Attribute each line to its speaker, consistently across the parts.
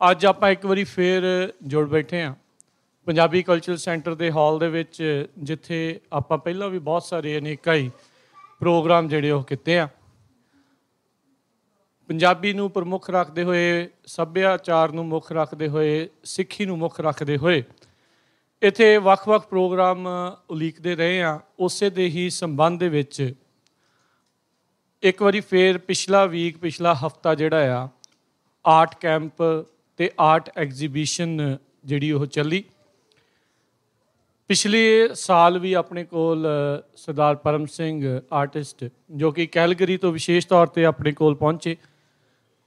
Speaker 1: ਅੱਜ ਆਪਾਂ ਇੱਕ ਵਾਰੀ ਫੇਰ ਜੁੜ ਬੈਠੇ ਹਾਂ। ਪੰਜਾਬੀ ਕਲਚਰਲ ਸੈਂਟਰ ਦੇ ਹਾਲ ਦੇ ਵਿੱਚ, ਜਿੱਥੇ ਆਪਾਂ ਪਹਿਲਾਂ ਵੀ ਬਹੁਤ ਸਾਰੇ ਅਨੇਕਾਂ ਹੀ ਪ੍ਰੋਗਰਾਮ ਜਿਹੜੇ ਉਹ ਕੀਤੇ ਆ। ਪੰਜਾਬੀ ਨੂੰ ਪ੍ਰਮੁੱਖ ਰੱਖਦੇ ਹੋਏ, ਸੱਭਿਆਚਾਰ ਨੂੰ ਮੁੱਖ ਰੱਖਦੇ ਹੋਏ, ਸਿੱਖੀ ਨੂੰ ਮੁੱਖ ਰੱਖਦੇ ਹੋਏ, ਇੱਥੇ ਵੱਖ-ਵੱਖ ਪ੍ਰੋਗਰਾਮ ਉਲੀਕਦੇ ਰਹੇ ਆ ਉਸੇ ਦੇ ਹੀ ਸੰਬੰਧ ਦੇ ਵਿੱਚ ਇੱਕ ਵਾਰੀ ਫੇਰ ਪਿਛਲਾ ਵੀਕ ਪਿਛਲਾ ਹਫਤਾ ਜਿਹੜਾ ਆ, ਆਰਟ ਕੈਂਪ ਤੇ ਆਰਟ ਐਗਜ਼ੀਬਿਸ਼ਨ ਜਿਹੜੀ ਉਹ ਚੱਲੀ। ਪਿਛਲੇ ਸਾਲ ਵੀ ਆਪਣੇ ਕੋਲ ਸਰਦਾਰ ਪਰਮ ਸਿੰਘ ਆਰਟਿਸਟ, ਜੋ ਕਿ ਕੈਲਗਰੀ ਤੋਂ ਵਿਸ਼ੇਸ਼ ਤੌਰ ਤੇ ਆਪਣੇ ਕੋਲ ਪਹੁੰਚੇ,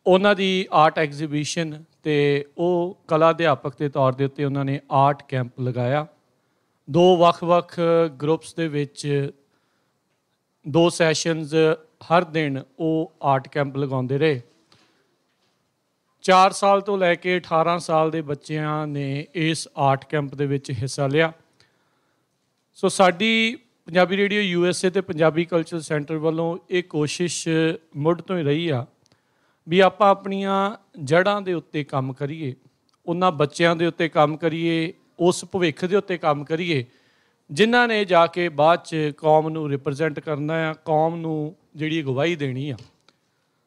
Speaker 1: ਉਹਨਾਂ ਦੀ ਆਰਟ ਐਗਜ਼ੀਬਿਸ਼ਨ ਤੇ ਉਹ ਕਲਾ ਅਧਿਆਪਕ ਦੇ ਤੌਰ ਦੇ ਉੱਤੇ ਉਹਨਾਂ ਨੇ ਆਰਟ ਕੈਂਪ ਲਗਾਇਆ। ਦੋ ਵੱਖ-ਵੱਖ ਗਰੁੱਪਸ ਦੇ ਵਿੱਚ ਦੋ ਸੈਸ਼ਨਸ ਹਰ ਦਿਨ ਉਹ ਆਰਟ ਕੈਂਪ ਲਗਾਉਂਦੇ ਰਹੇ। 4 ਸਾਲ ਤੋਂ ਲੈ ਕੇ 18 ਸਾਲ ਦੇ ਬੱਚਿਆਂ ਨੇ ਇਸ ਆਰਟ ਕੈਂਪ ਦੇ ਵਿੱਚ ਹਿੱਸਾ ਲਿਆ। ਸੋ ਸਾਡੀ Punjabi radio U S A ਤੇ ਪੰਜਾਬੀ ਕਲਚਰ ਸੈਂਟਰ ਵੱਲੋਂ ਇਹ ਕੋਸ਼ਿਸ਼ ਮੁੱਢ ਤੋਂ ਹੀ ਰਹੀ ਆ ਵੀ ਆਪਾਂ ਆਪਣੀਆਂ ਜੜ੍ਹਾਂ ਦੇ ਉੱਤੇ ਕੰਮ ਕਰੀਏ, ਉਹਨਾਂ ਬੱਚਿਆਂ ਦੇ ਉੱਤੇ ਕੰਮ ਕਰੀਏ, ਉਸ ਭਵਿੱਖ ਦੇ ਉੱਤੇ ਕੰਮ ਕਰੀਏ, ਜਿਨ੍ਹਾਂ ਨੇ ਜਾ ਕੇ ਬਾਅਦ ਚ ਕੌਮ ਨੂੰ ਰਿਪਰੈਜ਼ੈਂਟ ਕਰਨਾ ਆ, ਕੌਮ ਨੂੰ ਜਿਹੜੀ ਗਵਾਹੀ ਦੇਣੀ ਆ।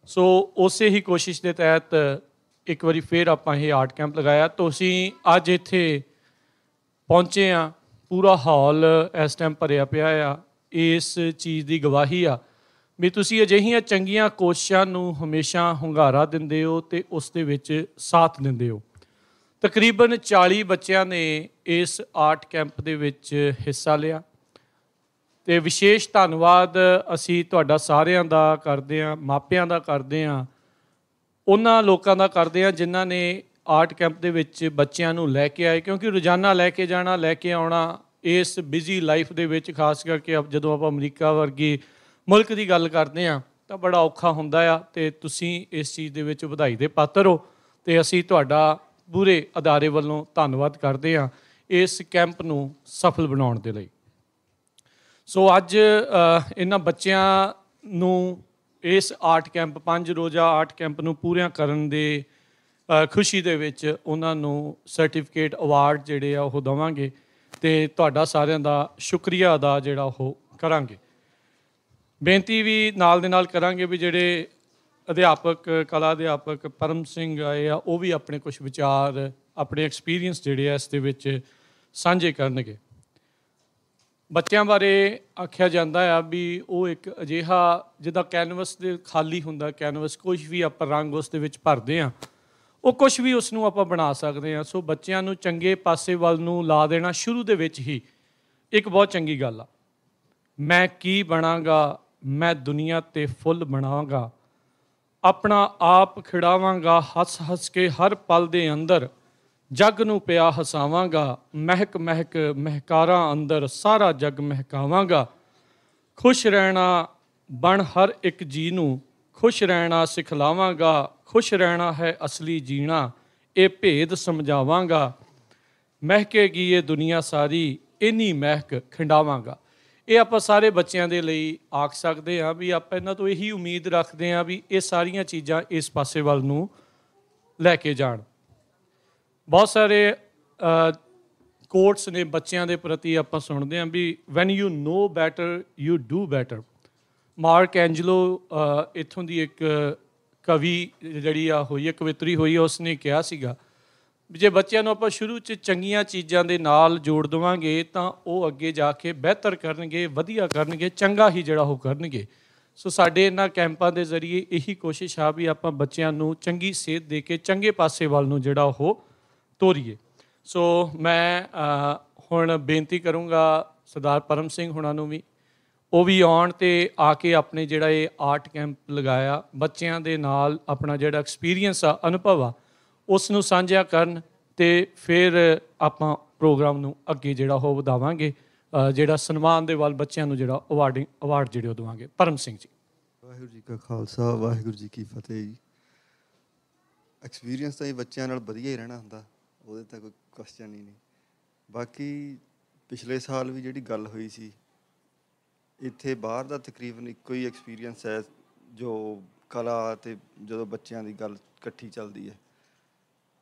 Speaker 1: ਸੋ ਉਸੇ ਹੀ ਕੋਸ਼ਿਸ਼ ਦੇ ਤਹਿਤ ਇੱਕ ਵਾਰੀ ਫੇਰ ਆਪਾਂ ਇਹ ਆਰਟ ਕੈਂਪ ਲਗਾਇਆ ਤੁਸੀਂ ਅੱਜ ਇੱਥੇ ਪਹੁੰਚੇ ਆ ਪੂਰਾ ਹਾਲ ਇਸ ਟਾਈਮ ਭਰਿਆ ਪਿਆ ਆ। ਇਸ ਚੀਜ਼ ਦੀ ਗਵਾਹੀ ਆ। ਵੀ ਤੁਸੀਂ ਅਜਿਹੀਆਂ ਚੰਗੀਆਂ ਕੋਸ਼ਿਸ਼ਾਂ ਨੂੰ ਹਮੇਸ਼ਾ ਹੁੰਗਾਰਾ ਦਿੰਦੇ ਹੋ ਤੇ ਉਸ ਦੇ ਵਿੱਚ ਸਾਥ ਦਿੰਦੇ ਹੋ। ਤਕਰੀਬਨ 40 ਬੱਚਿਆਂ ਨੇ ਇਸ ਆਰਟ ਕੈਂਪ ਦੇ ਵਿੱਚ ਹਿੱਸਾ ਲਿਆ। ਤੇ ਵਿਸ਼ੇਸ਼ ਧੰਨਵਾਦ ਅਸੀਂ ਤੁਹਾਡਾ ਸਾਰਿਆਂ ਦਾ ਕਰਦੇ ਆਂ ਮਾਪਿਆਂ ਦਾ ਕਰਦੇ ਆਂ ਉਹਨਾਂ ਲੋਕਾਂ ਦਾ ਕਰਦੇ ਆਂ ਜਿਨ੍ਹਾਂ ਨੇ ਆਰਟ ਕੈਂਪ ਦੇ ਵਿੱਚ ਬੱਚਿਆਂ ਨੂੰ ਲੈ ਕੇ ਆਏ, ਕਿਉਂਕਿ ਰੋਜ਼ਾਨਾ ਲੈ ਕੇ ਜਾਣਾ, ਲੈ ਕੇ ਆਉਣਾ, ਇਸ ਬਿਜ਼ੀ ਲਾਈਫ ਦੇ ਵਿੱਚ, ਖਾਸ ਕਰਕੇ ਜਦੋਂ ਆਪਾਂ ਅਮਰੀਕਾ ਵਰਗੀ ਮੁਲਕ ਦੀ ਗੱਲ ਕਰਦੇ ਆ, ਤਾਂ ਬੜਾ ਔਖਾ ਹੁੰਦਾ ਆ ਤੇ ਤੁਸੀਂ ਇਸ ਚੀਜ਼ ਦੇ ਵਿੱਚ ਵਧਾਈ ਦੇ ਪਾਤਰ ਹੋ ਤੇ ਅਸੀਂ ਤੁਹਾਡਾ ਪੂਰੇ ਅਦਾਰੇ ਵੱਲੋਂ ਧੰਨਵਾਦ ਕਰਦੇ ਆ ਇਸ ਕੈਂਪ ਨੂੰ ਸਫਲ ਬਣਾਉਣ ਦੇ ਲਈ। ਸੋ ਅੱਜ ਇਹਨਾਂ ਬੱਚਿਆਂ ਨੂੰ ਇਸ ਆਰਟ ਕੈਂਪ, ਪੰਜ ਰੋਜ਼ਾ ਆਰਟ ਕੈਂਪ ਨੂੰ ਪੂਰਿਆਂ ਕਰਨ ਦੇ ਖੁਸ਼ੀ ਦੇ ਵਿੱਚ ਉਹਨਾਂ ਨੂੰ ਸਰਟੀਫਿਕੇਟ ਅਵਾਰਡ ਜਿਹੜੇ ਆ ਉਹ ਦਵਾਂਗੇ ਤੇ ਤੁਹਾਡਾ ਸਾਰਿਆਂ ਦਾ ਸ਼ੁਕਰੀਆ ਅਦਾ ਜਿਹੜਾ ਉਹ ਕਰਾਂਗੇ। ਬੇਨਤੀ ਵੀ ਨਾਲ ਦੇ ਨਾਲ ਕਰਾਂਗੇ ਵੀ ਜਿਹੜੇ ਅਧਿਆਪਕ, ਕਲਾ ਅਧਿਆਪਕ ਪਰਮ ਸਿੰਘ ਆਏ ਆ, ਉਹ ਵੀ ਆਪਣੇ ਕੁਝ ਵਿਚਾਰ, ਆਪਣੇ ਐਕਸਪੀਰੀਅੰਸ ਜਿਹੜੇ ਆ ਇਸ ਦੇ ਵਿੱਚ ਸਾਂਝੇ ਕਰਨਗੇ। ਬੱਚਿਆਂ ਬਾਰੇ ਆਖਿਆ ਜਾਂਦਾ ਆ ਵੀ ਉਹ ਇੱਕ ਅਜਿਹਾ, ਜਿਹਦਾ ਕੈਨਵਸ ਦੇ ਖਾਲੀ ਹੁੰਦਾ, ਕੈਨਵਸ ਕੁਝ ਵੀ ਆਪਾਂ ਰੰਗ ਉਸ ਦੇ ਵਿੱਚ ਭਰਦੇ ਆ ਉਹ ਕੁਝ ਵੀ ਉਸ ਨੂੰ ਆਪਾਂ ਬਣਾ ਸਕਦੇ ਆ ਸੋ ਬੱਚਿਆਂ ਨੂੰ ਚੰਗੇ ਪਾਸੇ ਵੱਲ ਨੂੰ ਲਾ ਦੇਣਾ ਸ਼ੁਰੂ ਦੇ ਵਿੱਚ ਹੀ ਇੱਕ ਬਹੁਤ ਚੰਗੀ ਗੱਲ ਆ। ਮੈਂ ਕੀ ਬਣਾਂਗਾ? ਮੈਂ ਦੁਨੀਆ ਤੇ ਫੁੱਲ ਬਣਾਵਾਂਗਾ ਆਪਣਾ ਆਪ ਖਿੜਾਵਾਂਗਾ ਹੱਸ ਹੱਸ ਕੇ ਹਰ ਪਲ ਦੇ ਅੰਦਰ। ਜਗ ਨੂੰ ਪਿਆ ਹਸਾਵਾਂਗਾ, ਮਹਿਕ ਮਹਿਕ ਮਹਿਕਾਰਾਂ ਅੰਦਰ ਸਾਰਾ ਜਗ ਮਹਿਕਾਵਾਂਗਾ। ਖੁਸ਼ ਰਹਿਣਾ ਬਣ ਹਰ ਇੱਕ ਜੀ ਨੂੰ ਖੁਸ਼ ਰਹਿਣਾ ਸਿਖਲਾਵਾਂਗਾ, ਖੁਸ਼ ਰਹਿਣਾ ਹੈ ਅਸਲੀ ਜੀਣਾ, ਇਹ ਭੇਦ ਸਮਝਾਵਾਂਗਾ। ਮਹਿਕੇਗੀ ਇਹ ਦੁਨੀਆ ਸਾਰੀ, ਇਨੀ ਮਹਿਕ ਖਿੰਡਾਵਾਂਗਾ। ਇਹ ਆਪਾਂ ਸਾਰੇ ਬੱਚਿਆਂ ਦੇ ਲਈ ਆਖ ਸਕਦੇ ਹਾਂ ਵੀ ਆਪਾਂ ਇਹਨਾਂ ਤੋਂ ਇਹੀ ਉਮੀਦ ਰੱਖਦੇ ਹਾਂ ਵੀ ਇਹ ਸਾਰੀਆਂ ਚੀਜ਼ਾਂ ਇਸ ਪਾਸੇ ਵੱਲ ਨੂੰ ਲੈ ਕੇ ਜਾਣ। ਬਹੁਤ ਸਾਰੇ ਕੋਟਸ ਨੇ ਬੱਚਿਆਂ ਦੇ ਪ੍ਰਤੀ ਆਪਾਂ ਸੁਣਦੇ ਹਾਂ ਵੀ when you know better you do better Mark Angelou ਇਥੋਂ ਦੀ ਇੱਕ ਕਵੀ ਜਿਹੜੀ ਆ ਹੋਈ ਹੈ, ਕਵਿਤਰੀ ਹੋਈ ਉਸਨੇ ਕਿਹਾ ਸੀਗਾ ਜੇ ਬੱਚਿਆਂ ਨੂੰ ਆਪਾਂ ਸ਼ੁਰੂ 'ਚ ਚੰਗੀਆਂ ਚੀਜ਼ਾਂ ਦੇ ਨਾਲ ਜੋੜ ਦਵਾਂਗੇ ਤਾਂ ਉਹ ਅੱਗੇ ਜਾ ਕੇ ਬਿਹਤਰ ਕਰਨਗੇ, ਵਧੀਆ ਕਰਨਗੇ, ਚੰਗਾ ਹੀ ਜਿਹੜਾ ਉਹ ਕਰਨਗੇ। ਸੋ ਸਾਡੇ ਇਹਨਾਂ ਕੈਂਪਾਂ ਦੇ ਜ਼ਰੀਏ ਇਹੀ ਕੋਸ਼ਿਸ਼ ਆ ਵੀ ਆਪਾਂ ਬੱਚਿਆਂ ਨੂੰ ਚੰਗੀ ਸੇਧ ਦੇ ਕੇ ਚੰਗੇ ਪਾਸੇ ਵੱਲ ਨੂੰ ਜਿਹੜਾ ਉਹ ਤੋਰੀਏ। ਸੋ ਮੈਂ ਹੁਣ ਬੇਨਤੀ ਕਰੂੰਗਾ ਸਰਦਾਰ ਪਰਮ ਸਿੰਘ ਹੁਣਾਂ ਨੂੰ ਵੀ, ਉਹ ਵੀ ਆਉਣ ਤੇ ਆ ਕੇ ਆਪਣੇ ਜਿਹੜਾ ਇਹ ਆਰਟ ਕੈਂਪ ਲਗਾਇਆ, ਬੱਚਿਆਂ ਦੇ ਨਾਲ ਆਪਣਾ ਜਿਹੜਾ ਐਕਸਪੀਰੀਅੰਸ ਆ, ਅਨੁਭਵ ਆ, ਉਸ ਨੂੰ ਸਾਂਝਾ ਕਰਨ ਤੇ ਫਿਰ ਆਪਾਂ ਪ੍ਰੋਗਰਾਮ ਨੂੰ ਅੱਗੇ ਜਿਹੜਾ ਉਹ ਵਧਾਵਾਂਗੇ ਜਿਹੜਾ ਸਨਮਾਨ ਦੇ ਵੱਲ ਬੱਚਿਆਂ ਨੂੰ ਜਿਹੜਾ ਅਵਾਰਡਿੰਗ ਅਵਾਰਡ ਜਿਹੜੇ ਉਹ ਦਵਾਂਗੇ। ਪਰਮ ਸਿੰਘ ਜੀ।
Speaker 2: ਵਾਹਿਗੁਰੂ ਜੀ ਕਾ ਖਾਲਸਾ, ਵਾਹਿਗੁਰੂ ਜੀ ਕੀ ਫਤਿਹ ਜੀ। ਐਕਸਪੀਰੀਅੰਸ ਤਾਂ ਇਹ ਬੱਚਿਆਂ ਨਾਲ ਵਧੀਆ ਹੀ ਰਹਿਣਾ ਹੁੰਦਾ। ਉਹਦੇ ਤਾਂ ਕੋਈ ਕੁਐਸਚਨ ਹੀ ਨਹੀਂ। ਬਾਕੀ ਪਿਛਲੇ ਸਾਲ ਵੀ ਜਿਹੜੀ ਗੱਲ ਹੋਈ ਸੀ, ਇੱਥੇ ਬਾਹਰ ਦਾ ਤਕਰੀਬਨ ਇੱਕੋ ਹੀ ਐਕਸਪੀਰੀਅੰਸ ਹੈ, ਜੋ ਕਲਾ ਤੇ ਜਦੋਂ ਬੱਚਿਆਂ ਦੀ ਗੱਲ ਇਕੱਠੀ ਚੱਲਦੀ ਹੈ।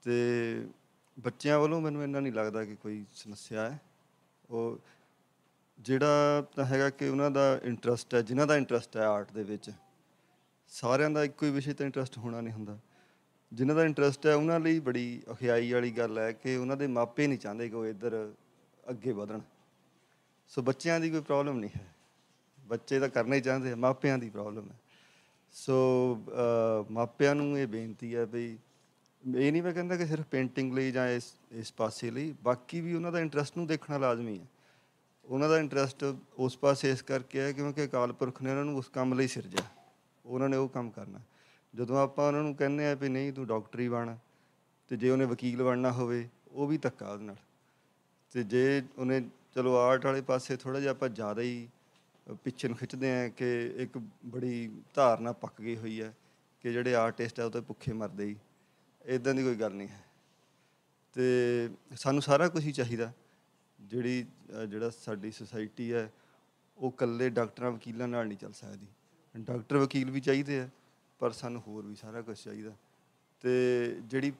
Speaker 2: ਤੇ ਬੱਚਿਆਂ ਵੱਲੋਂ ਮੈਨੂੰ ਇੰਨਾ ਨਹੀਂ ਲੱਗਦਾ ਕਿ ਕੋਈ ਸਮੱਸਿਆ ਹੈ। ਉਹ ਜਿਹੜਾ ਤਾਂ ਹੈਗਾ ਕਿ ਉਹਨਾਂ ਦਾ ਇੰਟਰਸਟ ਹੈ, ਜਿਨ੍ਹਾਂ ਦਾ ਇੰਟਰਸਟ ਹੈ ਆਰਟ ਦੇ ਵਿੱਚ, ਸਾਰਿਆਂ ਦਾ ਇੱਕੋ ਹੀ ਵਿਸ਼ੇ ਤੇ ਇੰਟਰਸਟ ਹੋਣਾ ਨਹੀਂ ਹੁੰਦਾ। ਜਿਨ੍ਹਾਂ ਦਾ ਇੰਟਰਸਟ ਹੈ, ਉਹਨਾਂ ਲਈ ਬੜੀ ਅਖਿਆਈ ਵਾਲੀ ਗੱਲ ਹੈ ਕਿ ਉਹਨਾਂ ਦੇ ਮਾਪੇ ਨਹੀਂ ਚਾਹੁੰਦੇ ਕਿ ਉਹ ਇੱਧਰ ਅੱਗੇ ਵਧਣ। ਸੋ ਬੱਚਿਆਂ ਦੀ ਕੋਈ ਪ੍ਰੋਬਲਮ ਨਹੀਂ ਹੈ। ਬੱਚੇ ਤਾਂ ਕਰਨਾ ਹੀ ਚਾਹੁੰਦੇ ਮਾਪਿਆਂ ਦੀ ਪ੍ਰੋਬਲਮ ਹੈ। ਸੋ ਮਾਪਿਆਂ ਨੂੰ ਇਹ ਬੇਨਤੀ ਹੈ ਵੀ ਇਹ ਨਹੀਂ ਮੈਂ ਕਹਿੰਦਾ ਕਿ ਸਿਰਫ ਪੇਂਟਿੰਗ ਲਈ ਜਾਂ ਇਸ ਇਸ ਪਾਸੇ ਲਈ, ਬਾਕੀ ਵੀ ਉਹਨਾਂ ਦਾ ਇੰਟਰਸਟ ਨੂੰ ਦੇਖਣਾ ਲਾਜ਼ਮੀ ਹੈ। ਉਹਨਾਂ ਦਾ ਇੰਟਰਸਟ ਉਸ ਪਾਸੇ ਇਸ ਕਰਕੇ ਹੈ ਕਿਉਂਕਿ ਅਕਾਲ ਪੁਰਖ ਨੇ ਉਹਨਾਂ ਨੂੰ ਉਸ ਕੰਮ ਲਈ ਸਿਰਜਿਆ। ਉਹਨਾਂ ਨੇ ਉਹ ਕੰਮ ਕਰਨਾ। ਜਦੋਂ ਆਪਾਂ ਉਹਨਾਂ ਨੂੰ ਕਹਿੰਦੇ ਆ ਵੀ ਨਹੀਂ ਤੂੰ ਡਾਕਟਰੀ ਬਣ, ਤੇ ਜੇ ਉਹਨੇ ਵਕੀਲ ਬਣਨਾ ਹੋਵੇ, ਉਹ ਵੀ ਧੱਕਾ ਉਹਦੇ ਨਾਲ। ਤੇ ਜੇ ਉਹਨੇ, ਚਲੋ ਆਰਟ ਵਾਲੇ ਪਾਸੇ ਥੋੜਾ ਜਿਹਾ ਆਪਾਂ ਜ਼ਿਆਦਾ ਹੀ ਪਿੱਛੇ ਨੂੰ ਖਿੱਚਦੇ ਆ ਕਿ ਇੱਕ ਬੜੀ ਧਾਰਨਾ ਪੱਕ ਗਈ ਹੋਈ ਹੈ ਕਿ ਜਿਹੜੇ ਆਰਟਿਸਟ ਆ ਉਹ ਤਾਂ ਭੁੱਖੇ ਮਰਦੇ ਹੀ ਇਦਾਂ ਦੀ ਕੋਈ ਗੱਲ ਨਹੀਂ ਹੈ। ਤੇ ਸਾਨੂੰ ਸਾਰਾ ਕੁਝ ਹੀ ਚਾਹੀਦਾ, ਜਿਹੜੀ ਜਿਹੜਾ ਸਾਡੀ ਸੁਸਾਇਟੀ ਹੈ, ਉਹ ਇਕੱਲੇ ਡਾਕਟਰਾਂ, ਵਕੀਲਾਂ ਨਾਲ ਨਹੀਂ ਚੱਲ ਸਕਦੀ। ਡਾਕਟਰ, ਵਕੀਲ ਵੀ ਚਾਹੀਦੇ ਆ ਪਰ ਸਾਨੂੰ ਹੋਰ ਵੀ ਸਾਰਾ ਕੁਝ ਚਾਹੀਦਾ। ਤੇ ਜਿਹੜੀ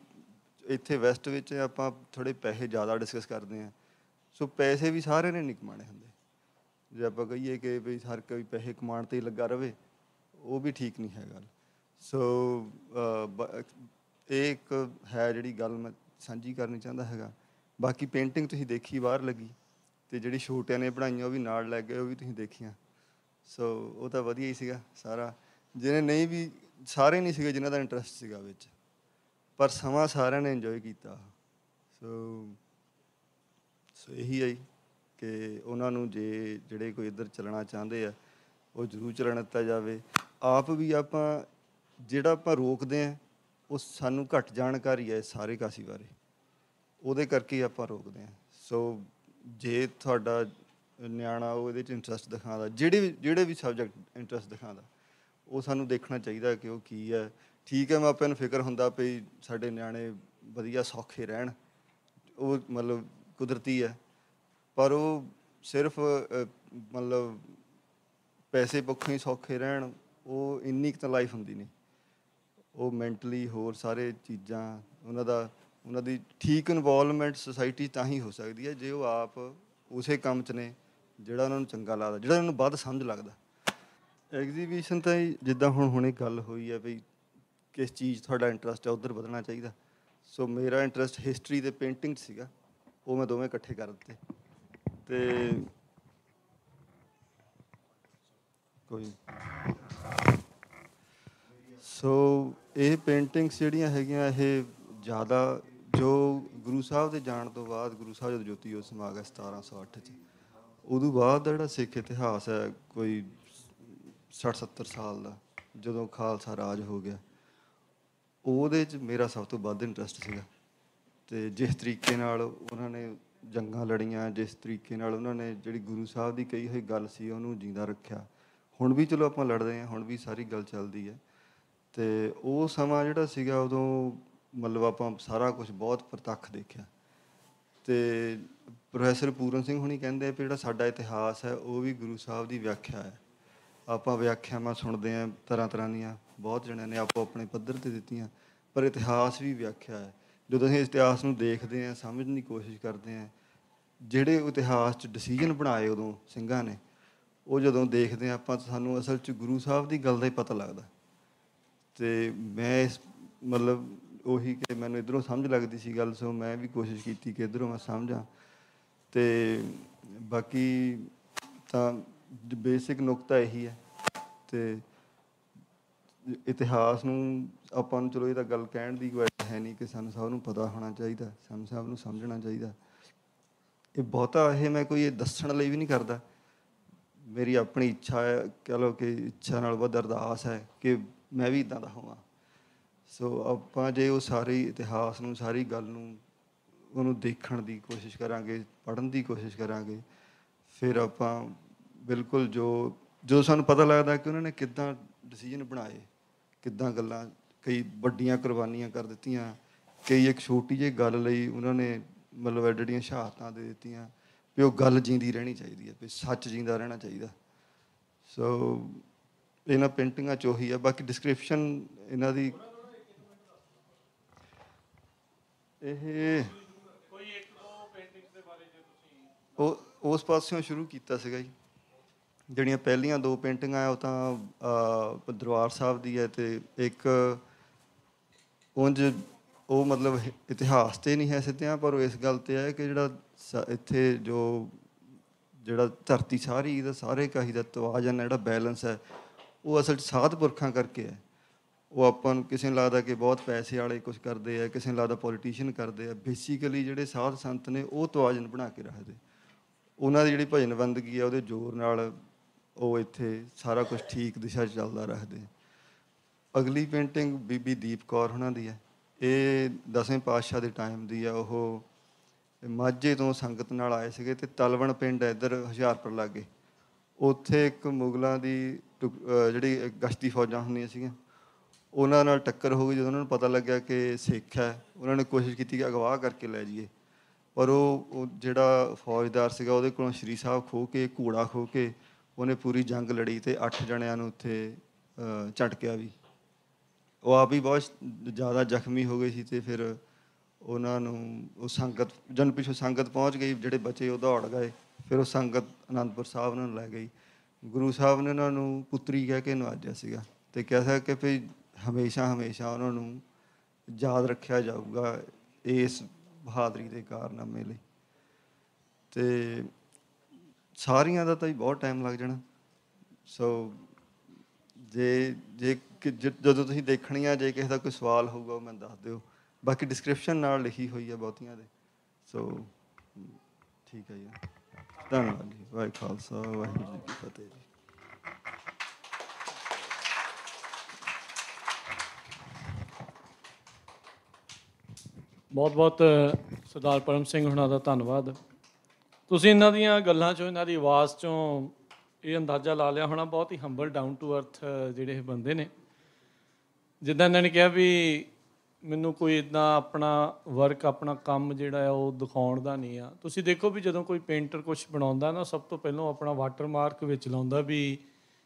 Speaker 2: ਇੱਥੇ ਵੈਸਟ ਵਿੱਚ ਆਪਾਂ ਥੋੜੇ ਪੈਸੇ ਜ਼ਿਆਦਾ ਡਿਸਕਸ ਕਰਦੇ ਆ ਸੋ ਪੈਸੇ ਵੀ ਸਾਰਿਆਂ ਨੇ ਨਹੀਂ ਕਮਾਣੇ ਹੁੰਦੇ। ਜੇ ਆਪਾਂ ਕਹੀਏ ਕਿ ਵੀ ਹਰ ਕੋਈ ਪੈਸੇ ਕਮਾਉਣ ਤੇ ਹੀ ਲੱਗਾ ਰਵੇ, ਉਹ ਵੀ ਠੀਕ ਨਹੀਂ ਹੈ ਗੱਲ। ਸੋ ਬ- ਇਹ ਇੱਕ ਹੈ ਜਿਹੜੀ ਗੱਲ ਮੈਂ ਸਾਂਝੀ ਕਰਨੀ ਚਾਹੁੰਦਾ ਹੈਗਾ। ਬਾਕੀ ਪੇਂਟਿੰਗ ਤੁਸੀਂ ਦੇਖੀ ਬਾਹਰ ਲੱਗੀ, ਤੇ ਜਿਹੜੀ ਛੋਟਿਆਂ ਨੇ ਬਣਾਈਆਂ ਉਹ ਵੀ ਨਾਲ ਲੱਗ ਗਏ ਉਹ ਵੀ ਤੁਸੀਂ ਦੇਖੀਆਂ। ਸੋ, ਉਹ ਤਾਂ ਵਧੀਆ ਹੀ ਸੀਗਾ ਸਾਰਾ। ਜਿਹਨੇ ਨਹੀਂ ਵੀ ਸਾਰੇ ਨਹੀਂ ਸੀਗੇ ਜਿਨ੍ਹਾਂ ਦਾ ਇੰਟਰਸਟ ਸੀਗਾ ਵਿੱਚ। ਪਰ ਸਮਾਂ ਸਾਰਿਆਂ ਨੇ ਇੰਜੋਏ ਕੀਤਾ। ਸੋ ਸੋ ਇਹੀ ਹੈ ਜੀ ਕਿ ਉਹਨਾਂ ਨੂੰ ਜੇ ਜਿਹੜੇ ਕੋਈ ਇੱਧਰ ਚੱਲਣਾ ਚਾਹੁੰਦੇ ਆ, ਉਹ ਜ਼ਰੂਰ ਚੱਲਣ ਦਿੱਤਾ ਜਾਵੇ। ਆਪ ਵੀ ਆਪਾਂ ਜਿਹੜਾ ਆਪਾਂ ਰੋਕਦੇ ਆ, ਉਹ ਸਾਨੂੰ ਘੱਟ ਜਾਣਕਾਰੀ ਹੈ ਸਾਰੇ ਕਾਸੀ ਬਾਰੇ। ਉਹਦੇ ਕਰਕੇ ਹੀ ਆਪਾਂ ਰੋਕਦੇ ਆ। ਸੋ ਜੇ ਤੁਹਾਡਾ ਨਿਆਣਾ ਉਹ ਇਹਦੇ ਚ ਇੰਟਰਸਟ ਦਿਖਾਉਂਦਾ, ਜਿਹੜੇ ਵੀ ਜਿਹੜੇ ਵੀ ਸਬਜੈਕਟ ਇੰਟਰਸਟ ਦਿਖਾਉਂਦਾ ਉਹ ਸਾਨੂੰ ਦੇਖਣਾ ਚਾਹੀਦਾ ਕਿ ਉਹ ਕੀ ਹੈ। ਠੀਕ ਹੈ ਮਾਪਿਆਂ ਨੂੰ ਫਿਕਰ ਹੁੰਦਾ ਵੀ ਸਾਡੇ ਨਿਆਣੇ ਵਧੀਆ ਸੌਖੇ ਰਹਿਣ। ਉਹ ਮਤਲਬ ਕੁਦਰਤੀ ਹੈ। ਪਰ ਉਹ ਸਿਰਫ ਮਤਲਬ ਪੈਸੇ ਪੱਖੋਂ ਹੀ ਸੌਖੇ ਰਹਿਣ, ਉਹ ਇੰਨੀ ਕੁ ਤਾਂ ਲਾਈਫ ਹੁੰਦੀ ਨਹੀਂ। ਉਹ ਮੈਂਟਲੀ ਹੋਰ ਸਾਰੇ ਚੀਜ਼ਾਂ, ਉਹਨਾਂ ਦਾ, ਉਹਨਾਂ ਦੀ ਠੀਕ ਇਨਵੋਲਵਮੈਂਟ ਸੋਸਾਇਟੀ ਤਾਂ ਹੀ ਹੋ ਸਕਦੀ ਹੈ, ਜੇ ਉਹ ਆਪ ਉਸੇ ਕੰਮ 'ਚ ਨੇ, ਜਿਹੜਾ ਉਹਨਾਂ ਨੂੰ ਚੰਗਾ ਲੱਗਦਾ, ਜਿਹੜਾ ਉਹਨਾਂ ਨੂੰ ਵੱਧ ਸਮਝ ਲੱਗਦਾ। ਐਗਜ਼ੀਬਿਸ਼ਨ ਤਾਂ ਜੀ ਜਿੱਦਾਂ ਹੁਣ ਹੁਣੇ ਗੱਲ ਹੋਈ ਹੈ ਵੀ ਕਿਸ ਚੀਜ਼ 'ਚ ਤੁਹਾਡਾ ਇੰਟਰਸਟ ਹੈ ਉਧਰ ਵਧਣਾ ਚਾਹੀਦਾ। ਸੋ ਮੇਰਾ ਇੰਟਰਸਟ ਹਿਸਟਰੀ ਤੇ ਪੇਂਟਿੰਗ 'ਚ ਸੀਗਾ। ਉਹ ਮੈਂ ਦੋਵੇਂ ਇਕੱਠੇ ਕਰ ਦਿੱਤੇ। ਤੇ ਕੋਈ ਸੋ ਇਹ ਪੇਂਟਿੰਗਸ ਜਿਹੜੀਆਂ ਹੈਗੀਆਂ, ਇਹ ਜ਼ਿਆਦਾ ਜੋ ਗੁਰੂ ਸਾਹਿਬ ਦੇ ਜਾਣ ਤੋਂ ਬਾਅਦ, ਗੁਰੂ ਸਾਹਿਬ ਜਦੋਂ ਜੋਤੀ ਜੋਤ ਸਮਾ ਗਿਆ 1708 ਚ, ਉਦੋਂ ਬਾਅਦ ਦਾ ਜਿਹੜਾ ਸਿੱਖ ਇਤਿਹਾਸ ਹੈ, ਕੋਈ 60 70 ਸਾਲ ਦਾ, ਜਦੋਂ ਖਾਲਸਾ ਰਾਜ ਹੋ ਗਿਆ, ਉਹਦੇ ਚ ਮੇਰਾ ਸਭ ਤੋਂ ਵੱਧ ਇੰਟਰਸਟ ਸੀਗਾ। ਤੇ ਜਿਸ ਤਰੀਕੇ ਨਾਲ ਉਹਨਾਂ ਨੇ ਜੰਗਾਂ ਲੜੀਆਂ, ਜਿਸ ਤਰੀਕੇ ਨਾਲ ਉਹਨਾਂ ਨੇ ਜਿਹੜੀ ਗੁਰੂ ਸਾਹਿਬ ਦੀ ਕਹੀ ਹੋਈ ਗੱਲ ਸੀ, ਉਹਨੂੰ ਜਿੰਦਾ ਰੱਖਿਆ। ਹੁਣ ਵੀ ਚਲੋ ਆਪਾਂ ਲੜਦੇ ਹਾਂ, ਹੁਣ ਵੀ ਸਾਰੀ ਗੱਲ ਚੱਲਦੀ ਹੈ। ਤੇ ਉਹ ਸਮਾਂ ਜਿਹੜਾ ਸੀਗਾ, ਉਦੋਂ ਮਤਲਬ ਆਪਾਂ ਸਾਰਾ ਕੁਝ ਬਹੁਤ ਪ੍ਰਤੱਖ ਦੇਖਿਆ। ਤੇ ਪ੍ਰੋਫੈਸਰ ਪੂਰਨ ਸਿੰਘ ਹੁਣੀ ਕਹਿੰਦੇ ਆ ਵੀ ਜਿਹੜਾ ਸਾਡਾ ਇਤਿਹਾਸ ਹੈ, ਉਹ ਵੀ ਗੁਰੂ ਸਾਹਿਬ ਦੀ ਵਿਆਖਿਆ ਹੈ। ਆਪਾਂ ਵਿਆਖਿਆਵਾਂ ਸੁਣਦੇ ਆ ਤਰ੍ਹਾਂ ਤਰ੍ਹਾਂ ਦੀਆਂ, ਬਹੁਤ ਜਣਿਆਂ ਨੇ ਆਪੋ ਆਪਣੇ ਪੱਧਰ ਤੇ ਦਿੱਤੀਆਂ, ਪਰ ਇਤਿਹਾਸ ਵੀ ਵਿਆਖਿਆ ਹੈ। ਜਦੋਂ ਅਸੀਂ ਇਤਿਹਾਸ ਨੂੰ ਦੇਖਦੇ ਆ ਸਮਝਣ ਦੀ ਕੋਸ਼ਿਸ਼ ਕਰਦੇ ਆ ਜਿਹੜੇ ਇਤਿਹਾਸ 'ਚ ਡਿਸੀਜਨ ਬਣਾਏ ਉਦੋਂ ਸਿੰਘਾਂ ਨੇ, ਉਹ ਜਦੋਂ ਦੇਖਦੇ ਆ ਆਪਾਂ ਤਾਂ ਸਾਨੂੰ ਅਸਲ 'ਚ ਗੁਰੂ ਸਾਹਿਬ ਦੀ ਗੱਲ ਦਾ ਹੀ ਪਤਾ ਲੱਗਦਾ। ਤੇ ਮੈਂ ਇਸ, ਮਤਲਬ ਉਹੀ ਕਿ ਮੈਨੂੰ ਇਧਰੋਂ ਸਮਝ ਲੱਗਦੀ ਸੀ ਗੱਲ, ਸੋ ਮੈਂ ਵੀ ਕੋਸ਼ਿਸ਼ ਕੀਤੀ ਕਿ ਇਧਰੋਂ ਮੈਂ ਸਮਝਾਂ। ਤੇ ਬਾਕੀ ਤਾਂ ਬੇਸਿਕ ਨੁਕਤਾ ਇਹੀ ਹੈ। ਤੇ ਇਤਿਹਾਸ ਨੂੰ ਆਪਾਂ ਨੂੰ ਚਲੋ ਇਹ ਤਾਂ ਗੱਲ ਕਹਿਣ ਦੀ ਕੋਈ ਹੈ ਨਹੀਂ ਕਿ ਸਾਨੂੰ ਸਭ ਨੂੰ ਪਤਾ ਹੋਣਾ ਚਾਹੀਦਾ, ਸਾਨੂੰ ਸਭ ਨੂੰ ਸਮਝਣਾ ਚਾਹੀਦਾ। ਇਹ ਬਹੁਤਾ ਇਹ ਮੈਂ ਕੋਈ ਇਹ ਦੱਸਣ ਲਈ ਵੀ ਨਹੀਂ ਕਰਦਾ। ਮੇਰੀ ਆਪਣੀ ਇੱਛਾ ਹੈ, ਕਹ ਲਓ ਕਿ ਇੱਛਾ ਨਾਲ ਵੱਧ ਅਰਦਾਸ ਹੈ ਕਿ ਮੈਂ ਵੀ ਇਦਾਂ ਦਾ ਹੋਵਾਂ। ਸੋ ਆਪਾਂ ਜੇ ਉਹ ਸਾਰੇ ਇਤਿਹਾਸ ਨੂੰ, ਸਾਰੀ ਗੱਲ ਨੂੰ, ਉਹਨੂੰ ਦੇਖਣ ਦੀ ਕੋਸ਼ਿਸ਼ ਕਰਾਂਗੇ, ਪੜ੍ਹਨ ਦੀ ਕੋਸ਼ਿਸ਼ ਕਰਾਂਗੇ, ਫਿਰ ਆਪਾਂ ਬਿਲਕੁਲ ਜੋ ਜੋ ਸਾਨੂੰ ਪਤਾ ਲੱਗਦਾ ਕਿ ਉਹਨਾਂ ਨੇ ਕਿੱਦਾਂ ਡਿਸੀਜਨ ਬਣਾਏ ਕਿੱਦਾਂ ਗੱਲਾਂ ਕਈ ਵੱਡੀਆਂ ਕੁਰਬਾਨੀਆਂ ਕਰ ਦਿੱਤੀਆਂ ਕਈ ਇੱਕ ਛੋਟੀ ਜਿਹੀ ਗੱਲ ਲਈ ਉਹਨਾਂ ਨੇ ਮਤਲਬ ਐਡੀਆਂ ਸ਼ਹਾਦਤਾਂ ਦੇ ਦਿੱਤੀਆਂ ਵੀ ਉਹ ਗੱਲ ਜਿੰਦੀ ਰਹਿਣੀ ਚਾਹੀਦੀ ਹੈ ਵੀ ਸੱਚ ਜਿੰਦਾ ਰਹਿਣਾ ਚਾਹੀਦਾ। ਸੋ ਇਹਨਾਂ ਪੇਂਟਿੰਗਾਂ ਚ ਉਹੀ ਹੈ ਬਾਕੀ ਡਿਸਕ੍ਰਿਪਸ਼ਨ ਇਹਨਾਂ ਦੀ ਇਹ
Speaker 1: ਕੋਈ ਇੱਕ ਦੋ ਪੇਂਟਿੰਗਸ ਦੇ ਬਾਰੇ ਜੇ ਤੁਸੀਂ
Speaker 2: ਉਹ ਉਸ ਪਾਸਿਓਂ ਸ਼ੁਰੂ ਕੀਤਾ ਸੀਗਾ ਜੀ। ਜਿਹੜੀਆਂ ਪਹਿਲੀਆਂ ਦੋ ਪੇਂਟਿੰਗਾਂ ਉਹ ਤਾਂ ਦਰਬਾਰ ਸਾਹਿਬ ਦੀ ਹੈ ਤੇ ਇੱਕ ਉਂਝ ਉਹ ਮਤਲਬ ਇਤਿਹਾਸ ਤੇ ਨਹੀਂ ਹੈ ਸਿੱਧਿਆਂ, ਪਰ ਉਹ ਇਸ ਗੱਲ ਤੇ ਹੈ ਕਿ ਜਿਹੜਾ ਸ- ਇੱਥੇ ਜੋ ਜਿਹੜਾ ਧਰਤੀ ਸਾਰੀ ਦਾ ਸਾਰੇ ਕਾਹੀ ਦਾ ਤਵਾਜ਼ਨ ਜਿਹੜਾ ਬੈਲੈਂਸ ਹੈ, ਉਹ ਅਸਲ 'ਚ ਸਾਧ ਪੁਰਖਾਂ ਕਰਕੇ ਹੈ। ਉਹ ਆਪਾਂ ਨੂੰ ਕਿਸੇ ਨੂੰ ਲੱਗਦਾ ਕਿ ਬਹੁਤ ਪੈਸੇ ਵਾਲੇ ਕੁਝ ਕਰਦੇ ਆ, ਕਿਸੇ ਨੂੰ ਲੱਗਦਾ ਪੋਲੀਟੀਸ਼ੀਅਨ ਕਰਦੇ ਆ ਬੇਸਿਕਲੀ ਜਿਹੜੇ ਸਾਧ ਸੰਤ ਨੇ ਉਹ ਤਵਾਜ਼ਨ ਬਣਾ ਕੇ ਰੱਖਦੇ। ਉਹਨਾਂ ਦੀ ਜਿਹੜੀ ਭਜਨ ਬੰਦਗੀ ਆ, ਉਹਦੇ ਜ਼ੋਰ ਨਾਲ ਉਹ ਇੱਥੇ ਸਾਰਾ ਕੁਝ ਠੀਕ ਦਿਸ਼ਾ 'ਚ ਚੱਲਦਾ ਰੱਖਦੇ। ਅਗਲੀ ਪੇਂਟਿੰਗ ਬੀਬੀ ਦੀਪ ਕੌਰ ਉਹਨਾਂ ਦੀ ਹੈ। ਇਹ ਦਸਵੇਂ ਪਾਤਸ਼ਾਹ ਦੇ ਟਾਈਮ ਦੀ ਆ ਉਹ ਮਾਝੇ ਤੋਂ ਸੰਗਤ ਨਾਲ ਆਏ ਸੀਗੇ ਤੇ ਤਲਵਣ ਪਿੰਡ ਹੈ ਇੱਧਰ ਹੁਸ਼ਿਆਰਪੁਰ ਲਾਗੇ। ਉੱਥੇ ਇੱਕ ਮੁਗਲਾਂ ਦੀ ਟੁਕ- ਜਿਹੜੀ ਗਸ਼ਤੀ ਫੌਜਾਂ ਹੁੰਦੀਆਂ ਸੀਗੀਆਂ, ਉਹਨਾਂ ਨਾਲ ਟੱਕਰ ਹੋ ਗਈ ਜਦੋਂ ਉਹਨਾਂ ਨੂੰ ਪਤਾ ਲੱਗਿਆ ਕਿ ਸਿੱਖ ਹੈ। ਉਹਨਾਂ ਨੇ ਕੋਸ਼ਿਸ਼ ਕੀਤੀ ਕਿ ਅਗਵਾ ਕਰਕੇ ਲੈ ਜਾਈਏ। ਪਰ ਉਹ ਉਹ ਜਿਹੜਾ ਫੌਜਦਾਰ ਸੀਗਾ ਉਹਦੇ ਕੋਲੋਂ ਸ਼੍ਰੀ ਸਾਹਿਬ ਖੋ ਕੇ, ਘੋੜਾ ਖੋ ਕੇ ਉਹਨੇ ਪੂਰੀ ਜੰਗ ਲੜੀ ਤੇ 8 ਜਣਿਆਂ ਨੂੰ ਉੱਥੇ ਝਟਕਿਆ ਵੀ। ਉਹ ਆਪ ਹੀ ਬਹੁਤ ਜ਼ਿਆਦਾ ਜ਼ਖਮੀ ਹੋ ਗਏ ਸੀ ਤੇ ਫਿਰ ਉਹਨਾਂ ਨੂੰ ਉਹ ਸੰਗਤ, ਜਨ ਪਿਛੋਂ ਸੰਗਤ ਪਹੁੰਚ ਗਈ, ਜਿਹੜੇ ਬੱਚੇ ਉਹ ਦੌੜ ਗਏ। ਫਿਰ ਉਹ ਸੰਗਤ ਅਨੰਦਪੁਰ ਸਾਹਿਬ ਉਹਨਾਂ ਨੂੰ ਲੈ ਗਈ। ਗੁਰੂ ਸਾਹਿਬ ਨੇ ਉਹਨਾਂ ਨੂੰ ਪੁੱਤਰੀ ਕਹਿ ਕੇ ਨਵਾਜਿਆ ਸੀਗਾ ਤੇ ਕਿਹਾ ਕਿ ਭਈ ਹਮੇਸ਼ਾ ਹਮੇਸ਼ਾ ਉਹਨਾਂ ਨੂੰ ਯਾਦ ਰੱਖਿਆ ਜਾਊਗਾ ਇਸ ਬਹਾਦਰੀ ਦੇ ਕਾਰਨਾਮੇ ਲਈ। ਤੇ ਸਾਰੀਆਂ ਦਾ ਤਾਂ ਬਹੁਤ ਟਾਈਮ ਲੱਗ ਜਾਣਾ। ਸੋ ਜੇ ਜੇ ਜਦੋਂ ਤੁਸੀਂ ਦੇਖਣੀਆਂ, ਜੇ ਕਿਸੇ ਦਾ ਕੋਈ ਸਵਾਲ ਹੋਊਗਾ, ਉਹ ਮੈਨੂੰ ਦੱਸ ਦਿਓ। ਬਾਕੀ ਡਿਸਕ੍ਰਿਪਸ਼ਨ ਨਾਲ ਲਿਖੀ ਹੋਈ ਹੈ ਬਹੁਤੀਆਂ ਦੇ। ਸੋ ਠੀਕ ਹੈ ਜੀ। ਧੰਨਵਾਦ ਜੀ। ਵਾਹਿ ਖਾਲਸਾ, ਵਾਹਿਗੁਰੂ ਜੀ ਕੀ ਫਤਿਹ ਜੀ।
Speaker 1: ਬਹੁਤ-ਬਹੁਤ ਸਰਦਾਰ ਪਰਮ ਸਿੰਘ ਹੁਣਾਂ ਦਾ ਧੰਨਵਾਦ। ਤੁਸੀਂ ਇਹਨਾਂ ਦੀਆਂ ਗੱਲਾਂ ਚੋਂ, ਇਹਨਾਂ ਦੀ ਆਵਾਜ਼ ਚੋਂ ਇਹ ਅੰਦਾਜ਼ਾ ਲਾ ਲਿਆ ਹੋਣਾ, ਬਹੁਤ ਹੀ ਹੰਬਲ ਡਾਊਨ ਟੂ ਅਰਥ ਜਿਹੜੇ ਇਹ ਬੰਦੇ ਨੇ। ਜਿੱਦਾਂ ਇਹਨਾਂ ਨੇ ਕਿਹਾ ਵੀ ਮੈਨੂੰ ਕੋਈ ਇਦਾਂ ਆਪਣਾ ਵਰਕ ਆਪਣਾ ਕੰਮ ਜਿਹੜਾ ਆ ਉਹ ਦਿਖਾਉਣ ਦਾ ਨਹੀਂ ਆ। ਤੁਸੀਂ ਦੇਖੋ ਵੀ ਜਦੋਂ ਕੋਈ ਪੇਂਟਰ ਕੁਝ ਬਣਾਉਂਦਾ ਨਾ, ਸਭ ਤੋਂ ਪਹਿਲਾਂ ਉਹ ਆਪਣਾ ਵਾਟਰਮਾਰਕ ਵਿੱਚ ਲਾਉਂਦਾ ਵੀ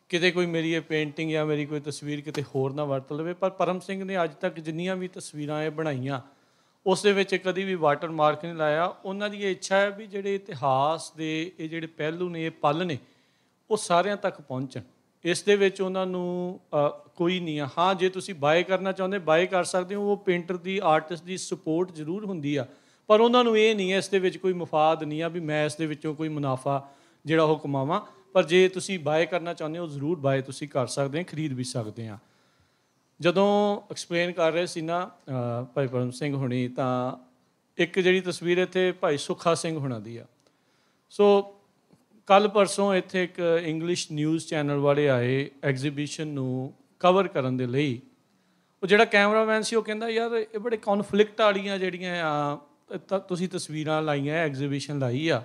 Speaker 1: ਕਿਤੇ ਕੋਈ ਮੇਰੀ ਇਹ ਪੇਂਟਿੰਗ ਜਾਂ ਮੇਰੀ ਕੋਈ ਤਸਵੀਰ ਕਿਤੇ ਹੋਰ ਨਾ ਵਰਤ ਲਵੇ। ਪਰ ਪਰਮ ਸਿੰਘ ਨੇ ਅੱਜ ਤੱਕ ਜਿੰਨੀਆਂ ਵੀ ਤਸਵੀਰਾਂ ਇਹ ਬਣਾਈਆਂ ਉਸ ਦੇ ਵਿੱਚ ਕਦੀ ਵੀ ਵਾਟਰ ਮਾਰਕ ਨਹੀਂ ਲਾਇਆ। ਉਹਨਾਂ ਦੀ ਇਹ ਇੱਛਾ ਹੈ ਵੀ ਜਿਹੜੇ ਇਤਿਹਾਸ ਦੇ ਇਹ ਜਿਹੜੇ ਪਹਿਲੂ ਨੇ, ਇਹ ਪਲ ਨੇ, ਉਹ ਸਾਰਿਆਂ ਤੱਕ ਪਹੁੰਚਣ। ਇਸ ਦੇ ਵਿੱਚ ਉਹਨਾਂ ਨੂੰ ਕੋਈ ਨਹੀਂ ਆ। ਹਾਂ, ਜੇ ਤੁਸੀਂ ਬਾਏ ਕਰਨਾ ਚਾਹੁੰਦੇ ਬਾਏ ਕਰ ਸਕਦੇ ਹੋ, ਉਹ ਪੇਂਟਰ ਦੀ ਆਰਟਿਸਟ ਦੀ ਸਪੋਰਟ ਜ਼ਰੂਰ ਹੁੰਦੀ ਆ। ਪਰ ਉਹਨਾਂ ਨੂੰ ਇਹ ਨਹੀਂ ਹੈ ਇਸ ਦੇ ਵਿੱਚ ਕੋਈ ਮਫਾਦ ਨਹੀਂ ਆ ਵੀ ਮੈਂ ਇਸ ਦੇ ਵਿੱਚੋਂ ਕੋਈ ਮੁਨਾਫਾ ਜਿਹੜਾ ਉਹ ਕਮਾਵਾਂ। ਪਰ ਜੇ ਤੁਸੀਂ ਬਾਏ ਕਰਨਾ ਚਾਹੁੰਦੇ ਹੋ, ਜ਼ਰੂਰ ਬਾਏ ਤੁਸੀਂ ਕਰ ਸਕਦੇ ਹੋ, ਖਰੀਦ ਵੀ ਸਕਦੇ ਆ। ਜਦੋਂ ਐਕਸਪਲੇਨ ਕਰ ਰਹੇ ਸੀ ਨਾ ਭਾਈ ਪਰਮ ਸਿੰਘ ਹੁਣੀ, ਤਾਂ ਇੱਕ ਜਿਹੜੀ ਤਸਵੀਰ ਇੱਥੇ ਭਾਈ ਸੁਖਾ ਸਿੰਘ ਹੁਣਾਂ ਦੀ ਆ। ਸੋ ਕੱਲ ਪਰਸੋਂ ਇੱਥੇ ਇੱਕ ਇੰਗਲਿਸ਼ ਨਿਊਜ਼ ਚੈਨਲ ਵਾਲੇ ਆਏ ਐਗਜ਼ੀਬਿਸ਼ਨ ਨੂੰ ਕਵਰ ਕਰਨ ਦੇ ਲਈ। ਉਹ ਜਿਹੜਾ ਕੈਮਰਾਮੈਨ ਸੀ, ਉਹ ਕਹਿੰਦਾ, ਯਾਰ, ਇਹ ਬੜੇ ਕਨਫਲਿਕਟ ਵਾਲੀਆਂ ਜਿਹੜੀਆਂ ਆ ਤਾਂ ਤੁਸੀਂ ਤਸਵੀਰਾਂ ਲਾਈਆਂ ਐਗਜ਼ੀਬਿਸ਼ਨ ਲਾਈ ਆ।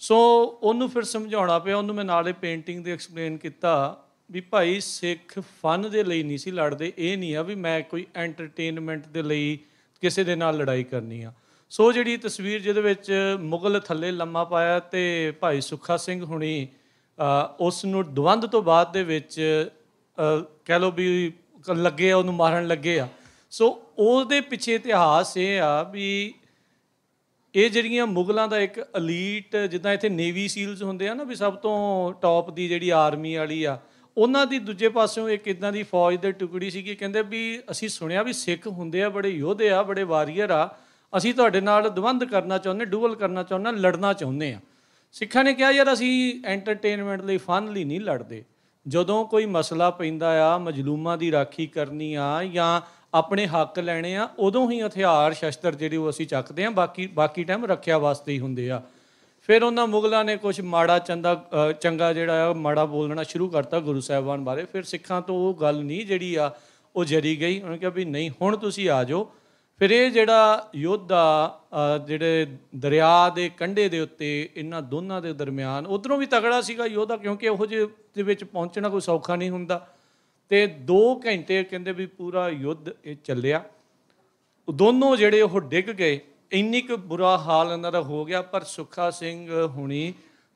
Speaker 1: ਸੋ ਉਹਨੂੰ ਫਿਰ ਸਮਝਾਉਣਾ ਪਿਆ, ਉਹਨੂੰ ਮੈਂ ਨਾਲੇ ਪੇਂਟਿੰਗ ਦੇ ਐਕਸਪਲੇਨ ਕੀਤਾ। ਵੀ ਭਾਈ ਸਿੱਖ ਫਨ ਦੇ ਲਈ ਨਹੀਂ ਸੀ ਲੜਦੇ, ਇਹ ਨਹੀਂ ਆ ਵੀ ਮੈਂ ਕੋਈ ਐਂਟਰਟੇਨਮੈਂਟ ਦੇ ਲਈ ਕਿਸੇ ਦੇ ਨਾਲ ਲੜਾਈ ਕਰਨੀ ਆ। ਸੋ ਜਿਹੜੀ ਤਸਵੀਰ ਜਿਹਦੇ ਵਿੱਚ ਮੁਗਲ ਥੱਲੇ ਲੰਮਾ ਪਾਇਆ ਤੇ ਭਾਈ ਸੁੱਖਾ ਸਿੰਘ ਹੁਣੀ ਉਸ ਨੂੰ ਦਵੰਦ ਤੋਂ ਬਾਅਦ ਦੇ ਵਿੱਚ ਕਹਿ ਲਓ ਵੀ ਲੱਗੇ ਆ, ਉਹਨੂੰ ਮਾਰਨ ਲੱਗੇ ਆ। ਸੋ ਉਹਦੇ ਪਿੱਛੇ ਇਤਿਹਾਸ ਇਹ ਆ ਵੀ ਇਹ ਜਿਹੜੀਆਂ ਮੁਗਲਾਂ ਦਾ ਇੱਕ ਅਲੀਟ ਜਿੱਦਾਂ ਇੱਥੇ ਨੇਵੀ ਸੀਲਸ ਹੁੰਦੇ ਆ ਨਾ ਵੀ ਸਭ ਤੋਂ ਟੌਪ ਦੀ ਜਿਹੜੀ ਆਰਮੀ ਵਾਲੀ ਆ ਉਹਨਾਂ ਦੀ ਦੂਜੇ ਪਾਸਿਓਂ ਇੱਕ ਇਦਾਂ ਦੀ ਫੌਜ ਦੇ ਟੁਕੜੀ ਸੀਗੀ, ਕਹਿੰਦੇ ਵੀ ਅਸੀਂ ਸੁਣਿਆ ਵੀ ਸਿੱਖ ਹੁੰਦੇ ਆ, ਬੜੇ ਯੋਧੇ ਆ, ਬੜੇ ਵਾਰੀਅਰ ਆ, ਅਸੀਂ ਤੁਹਾਡੇ ਨਾਲ ਦਵੰਦ ਕਰਨਾ ਚਾਹੁੰਦੇ ਡੂਅਲ ਕਰਨਾ ਚਾਹੁੰਦੇ ਲੜਨਾ ਚਾਹੁੰਦੇ ਆ। ਸਿੱਖਾਂ ਨੇ ਕਿਹਾ, ਯਾਰ ਅਸੀਂ ਐਂਟਰਟੇਨਮੈਂਟ ਲਈ ਫਨ ਲਈ ਨਹੀਂ ਲੜਦੇ। ਜਦੋਂ ਕੋਈ ਮਸਲਾ ਪੈਂਦਾ ਆ, ਮਜਲੂਮਾਂ ਦੀ ਰਾਖੀ ਕਰਨੀ ਆ, ਜਾਂ ਆਪਣੇ ਹੱਕ ਲੈਣੇ ਆ, ਉਦੋਂ ਹੀ ਹਥਿਆਰ, ਸ਼ਸਤਰ ਜਿਹੜੇ ਉਹ ਅਸੀਂ ਚੱਕਦੇ ਆ, ਬਾਕੀ ਬਾਕੀ ਟਾਈਮ ਰੱਖਿਆ ਵਾਸਤੇ ਹੀ ਹੁੰਦੇ ਆ। ਫਿਰ ਉਹਨਾਂ ਮੁਗਲਾਂ ਨੇ ਕੁਝ ਮਾੜਾ ਚੰਦਾ ਚੰਗਾ ਜਿਹੜਾ ਆ, ਮਾੜਾ ਬੋਲਣਾ ਸ਼ੁਰੂ ਕਰਤਾ ਗੁਰੂ ਸਾਹਿਬਾਨ ਬਾਰੇ। ਫਿਰ ਸਿੱਖਾਂ ਤੋਂ ਉਹ ਗੱਲ ਨਹੀਂ ਜਿਹੜੀ ਆ, ਉਹ ਜਰੀ ਗਈ। ਉਹਨਾਂ ਕਿਹਾ ਵੀ ਨਹੀਂ, ਹੁਣ ਤੁਸੀਂ ਆ ਜਾਓ। ਫਿਰ ਇਹ ਜਿਹੜਾ ਯੁੱਧ ਆ ਜਿਹੜੇ ਦਰਿਆ ਦੇ ਕੰਢੇ ਦੇ ਉੱਤੇ ਇਹਨਾਂ ਦੋਨਾਂ ਦੇ ਦਰਮਿਆਨ, ਉਧਰੋਂ ਵੀ ਤਗੜਾ ਸੀਗਾ ਯੋਧਾ, ਕਿਉਂਕਿ ਉਹ ਜਿਹੇ ਦੇ ਵਿੱਚ ਪਹੁੰਚਣਾ ਕੋਈ ਸੌਖਾ ਨਹੀਂ ਹੁੰਦਾ। ਤੇ 2 ਘੰਟੇ ਕਹਿੰਦੇ ਵੀ ਪੂਰਾ ਯੁੱਧ ਇਹ ਚੱਲਿਆ। ਦੋਨੋਂ ਜਿਹੜੇ ਉਹ ਡਿੱਗ ਗਏ। ਇੰਨੀ ਕੁ ਬੁਰਾ ਹਾਲ ਇਹਨਾਂ ਦਾ ਹੋ ਗਿਆ, ਪਰ ਸੁੱਖਾ ਸਿੰਘ ਹੁਣੀ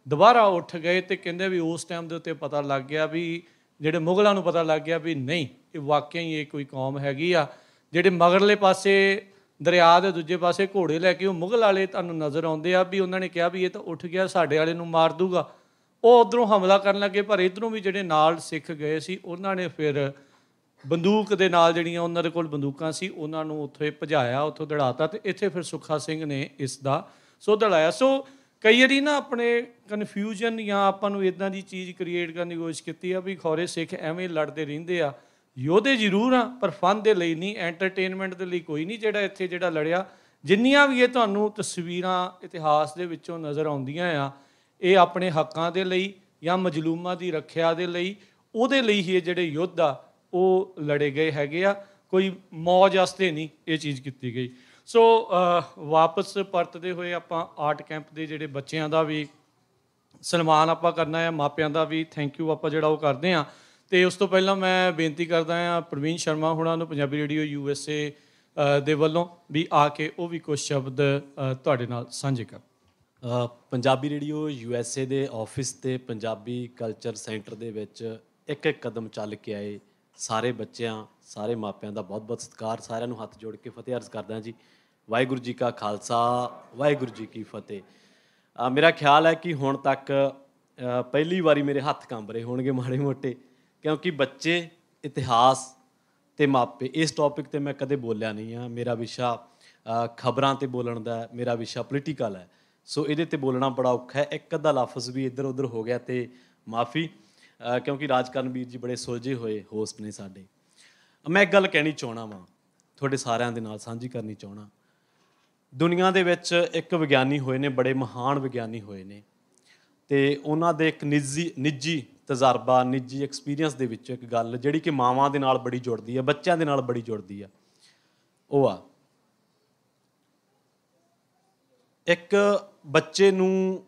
Speaker 1: ਦੁਬਾਰਾ ਉੱਠ ਗਏ ਤੇ ਕਹਿੰਦੇ ਵੀ ਉਸ ਟਾਈਮ ਦੇ ਉੱਤੇ ਪਤਾ ਲੱਗ ਗਿਆ ਵੀ ਜਿਹੜੇ ਮੁਗਲਾਂ ਨੂੰ ਪਤਾ ਲੱਗ ਗਿਆ ਵੀ ਨਹੀਂ, ਇਹ ਵਾਕਿਆ ਹੀ ਇਹ ਕੋਈ ਕੌਮ ਹੈਗੀ ਆ। ਜਿਹੜੇ ਮਗਰਲੇ ਪਾਸੇ ਦਰਿਆ ਦੇ ਦੂਜੇ ਪਾਸੇ ਘੋੜੇ ਲੈ ਕੇ ਉਹ ਮੁਗਲ ਵਾਲੇ ਤੁਹਾਨੂੰ ਨਜ਼ਰ ਆਉਂਦੇ ਆ ਵੀ ਉਹਨਾਂ ਨੇ ਕਿਹਾ ਵੀ ਇਹ ਤਾਂ ਉੱਠ ਗਿਆ, ਸਾਡੇ ਵਾਲੇ ਨੂੰ ਮਾਰ ਦੂਗਾ। ਉਹ ਉਧਰੋਂ ਹਮਲਾ ਕਰਨ ਲੱਗੇ, ਪਰ ਇਧਰੋਂ ਵੀ ਜਿਹੜੇ ਨਾਲ ਸਿੱਖ ਗਏ ਸੀ, ਉਹਨਾਂ ਨੇ ਫਿਰ ਬੰਦੂਕ ਦੇ ਨਾਲ ਜਿਹੜੀਆਂ ਉਹਨਾਂ ਦੇ ਕੋਲ ਬੰਦੂਕਾਂ ਸੀ, ਉਹਨਾਂ ਨੂੰ ਉੱਥੇ ਭਜਾਇਆ, ਉੱਥੋਂ ਦੜਾਤਾ ਤੇ ਇੱਥੇ ਫਿਰ ਸੁੱਖਾ ਸਿੰਘ ਨੇ ਇਸ ਦਾ ਸੋ ਦੜਾਇਆ ਸੋ ਕਈ ਵਾਰੀ ਨਾ ਆਪਣੇ ਕਨਫਿਊਜ਼ਨ ਜਾਂ ਆਪਾਂ ਨੂੰ ਇਦਾਂ ਦੀ ਚੀਜ਼ ਕ੍ਰੀਏਟ ਕਰਨ ਦੀ ਕੋਸ਼ਿਸ਼ ਕੀਤੀ ਆ ਵੀ ਖੌਰੇ ਸਿੱਖ ਐਵੇਂ ਲੜਦੇ ਰਹਿੰਦੇ ਆ। ਯੋਧੇ ਜ਼ਰੂਰ ਆ, ਪਰ ਫਨ ਦੇ ਲਈ ਨਹੀਂ ਐਂਟਰਟੇਨਮੈਂਟ ਦੇ ਲਈ ਕੋਈ ਨਹੀਂ ਜਿਹੜਾ ਇੱਥੇ ਜਿਹੜਾ ਲੜਿਆ। ਜਿੰਨੀਆਂ ਵੀ ਇਹ ਤੁਹਾਨੂੰ ਤਸਵੀਰਾਂ ਇਤਿਹਾਸ ਦੇ ਵਿੱਚੋਂ ਨਜ਼ਰ ਆਉਂਦੀਆਂ ਆ, ਇਹ ਆਪਣੇ ਹੱਕਾਂ ਦੇ ਲਈ ਜਾਂ ਮਜਲੂਮਾਂ ਦੀ ਰੱਖਿਆ ਦੇ ਲਈ, ਉਹਦੇ ਲਈ ਹੀ ਇਹ ਜਿਹੜੇ ਯੁੱਧ ਆ ਉਹ ਲੜੇ ਗਏ ਹੈਗੇ ਆ, ਕੋਈ ਮੌਜ ਵਾਸਤੇ ਨਹੀਂ ਇਹ ਚੀਜ਼ ਕੀਤੀ ਗਈ। ਸੋ ਵਾਪਸ ਪਰਤਦੇ ਹੋਏ ਆਪਾਂ ਆਰਟ ਕੈਂਪ ਦੇ ਜਿਹੜੇ ਬੱਚਿਆਂ ਦਾ ਵੀ ਸਨਮਾਨ ਆਪਾਂ ਕਰਨਾ ਹੈ, ਮਾਪਿਆਂ ਦਾ ਵੀ ਥੈਂਕ ਯੂ ਆਪਾਂ ਜਿਹੜਾ ਉਹ ਕਰਦੇ ਆ ਤੇ ਉਸ ਤੋਂ ਪਹਿਲਾਂ ਮੈਂ ਬੇਨਤੀ ਕਰਦਾ ਆ ਪ੍ਰਵੀਨ ਸ਼ਰਮਾ ਹੁਣਾਂ ਨੂੰ, Punjabi radio U S A ਦੇ ਵੱਲੋਂ ਵੀ ਆ ਕੇ ਉਹ ਵੀ ਕੁਝ ਸ਼ਬਦ ਤੁਹਾਡੇ ਨਾਲ ਸਾਂਝੇ ਕਰ
Speaker 3: Punjabi radio U S A ਦੇ ਆਫਿਸ ਤੇ ਪੰਜਾਬੀ ਕਲਚਰ ਸੈਂਟਰ ਦੇ ਵਿੱਚ ਇੱਕ ਇੱਕ ਕਦਮ ਚੱਲ ਕੇ ਆਏ। ਸਾਰੇ ਬੱਚਿਆਂ, ਸਾਰੇ ਮਾਪਿਆਂ ਦਾ ਬਹੁਤ-ਬਹੁਤ ਸਤਿਕਾਰ, ਸਾਰਿਆਂ ਨੂੰ ਹੱਥ ਜੋੜ ਕੇ ਫਤਿਹ ਅਰਜ਼ ਕਰਦਾ ਜੀ। ਵਾਹਿਗੁਰੂ ਜੀ ਕਾ ਖਾਲਸਾ, ਵਾਹਿਗੁਰੂ ਜੀ ਕੀ ਫਤਿਹ। ਮੇਰਾ ਖਿਆਲ ਹੈ ਕਿ ਹੁਣ ਤੱਕ ਪਹਿਲੀ ਵਾਰੀ ਮੇਰੇ ਹੱਥ ਕੰਬ ਰਹੇ ਹੋਣਗੇ ਮਾੜੇ ਮੋਟੇ, ਕਿਉਂਕਿ ਬੱਚੇ, ਇਤਿਹਾਸ ਤੇ ਮਾਪੇ, ਇਸ ਟੌਪਿਕ ਤੇ ਮੈਂ ਕਦੇ ਬੋਲਿਆ ਨਹੀਂ ਆ। ਮੇਰਾ ਵਿਸ਼ਾ ਖਬਰਾਂ ਤੇ ਬੋਲਣ ਦਾ, ਮੇਰਾ ਵਿਸ਼ਾ ਪੋਲੀਟੀਕਲ ਹੈ। ਸੋ ਇਹਦੇ ਤੇ ਬੋਲਣਾ ਬੜਾ ਔਖਾ ਹੈ। ਇੱਕ ਅੱਧਾ ਲਫ਼ਜ਼ ਵੀ ਇੱਧਰ ਉੱਧਰ ਹੋ ਗਿਆ ਤੇ ਮਾਫੀ। ਕਿਉਂਕਿ ਰਾਜਕਰਨ ਵੀਰ ਜੀ ਬੜੇ ਸੁਲਝੇ ਹੋਏ ਹੋਸਟ ਨੇ ਸਾਡੇ। ਮੈਂ ਇੱਕ ਗੱਲ ਕਹਿਣੀ ਚਾਹਣਾ ਵਾਂ, ਤੁਹਾਡੇ ਸਾਰਿਆਂ ਦੇ ਨਾਲ ਸਾਂਝੀ ਕਰਨੀ ਚਾਹਣਾ ਦੁਨੀਆ ਦੇ ਵਿੱਚ ਇੱਕ ਵਿਗਿਆਨੀ ਹੋਏ ਨੇ, ਬੜੇ ਮਹਾਨ ਵਿਗਿਆਨੀ ਹੋਏ ਨੇ। ਤੇ ਉਹਨਾਂ ਦੇ ਇੱਕ ਨਿੱਜੀ ਨਿੱਜੀ ਤਜਰਬਾ, ਨਿੱਜੀ ਐਕਸਪੀਰੀਅੰਸ ਦੇ ਵਿੱਚ ਇੱਕ ਗੱਲ, ਜਿਹੜੀ ਕਿ ਮਾਵਾਂ ਦੇ ਨਾਲ ਬੜੀ ਜੁੜਦੀ ਹੈ ਬੱਚਿਆਂ ਦੇ ਨਾਲ ਬੜੀ ਜੁੜਦੀ ਆ। ਉਹ ਆ, ਇੱਕ ਬੱਚੇ ਨੂੰ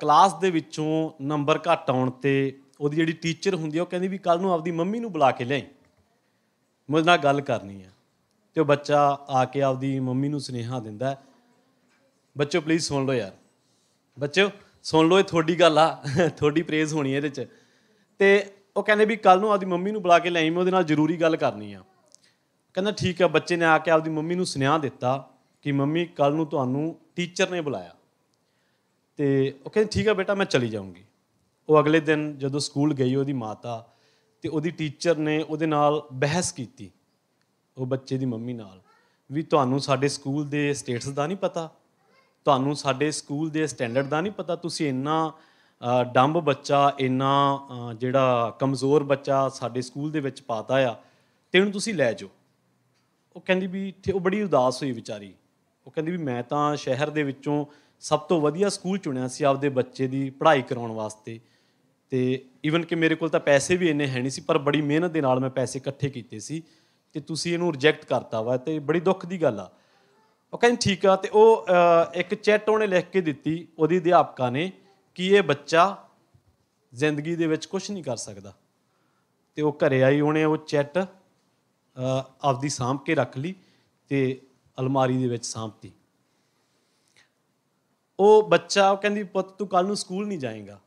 Speaker 3: ਕਲਾਸ ਦੇ ਵਿੱਚੋਂ ਨੰਬਰ ਘੱਟ ਆਉਣ ਤੇ ਉਹਦੀ ਜਿਹੜੀ ਟੀਚਰ ਹੁੰਦੀ ਆ ਉਹ ਕਹਿੰਦੀ ਵੀ ਕੱਲ ਨੂੰ ਆਪਦੀ ਮੰਮੀ ਨੂੰ ਬੁਲਾ ਕੇ ਲਿਆਈ। ਮੈਂ ਉਹਦੇ ਨਾਲ ਗੱਲ ਕਰਨੀ ਆ। ਤੇ ਉਹ ਬੱਚਾ ਆ ਕੇ ਆਪਦੀ ਮੰਮੀ ਨੂੰ ਸੁਨੇਹਾ ਦਿੰਦਾ ਹੈ, ਬੱਚੋ ਪਲੀਜ਼ ਸੁਣ ਲਓ ਯਾਰ। ਬੱਚਿਓ ਸੁਣ ਲਓ ਇਹ ਤੁਹਾਡੀ ਗੱਲ ਆ ਤੁਹਾਡੀ ਪ੍ਰੇਜ਼ ਹੋਣੀ ਹੈ ਇਹਦੇ ਚ। ਤੇ ਉਹ ਕਹਿੰਦੇ ਵੀ ਕੱਲ ਨੂੰ ਆਪਦੀ ਮੰਮੀ ਨੂੰ ਬੁਲਾ ਕੇ ਲਿਆਈ ਮੈਂ ਉਹਦੇ ਨਾਲ ਜ਼ਰੂਰੀ ਗੱਲ ਕਰਨੀ ਆ। ਕਹਿੰਦਾ ਠੀਕ ਆ ਬੱਚੇ ਨੇ ਆ ਕੇ ਆਪਦੀ ਮੰਮੀ ਨੂੰ ਸੁਨੇਹਾ ਦਿੱਤਾ ਕਿ ਮੰਮੀ ਕੱਲ ਨੂੰ ਤੁਹਾਨੂੰ ਟੀਚਰ ਨੇ ਬੁਲਾਇਆ। ਤੇ ਉਹ ਕਹਿੰਦੇ ਠੀਕ ਆ ਬੇਟਾ ਮੈਂ ਚਲੀ ਜਾਊਂਗੀ। ਉਹ ਅਗਲੇ ਦਿਨ ਜਦੋਂ ਸਕੂਲ ਗਈ ਉਹਦੀ ਮਾਤਾ ਤੇ ਉਹਦੀ ਟੀਚਰ ਨੇ ਉਹਦੇ ਨਾਲ ਬਹਿਸ ਕੀਤੀ, ਉਹ ਬੱਚੇ ਦੀ ਮੰਮੀ ਨਾਲ, ਵੀ ਤੁਹਾਨੂੰ ਸਾਡੇ ਸਕੂਲ ਦੇ ਸਟੇਟਸ ਦਾ ਨਹੀਂ ਪਤਾ, ਤੁਹਾਨੂੰ ਸਾਡੇ ਸਕੂਲ ਦੇ ਸਟੈਂਡਰਡ ਦਾ ਨਹੀਂ ਪਤਾ, ਤੁਸੀਂ ਇੰਨਾ ਡੰਬ ਬੱਚਾ, ਇੰਨਾ ਜਿਹੜਾ ਕਮਜ਼ੋਰ ਬੱਚਾ ਸਾਡੇ ਸਕੂਲ ਦੇ ਵਿੱਚ ਪਾਤਾ ਆ, ਤੇ ਇਹਨੂੰ ਤੁਸੀਂ ਲੈ ਜਾਓ। ਉਹ ਕਹਿੰਦੀ ਵੀ ਇੱਥੇ ਉਹ ਬੜੀ ਉਦਾਸ ਹੋਈ ਵਿਚਾਰੀ। ਉਹ ਕਹਿੰਦੀ ਵੀ ਮੈਂ ਤਾਂ ਸ਼ਹਿਰ ਦੇ ਵਿੱਚੋਂ ਸਭ ਤੋਂ ਵਧੀਆ ਸਕੂਲ ਚੁਣਿਆ ਸੀ ਆਪਦੇ ਬੱਚੇ ਦੀ ਪੜ੍ਹਾਈ ਕਰਾਉਣ ਵਾਸਤੇ। ਤੇ ਈਵਨ ਕਿ ਮੇਰੇ ਕੋਲ ਤਾਂ ਪੈਸੇ ਵੀ ਇੰਨੇ ਹੈ ਨਹੀਂ ਸੀ, ਪਰ ਬੜੀ ਮਿਹਨਤ ਦੇ ਨਾਲ ਮੈਂ ਪੈਸੇ ਇਕੱਠੇ ਕੀਤੇ ਸੀ ਤੇ ਤੁਸੀਂ ਇਹਨੂੰ ਰਿਜੈਕਟ ਕਰਤਾ ਵਾ ਤੇ ਬੜੀ ਦੁੱਖ ਦੀ ਗੱਲ ਆ। ਉਹ ਕਹਿੰਦੀ ਠੀਕ ਆ ਤੇ ਉਹ ਇੱਕ ਚੈਟ ਉਹਨੇ ਲਿਖ ਕੇ ਦਿੱਤੀ ਉਹਦੀ ਅਧਿਆਪਕਾ ਨੇ ਕਿ ਇਹ ਬੱਚਾ ਜ਼ਿੰਦਗੀ ਦੇ ਵਿੱਚ ਕੁਝ ਨਹੀਂ ਕਰ ਸਕਦਾ। ਤੇ ਉਹ ਘਰੇ ਆਈ, ਉਹਨੇ ਉਹ ਚੈਟ ਆਪਦੀ ਸਾਂਭ ਕੇ ਰੱਖ ਲਈ ਤੇ ਅਲਮਾਰੀ ਦੇ ਵਿੱਚ ਸਾਂਭਤੀ। ਉਹ ਬੱਚਾ ਉਹ ਕਹਿੰਦੀ, ਪੁੱਤ ਤੂੰ ਕੱਲ ਨੂੰ ਸਕੂਲ ਨਹੀਂ ਜਾਏਗਾ।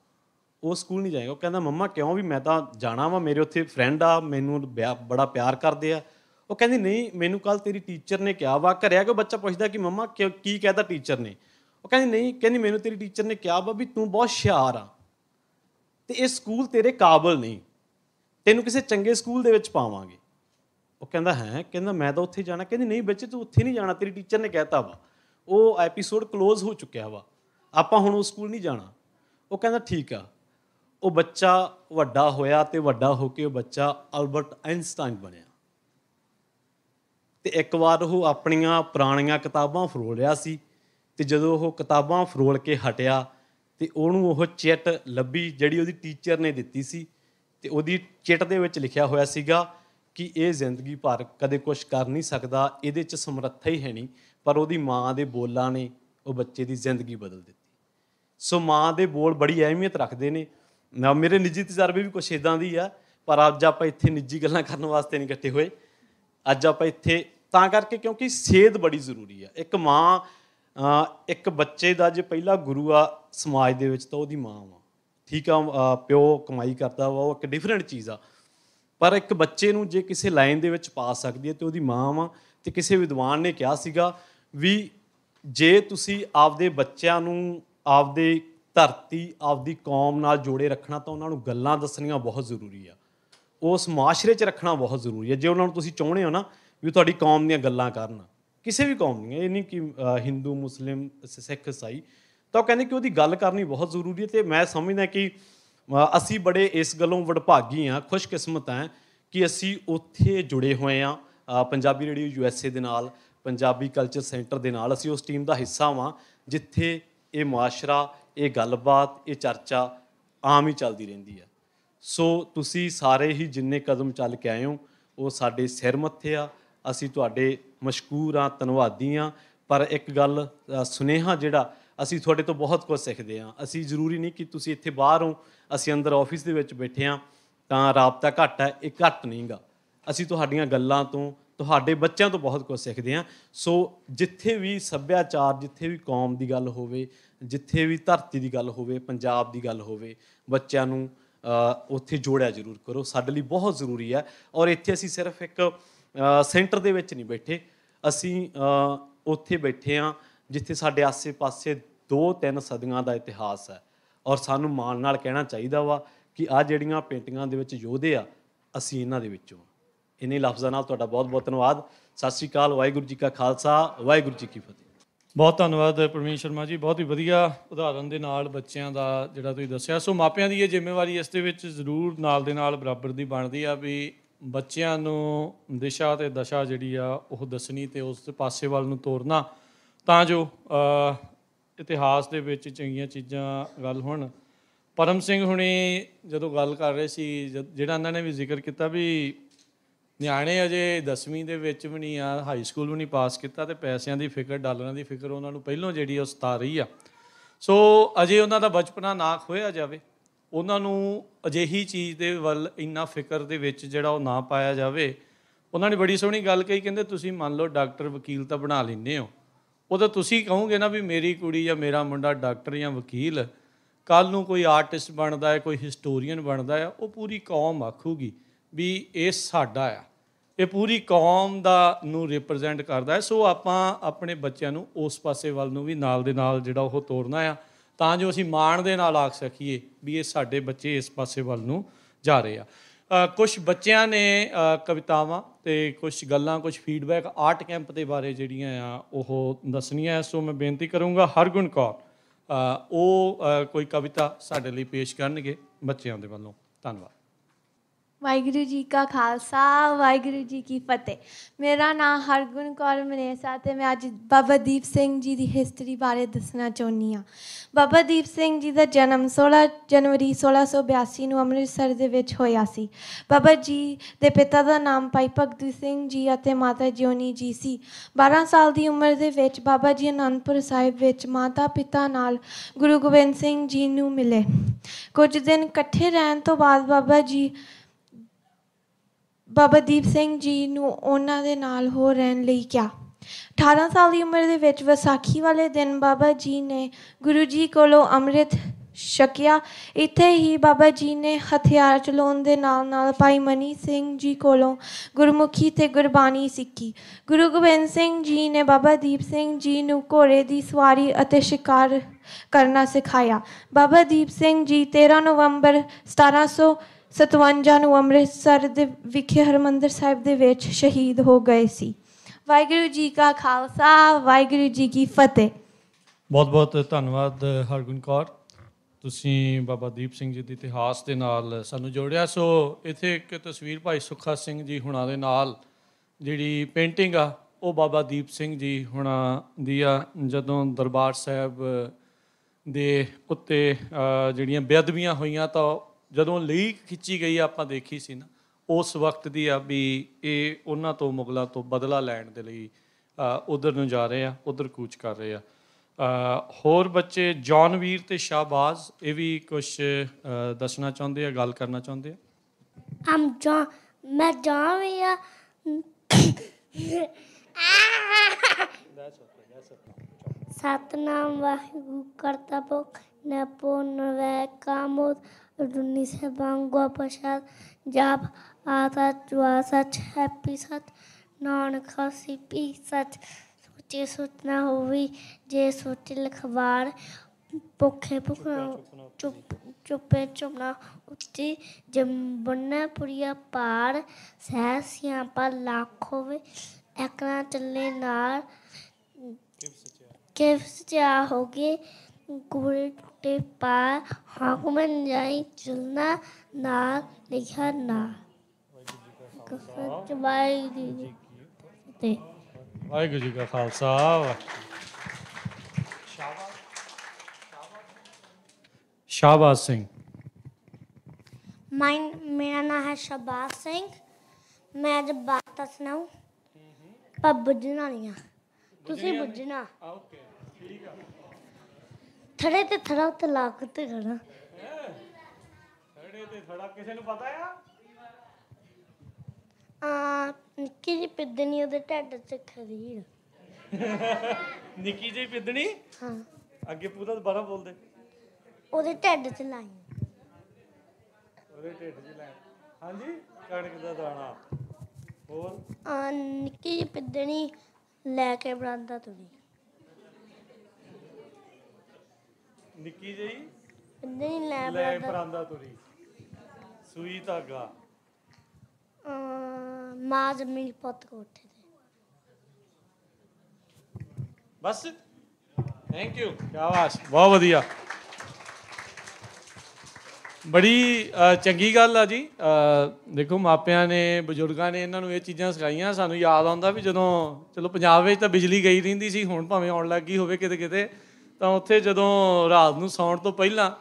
Speaker 3: ਉਹ ਸਕੂਲ ਨਹੀਂ ਜਾਏਗਾ। ਉਹ ਕਹਿੰਦਾ, ਮੰਮਾ, ਕਿਉਂ ਵੀ ਮੈਂ ਤਾਂ ਜਾਣਾ ਵਾ, ਮੇਰੇ ਉੱਥੇ ਫਰੈਂਡ ਆ, ਮੈਨੂੰ ਬਿਆ- ਬੜਾ ਪਿਆਰ ਕਰਦੇ ਆ। ਉਹ ਕਹਿੰਦੀ, ਨਹੀਂ, ਮੈਨੂੰ ਕੱਲ ਤੇਰੀ ਟੀਚਰ ਨੇ ਕਿਹਾ ਵਾ, ਘਰੇ ਆ ਕੇ ਬੱਚਾ ਪੁੱਛਦਾ ਕਿ, ਮੰਮਾ, ਕਿਉਂ- ਕੀ ਕਹਿਦਾ ਟੀਚਰ ਨੇ? ਉਹ ਕਹਿੰਦੀ, ਨਹੀਂ, ਕਹਿੰਦੀ, ਮੈਨੂੰ ਤੇਰੀ ਟੀਚਰ ਨੇ ਕਿਹਾ ਵਾ ਵੀ ਤੂੰ ਬਹੁਤ ਹੁਸ਼ਿਆਰ ਆ ਤੇ ਇਹ ਸਕੂਲ ਤੇਰੇ ਕਾਬਲ ਨਹੀਂ। ਤੈਨੂੰ ਕਿਸੇ ਚੰਗੇ ਸਕੂਲ ਦੇ ਵਿੱਚ ਪਾਵਾਂਗੇ। ਉਹ ਕਹਿੰਦਾ, ਹੈ? ਕਹਿੰਦਾ, ਮੈਂ ਤਾਂ ਉੱਥੇ ਜਾਣਾ। ਕਹਿੰਦੀ, ਨਹੀਂ ਬੱਚੇ, ਤੂੰ ਉੱਥੇ ਨਹੀਂ ਜਾਣਾ, ਤੇਰੀ ਟੀਚਰ ਨੇ ਕਹਿਤਾ ਵਾ। ਉਹ ਐਪੀਸੋਡ ক্লোਜ਼ ਹੋ ਚੁੱਕਿਆ ਵਾ। ਆਪਾਂ ਹੁਣ ਉਹ ਸਕੂਲ ਨਹੀਂ ਜਾਣਾ। ਉਹ ਕਹਿੰਦਾ, ਠੀਕ ਆ। ਉਹ ਬੱਚਾ ਵੱਡਾ ਹੋਇਆ ਤੇ ਵੱਡਾ ਹੋ ਕੇ ਉਹ ਬੱਚਾ ਅਲਬਰਟ ਆਇਨਸਟਾਈਨ ਬਣਿਆ। ਤੇ ਇੱਕ ਵਾਰ ਉਹ ਆਪਣੀਆਂ ਪੁਰਾਣੀਆਂ ਕਿਤਾਬਾਂ ਫਰੋਲ ਰਿਹਾ ਸੀ ਤੇ ਜਦੋਂ ਉਹ ਕਿਤਾਬਾਂ ਫਰੋਲ ਕੇ ਹਟਿਆ ਤੇ ਉਹਨੂੰ ਉਹ ਚਿੱਟ ਲੱਭੀ ਜਿਹੜੀ ਉਹਦੀ ਟੀਚਰ ਨੇ ਦਿੱਤੀ ਸੀ ਤੇ ਉਹਦੀ ਚਿੱਟ ਦੇ ਵਿੱਚ ਲਿਖਿਆ ਹੋਇਆ ਸੀਗਾ ਕਿ ਇਹ ਜ਼ਿੰਦਗੀ ਭਰ ਕਦੇ ਕੁਝ ਕਰ ਨਹੀਂ ਸਕਦਾ, ਇਹਦੇ 'ਚ ਸਮਰੱਥਾ ਹੀ ਹੈ ਨਹੀਂ, ਪਰ ਉਹਦੀ ਮਾਂ ਦੇ ਬੋਲਾਂ ਨੇ ਉਹ ਬੱਚੇ ਦੀ ਜ਼ਿੰਦਗੀ ਬਦਲ ਦਿੱਤੀ। ਸੋ ਮਾਂ ਦੇ ਬੋਲ ਬੜੀ ਅਹਿਮੀਅਤ ਰੱਖਦੇ ਨੇ ਨਾ, ਮੇਰੇ ਨਿੱਜੀ ਤਜਰਬੇ ਵੀ ਕੁਛ ਇਦਾਂ ਦੀ ਆ, ਪਰ ਅੱਜ ਆਪਾਂ ਇੱਥੇ ਨਿੱਜੀ ਗੱਲਾਂ ਕਰਨ ਵਾਸਤੇ ਨਹੀਂ ਇਕੱਠੇ ਹੋਏ। ਅੱਜ ਆਪਾਂ ਇੱਥੇ, ਤਾਂ ਕਰਕੇ ਕਿਉਂਕਿ ਸੇਧ ਬੜੀ ਜ਼ਰੂਰੀ ਆ। ਇੱਕ ਮਾਂ ਇੱਕ ਬੱਚੇ ਦਾ ਜੇ ਪਹਿਲਾ ਗੁਰੂ ਆ ਸਮਾਜ ਦੇ ਵਿੱਚ, ਤਾਂ ਉਹਦੀ ਮਾਂ ਵਾ। ਠੀਕ ਆ ਪਿਓ ਕਮਾਈ ਕਰਦਾ ਵਾ, ਉਹ ਇੱਕ ਡਿਫਰੈਂਟ ਚੀਜ਼ ਆ। ਪਰ ਇੱਕ ਬੱਚੇ ਨੂੰ ਜੇ ਕਿਸੇ ਲਾਈਨ ਦੇ ਵਿੱਚ ਪਾ ਸਕਦੀ ਹੈ ਤੇ ਉਹਦੀ ਮਾਂ ਵਾ, ਤੇ ਕਿਸੇ ਵਿਦਵਾਨ ਨੇ ਕਿਹਾ ਸੀਗਾ ਵੀ ਜੇ ਤੁਸੀਂ ਆਪਦੇ ਬੱਚਿਆਂ ਨੂੰ, ਆਪਦੇ ਧਰਤੀ ਆਪਦੀ ਕੌਮ ਨਾਲ ਜੋੜੇ ਰੱਖਣਾ ਤਾਂ ਉਹਨਾਂ ਨੂੰ ਗੱਲਾਂ ਦੱਸਣੀਆਂ ਬਹੁਤ ਜ਼ਰੂਰੀ ਆ। ਉਸ ਮਾਸ਼ਰੇ 'ਚ ਰੱਖਣਾ ਬਹੁਤ ਜ਼ਰੂਰੀ ਹੈ ਜੇ ਉਹਨਾਂ ਨੂੰ ਤੁਸੀਂ ਚਾਹੁੰਦੇ ਹੋ ਨਾ ਵੀ ਤੁਹਾਡੀ ਕੌਮ ਦੀਆਂ ਗੱਲਾਂ ਕਰਨ, ਕਿਸੇ ਵੀ ਕੌਮ ਦੀਆਂ, ਇਹ ਨਹੀਂ ਕਿ ਹਿੰਦੂ, ਮੁਸਲਿਮ ਸਿੱਖ ਇਸਾਈ ਤਾਂ ਉਹ ਕਹਿੰਦੇ ਕਿ ਉਹਦੀ ਗੱਲ ਕਰਨੀ ਬਹੁਤ ਜ਼ਰੂਰੀ ਹੈ ਤੇ ਮੈਂ ਸਮਝਦਾ ਕਿ ਅਸੀਂ ਬੜੇ ਇਸ ਗੱਲੋਂ ਵਡਭਾਗੀ ਆ, ਖੁਸ਼ਕਿਸਮਤ ਆ ਕਿ ਅਸੀਂ ਉੱਥੇ ਜੁੜੇ ਹੋਏ ਆ Punjabi radio U S A ਦੇ ਨਾਲ, ਪੰਜਾਬੀ ਕਲਚਰ ਸੈਂਟਰ ਦੇ ਨਾਲ ਅਸੀਂ ਉਸ ਟੀਮ ਦਾ ਹਿੱਸਾ ਵਾਂ, ਜਿੱਥੇ ਇਹ ਮੁਆਸ਼ਰਾ ਇਹ ਗੱਲਬਾਤ, ਇਹ ਚਰਚਾ ਆਮ ਹੀ ਚੱਲਦੀ ਰਹਿੰਦੀ ਹੈ। ਸੋ ਤੁਸੀਂ ਸਾਰੇ ਹੀ ਜਿੰਨੇ ਕਦਮ ਚੱਲ ਕੇ ਆਏ ਹੋ, ਉਹ ਸਾਡੇ ਸਿਰ ਮੱਥੇ ਆ। ਅਸੀਂ ਤੁਹਾਡੇ ਮਸ਼ਕੂਰ ਆ ਧੰਨਵਾਦੀ ਆ ਪਰ ਇੱਕ ਗੱਲ ਸੁਨੇਹਾ ਜਿਹੜਾ ਅਸੀਂ ਤੁਹਾਡੇ ਤੋਂ ਬਹੁਤ ਕੁਝ ਸਿੱਖਦੇ ਆ ਅਸੀਂ ਜ਼ਰੂਰੀ ਨਹੀਂ ਕਿ ਤੁਸੀਂ ਇੱਥੇ ਬਾਹਰ ਹੋ, ਅਸੀਂ ਅੰਦਰ ਆਫਿਸ ਦੇ ਵਿੱਚ ਬੈਠੇ ਆ ਤਾਂ ਰਾਬਤਾ ਘੱਟ ਹੈ, ਇਹ ਘੱਟ ਨਹੀਂਗਾ। ਅਸੀਂ ਤੁਹਾਡੀਆਂ ਗੱਲਾਂ ਤੋਂ, ਤੁਹਾਡੇ ਬੱਚਿਆਂ ਤੋਂ ਬਹੁਤ ਕੁਝ ਸਿੱਖਦੇ ਹਾਂ। ਸੋ ਜਿੱਥੇ ਵੀ ਸੱਭਿਆਚਾਰ, ਜਿੱਥੇ ਵੀ ਕੌਮ ਦੀ ਗੱਲ ਹੋਵੇ ਜਿੱਥੇ ਵੀ ਧਰਤੀ ਦੀ ਗੱਲ ਹੋਵੇ, ਪੰਜਾਬ ਦੀ ਗੱਲ ਹੋਵੇ, ਬੱਚਿਆਂ ਨੂੰ ਉੱਥੇ ਜੋੜਿਆ ਜ਼ਰੂਰ ਕਰੋ। ਸਾਡੇ ਲਈ ਬਹੁਤ ਜ਼ਰੂਰੀ ਹੈ ਔਰ ਇੱਥੇ ਅਸੀਂ ਸਿਰਫ ਇੱਕ ਸੈਂਟਰ ਦੇ ਵਿੱਚ ਨਹੀਂ ਬੈਠੇ। ਅਸੀਂ ਉੱਥੇ ਬੈਠੇ ਹਾਂ ਜਿੱਥੇ ਸਾਡੇ ਆਸੇ-ਪਾਸੇ ਦੋ ਤਿੰਨ ਸਦੀਆਂ ਦਾ ਇਤਿਹਾਸ ਹੈ ਔਰ ਸਾਨੂੰ ਮਾਣ ਨਾਲ ਕਹਿਣਾ ਚਾਹੀਦਾ ਵਾ ਕਿ ਆ ਜਿਹੜੀਆਂ ਪੇਂਟਿੰਗਾਂ ਦੇ ਵਿੱਚ ਯੋਧੇ ਆ, ਅਸੀਂ ਇਹਨਾਂ ਦੇ ਵਿੱਚੋਂ ਹਾਂ। ਲਫ਼ਜ਼ਾਂ ਨਾਲ ਤੁਹਾਡਾ ਬਹੁਤ-ਬਹੁਤ ਧੰਨਵਾਦ। ਸਤਿ ਸ਼੍ਰੀ ਅਕਾਲ, ਵਾਹਿਗੁਰੂ ਜੀ ਕਾ ਖਾਲਸਾ, ਵਾਹਿਗੁਰੂ ਜੀ ਕੀ ਫਤਿਹ।
Speaker 1: ਬਹੁਤ ਧੰਨਵਾਦ ਪਰਮੇਸ਼ ਸ਼ਰਮਾ ਜੀ, ਬਹੁਤ ਹੀ ਵਧੀਆ ਉਦਾਹਰਨ ਦੇ ਨਾਲ ਬੱਚਿਆਂ ਦਾ ਜਿਹੜਾ ਤੁਸੀਂ ਦੱਸਿਆ। ਸੋ ਮਾਪਿਆਂ ਦੀ ਇਹ ਜ਼ਿੰਮੇਵਾਰੀ ਇਸ ਦੇ ਵਿੱਚ ਜ਼ਰੂਰ ਨਾਲ ਦੇ ਨਾਲ ਬਰਾਬਰ ਦੀ ਬਣਦੀ ਆ ਵੀ ਬੱਚਿਆਂ ਨੂੰ ਦਿਸ਼ਾ ਤੇ ਦਸ਼ਾ ਜਿਹੜੀ ਆ ਉਹ ਦੱਸਣੀ ਤੇ ਉਸ ਪਾਸੇ ਵੱਲ ਨੂੰ ਤੋਰਨਾ। ਤਾਂ ਜੋ ਇਤਿਹਾਸ ਦੇ ਵਿੱਚ ਚੰਗੀਆਂ ਚੀਜ਼ਾਂ ਗੱਲ ਹੋਣ। ਪਰਮ ਸਿੰਘ ਹੁਣੇ ਜਦੋਂ ਗੱਲ ਕਰ ਰਹੇ ਸੀ ਜਦ- ਜਿਹੜਾ ਇਹਨਾਂ ਨੇ ਵੀ ਜ਼ਿਕਰ ਕੀਤਾ ਵੀ ਨਿਆਣੇ ਅਜੇ 10ਵੀਂ ਦੇ ਵਿੱਚ ਵੀ ਨਹੀਂ ਆ ਹਾਈ ਸਕੂਲ ਵੀ ਨਹੀਂ ਪਾਸ ਕੀਤਾ ਤੇ ਪੈਸਿਆਂ ਦੀ ਫਿਕਰ, ਡਾਲਰਾਂ ਦੀ ਫਿਕਰ ਉਹਨਾਂ ਨੂੰ ਪਹਿਲਾਂ ਜਿਹੜੀ ਉਹ ਸਤਾ ਰਹੀ ਆ। ਸੋ ਅਜੇ ਉਹਨਾਂ ਦਾ ਬਚਪਨਾ ਨਾ ਖੋਇਆ ਜਾਵੇ, ਉਹਨਾਂ ਨੂੰ ਅਜਿਹੀ ਚੀਜ਼ ਦੇ ਵੱਲ ਇੰਨਾ ਫਿਕਰ ਦੇ ਵਿੱਚ ਜਿਹੜਾ ਉਹ ਨਾ ਪਾਇਆ ਜਾਵੇ, ਉਹਨਾਂ ਨੇ ਬੜੀ ਸੋਹਣੀ ਗੱਲ ਕਹੀ, ਕਹਿੰਦੇ ਤੁਸੀਂ ਮੰਨ ਲਓ ਡਾਕਟਰ ਵਕੀਲ ਤਾਂ ਬਣਾ ਲੈਂਦੇ ਹੋ। ਉਹ ਤਾਂ ਤੁਸੀਂ ਕਹੋਗੇ ਨਾ ਵੀ ਮੇਰੀ ਕੁੜੀ ਜਾਂ ਮੇਰਾ ਮੁੰਡਾ ਡਾਕਟਰ ਜਾਂ ਵਕੀਲ ਕੱਲ ਨੂੰ ਕੋਈ ਆਰਟਿਸਟ ਬਣਦਾ ਹੈ, ਕੋਈ ਹਿਸਟੋਰੀਅਨ ਬਣਦਾ ਹੈ, ਉਹ ਪੂਰੀ ਕੌਮ ਆਖੂਗੀ। ਵੀ ਇਹ ਸਾਡਾ ਆ। ਇਹ ਪੂਰੀ ਕੌਮ ਦਾ ਨੂੰ ਰਿਪਰੈਜ਼ੈਂਟ ਕਰਦਾ ਹੈ। ਸੋ ਆਪਾਂ ਆਪਣੇ ਬੱਚਿਆਂ ਨੂੰ ਉਸ ਪਾਸੇ ਵੱਲ ਨੂੰ ਵੀ ਨਾਲ ਦੇ ਨਾਲ ਜਿਹੜਾ ਉਹ ਤੋਰਨਾ ਆ, ਤਾਂ ਜੋ ਅਸੀਂ ਮਾਣ ਦੇ ਨਾਲ ਆਖ ਸਕੀਏ ਵੀ ਇਹ ਸਾਡੇ ਬੱਚੇ ਇਸ ਪਾਸੇ ਵੱਲ ਨੂੰ ਜਾ ਰਹੇ ਆ। ਕੁਝ ਬੱਚਿਆਂ ਨੇ ਕਵਿਤਾਵਾਂ ਤੇ ਕੁਝ ਗੱਲਾਂ ਕੁਝ ਫੀਡਬੈਕ ਆਰਟ ਕੈਂਪ ਦੇ ਬਾਰੇ ਜਿਹੜੀਆਂ ਆ, ਉਹ ਦੱਸਣੀਆਂ ਸੋ ਮੈਂ ਬੇਨਤੀ ਕਰੂੰਗਾ ਹਰਗੁਣ ਕੌਰ ਉਹ ਕੋਈ ਕਵਿਤਾ ਸਾਡੇ ਲਈ ਪੇਸ਼ ਕਰਨਗੇ ਬੱਚਿਆਂ ਦੇ ਵੱਲੋਂ। ਧੰਨਵਾਦ।
Speaker 4: ਵਾਹਿਗੁਰੂ ਜੀ ਕਾ ਖਾਲਸਾ, ਵਾਹਿਗੁਰੂ ਜੀ ਕੀ ਫਤਿਹ। ਮੇਰਾ ਨਾਮ ਹਰਗੁਣ ਕੌਰ ਮਨੇਸਾ ਤੇ ਮੈਂ ਅੱਜ ਬਾਬਾ ਦੀਪ ਸਿੰਘ ਜੀ ਦੀ ਹਿਸਟਰੀ ਬਾਰੇ ਦੱਸਣਾ ਚਾਹੁੰਦੀ ਹਾਂ। ਬਾਬਾ ਦੀਪ ਸਿੰਘ ਜੀ ਦਾ ਜਨਮ 16 ਜਨਵਰੀ 1682 ਨੂੰ ਅੰਮ੍ਰਿਤਸਰ ਦੇ ਵਿੱਚ ਹੋਇਆ ਸੀ। ਬਾਬਾ ਜੀ ਦੇ ਪਿਤਾ ਦਾ ਨਾਮ ਭਾਈ ਭਗਤ ਸਿੰਘ ਜੀ ਅਤੇ ਮਾਤਾ ਜਿਉਨੀ ਜੀ ਸੀ। 12 ਸਾਲ ਦੀ ਉਮਰ ਦੇ ਵਿੱਚ ਬਾਬਾ ਜੀ ਅਨੰਦਪੁਰ ਸਾਹਿਬ ਵਿੱਚ ਮਾਤਾ ਪਿਤਾ ਨਾਲ ਗੁਰੂ ਗੋਬਿੰਦ ਸਿੰਘ ਜੀ ਨੂੰ ਮਿਲੇ। ਕੁਝ ਦਿਨ ਇਕੱਠੇ ਰਹਿਣ ਤੋਂ ਬਾਅਦ ਬਾਬਾ ਜੀ ਬਾਬਾ ਦੀਪ ਸਿੰਘ ਜੀ ਨੂੰ ਉਹਨਾਂ ਦੇ ਨਾਲ ਹੋ ਰਹਿਣ ਲਈ ਕਿਹਾ। 18 ਸਾਲ ਦੀ ਉਮਰ ਦੇ ਵਿੱਚ ਵਿਸਾਖੀ ਵਾਲੇ ਦਿਨ ਬਾਬਾ ਜੀ ਨੇ ਗੁਰੂ ਜੀ ਕੋਲੋਂ ਅੰਮ੍ਰਿਤ ਛਕਿਆ। ਇੱਥੇ ਹੀ ਬਾਬਾ ਜੀ ਨੇ ਹਥਿਆਰ ਚਲਾਉਣ ਦੇ ਨਾਲ ਨਾਲ ਭਾਈ ਮਨੀ ਸਿੰਘ ਜੀ ਕੋਲੋਂ ਗੁਰਮੁਖੀ ਤੇ ਗੁਰਬਾਣੀ ਸਿੱਖੀ। ਗੁਰੂ ਗੋਬਿੰਦ ਸਿੰਘ ਜੀ ਨੇ ਬਾਬਾ ਦੀਪ ਸਿੰਘ ਜੀ ਨੂੰ ਘੋੜੇ ਦੀ ਸਵਾਰੀ ਅਤੇ ਸ਼ਿਕਾਰ ਕਰਨਾ ਸਿਖਾਇਆ। ਬਾਬਾ ਦੀਪ ਸਿੰਘ ਜੀ 13 ਨਵੰਬਰ 1700 57 ਨੂੰ ਅੰਮ੍ਰਿਤਸਰ ਦੇ ਵਿਖੇ ਹਰਮੰਦਰ ਸਾਹਿਬ ਦੇ ਵਿੱਚ ਸ਼ਹੀਦ ਹੋ ਗਏ ਸੀ। ਵਾਹਿਗੁਰੂ ਜੀ ਕਾ ਖਾਲਸਾ, ਵਾਹਿਗੁਰੂ ਜੀ ਕੀ ਫਤਿਹ।
Speaker 1: ਬਹੁਤ ਬਹੁਤ ਧੰਨਵਾਦ, ਹਰਗੁਣ ਕੌਰ। ਤੁਸੀਂ ਬਾਬਾ ਦੀਪ ਸਿੰਘ ਜੀ ਦੇ ਇਤਿਹਾਸ ਦੇ ਨਾਲ ਸਾਨੂੰ ਜੋੜਿਆ। ਸੋ ਇੱਥੇ ਇੱਕ ਤਸਵੀਰ ਭਾਈ ਸੁੱਖਾ ਸਿੰਘ ਜੀ ਹੁਣਾਂ ਦੇ ਨਾਲ ਜਿਹੜੀ ਪੇਂਟਿੰਗ ਆ, ਉਹ ਬਾਬਾ ਦੀਪ ਸਿੰਘ ਜੀ ਹੁਣਾਂ ਦੀ ਆ। ਜਦੋਂ ਦਰਬਾਰ ਸਾਹਿਬ ਦੇ ਉੱਤੇ ਜਿਹੜੀਆਂ ਬੇਅਦਬੀਆਂ ਹੋਈਆਂ ਤਾਂ ਜਦੋਂ ਲੀਕ ਖਿੱਚੀ ਗਈ ਆਪਾਂ ਦੇਖੀ ਸੀ ਨਾ, ਉਸ ਵਕਤ ਦੀ ਆ ਵੀ ਇਹ ਉਹਨਾਂ ਤੋਂ ਮੁਗਲਾਂ ਤੋਂ ਬਦਲਾ ਲੈਣ ਦੇ ਲਈ ਉਧਰ ਨੂੰ ਜਾ ਰਹੇ ਆ, ਉਧਰ ਕੂਚ ਕਰ ਰਹੇ ਆ। ਹੋਰ ਬੱਚੇ ਜੌਨਵੀਰ ਤੇ ਸ਼ਾਹਬਾਜ਼, ਇਹ ਵੀ ਕੁਝ ਦੱਸਣਾ ਚਾਹੁੰਦੇ ਆ, ਗੱਲ ਕਰਨਾ ਚਾਹੁੰਦੇ ਆ?
Speaker 5: I'm John. ਮੈਂ John ਵੀ ਆ। ਸਤਨਾਮ ਵਾਹਿਗੁਰੂ ਕਰਤਾ ਪੁਰਖ ਨਪੋ ਨਵੈ ਕਾਮੋਦ ਅਡੁਨੀ ਸੇ ਬੰਗੋ ਪ੍ਰਸਾਦ ਜਾਪ ਆਤਾ ਜੁਆਸਾ ਹੈਪੀ ਸਤ ਨਾਨਕ ਹੋਸੀ ਪੀ ਸੱਚ। ਸੋਚੇ ਸੋਚਣਾ ਹੋਵੇ ਜੇ ਸੋਚੇ ਲਖਵਾਰ ਭੁੱਖੇ ਭੁੱਖਣਾ ਚੁੱਪ ਚੁੱਪੇ ਚੁੱਪਣਾ ਉੱਚੀ ਜੰਬਨਾ ਪੁਰੀਆ ਪਾਰ। ਸਹਿ ਸਿਆਪਾ ਲੱਖ ਹੋਵੇ ਇਕਣਾ ਚੱਲੇ ਨਾਲ। ਕਿਫ ਸਚਾ ਹੋਗੇ ਗੁਰੇ ਟੁੱਟੇ ਪਾ ਹਾਕਮਨ ਜਾਈ ਚਲਣਾ ਨਾਲ ਲਿਖਿਆ ਨਾ। ਤੇ
Speaker 1: ਵਾਹਿਗੁਰੂ ਜੀ ਕਾ ਖਾਲਸਾ ਸ਼ਾਬਾਸ਼ ਸਿੰਘ।
Speaker 5: ਮਾਈ ਮੇਰਾ ਨਾਮ ਹੈ ਸ਼ਬਾਜ਼ ਸਿੰਘ। ਮੈਂ ਅੱਜ ਬਾਤ ਸੁਣਾਉ ਪਰ ਬੁੱਝਣਾ ਨਹੀਂ ਆ ਤੁਸੀਂ ਬੁੱਝਣਾ।
Speaker 1: ਓਕੇ ਠੀਕ ਆ।
Speaker 5: ਥੜੇ ਤੇ ਥੜਾ ਉੱਤੇ ਲੱਕ ਤੇ ਖੜਾ
Speaker 1: ਥੜੇ ਤੇ ਥੜਾ ਕਿਸੇ ਨੂੰ ਪਤਾ ਆ?
Speaker 5: ਆ ਨਿੱਕੀ ਜਿਹੀ ਪਿੱਦਣੀ ਉਹਦੇ ਢੱਡ 'ਚ ਖਰੀਰ
Speaker 1: ਨਿੱਕੀ ਜਿਹੀ ਪਿੱਦਣੀ?
Speaker 5: ਹਾਂ।
Speaker 1: ਅੱਗੇ ਪੂਰਾ ਦੁਬਾਰਾ ਬੋਲਦੇ
Speaker 5: ਉਹਦੇ ਢੱਡ 'ਚ ਲਾਈ।
Speaker 1: ਉਹਦੇ ਢਿੱਡ 'ਚ ਲੈ ਹਾਂਜੀ ਕਣਕ ਦਾ ਦਾਣਾ। ਹੋਰ?
Speaker 5: ਆ ਨਿੱਕੀ ਜਿਹੀ ਪਿੱਦਣੀ ਲੈ ਕੇ ਬਰਾਂਦਾ ਤੁਰੀ।
Speaker 1: ਨਿੱਕੀ ਜਿਹੀ?
Speaker 5: ਪਿੱਦਣੀ ਲੈ
Speaker 1: ਲੈ ਪਰਾਂਦਾ ਤੁਰੀ। ਸੂਈ ਧਾਗਾ।
Speaker 5: ਆ, ਮਾਂ ਜੰਮੀ ਪੁੱਤ ਕੋਠੇ ਤੇ।
Speaker 1: ਬਸ। ਥੈਂਕ ਯੂ ਸ਼ਾਬਾਸ਼। ਬਹੁਤ ਵਧੀਆ। ਬੜੀ ਅ, ਚੰਗੀ ਗੱਲ ਆ ਜੀ। ਅ, ਦੇਖੋ ਮਾਪਿਆਂ ਨੇ ਬਜ਼ੁਰਗਾਂ ਨੇ ਇਹਨਾਂ ਨੂੰ ਇਹ ਚੀਜ਼ਾਂ ਸਿਖਾਈਆਂ। ਸਾਨੂੰ ਯਾਦ ਆਉਂਦਾ ਵੀ ਜਦੋਂ ਚਲੋ ਪੰਜਾਬ ਵਿੱਚ ਤਾਂ ਬਿਜਲੀ ਗਈ ਰਹਿੰਦੀ ਸੀ। ਹੁਣ ਭਾਵੇਂ ਆਉਣ ਲੱਗੀ ਹੋਵੇ ਕਿਤੇ ਕਿਤੇ ਤਾਂ ਉੱਥੇ ਜਦੋਂ ਰਾਤ ਨੂੰ ਸੌਣ ਤੋਂ ਪਹਿਲਾਂ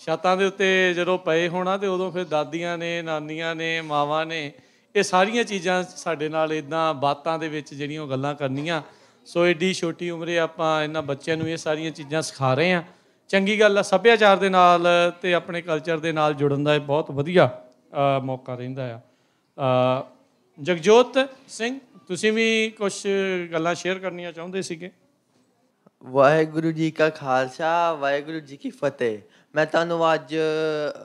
Speaker 1: ਛੱਤਾਂ ਦੇ ਉੱਤੇ ਜਦੋਂ ਪਏ ਹੋਣਾ ਤੇ ਉਦੋਂ ਫਿਰ ਦਾਦੀਆਂ ਨੇ, ਨਾਨੀਆਂ ਨੇ, ਮਾਵਾਂ ਨੇ, ਇਹ ਸਾਰੀਆਂ ਚੀਜ਼ਾਂ ਸਾਡੇ ਨਾਲ ਇਦਾਂ ਬਾਤਾਂ ਦੇ ਵਿੱਚ ਜਿਹੜੀਆਂ ਉਹ ਗੱਲਾਂ ਕਰਨੀਆਂ। ਸੋ ਏਡੀ ਛੋਟੀ ਉਮਰੇ ਆਪਾਂ ਇਹਨਾਂ ਬੱਚਿਆਂ ਨੂੰ ਇਹ ਸਾਰੀਆਂ ਚੀਜ਼ਾਂ ਸਿਖਾ ਰਹੇ ਹਾਂ। ਚੰਗੀ ਗੱਲ ਆ, ਸੱਭਿਆਚਾਰ ਦੇ ਨਾਲ ਤੇ ਆਪਣੇ ਕਲਚਰ ਦੇ ਨਾਲ ਜੁੜਨ ਦਾ ਇਹ ਬਹੁਤ ਵਧੀਆ ਮੌਕਾ ਰਹਿੰਦਾ ਆ। ਜਗਜੋਤ ਸਿੰਘ, ਤੁਸੀਂ ਵੀ ਕੁਝ ਗੱਲਾਂ ਸ਼ੇਅਰ ਕਰਨੀਆਂ ਚਾਹੁੰਦੇ ਸੀਗੇ?
Speaker 6: ਵਾਹਿਗੁਰੂ ਜੀ ਕਾ ਖਾਲਸਾ ਵਾਹਿਗੁਰੂ ਜੀ ਕੀ ਫਤਿਹ। ਮੈਂ ਤੁਹਾਨੂੰ ਅੱਜ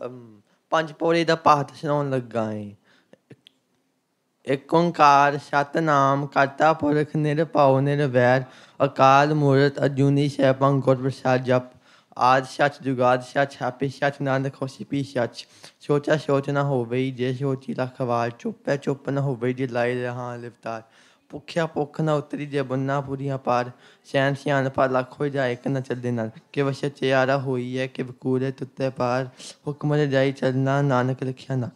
Speaker 6: ਅਮ, ਪੰਜ ਪੌੜੀ ਦਾ ਪਾਠ ਸੁਣਾਉਣ ਲੱਗਾ ਹਾਂ ਏਕ ਓੰਕਾਰ ਸਤਨਾਮ ਕਰਤਾ ਪੁਰਖ ਨਿਰਭਉ ਨਿਰਵੈਰ ਅਕਾਲ ਮੂਰਤ ਅਜੂਨੀ ਸੈਭੰ ਗੁਰ ਪ੍ਰਸਾਦ ਜਪ ਆਦ ਸੱਚ ਜੁਗਾਦ ਸੱਚ ਹਾਪੀ ਸੱਚ ਨਾਨਕ ਹੋਸੀ ਪੀ ਸੱਚ। ਸੋਚਾ ਸੋਚ ਨਾ ਹੋਵੇ ਜੇ ਸੋਚੀ ਲਖਵਾਲ ਚੁੱਪੈ ਚੁੱਪ ਨਾ ਹੋਵੇ ਜੇ ਲਾਈ ਰਹਾ ਲਿਵਤਾਰ। ਭੁੱਖਿਆ ਭੁੱਖ ਨਾ ਉਤਰੀ ਜੇ ਬੰਨਾ ਪੂਰੀਆਂ ਪਾਰ ਸ਼ੈਨ ਸਿਆਨ ਪਾ ਲੱਖ ਹੋ ਜਾਏ ਇੱਕ ਨਾ ਚੱਲਦੇ ਨਾਲ। ਕਿ ਵਸ਼ ਚਿਆਰਾ ਹੋਈ ਹੈ ਕਿ ਬਕੂਰੇ ਤੁੱਤੇ ਪਾਰ, ਹੁਕਮ ਦੇ ਜਾਈ ਚੱਲਣਾ ਨਾਨਕ ਲਿਖਿਆ ਨਾ।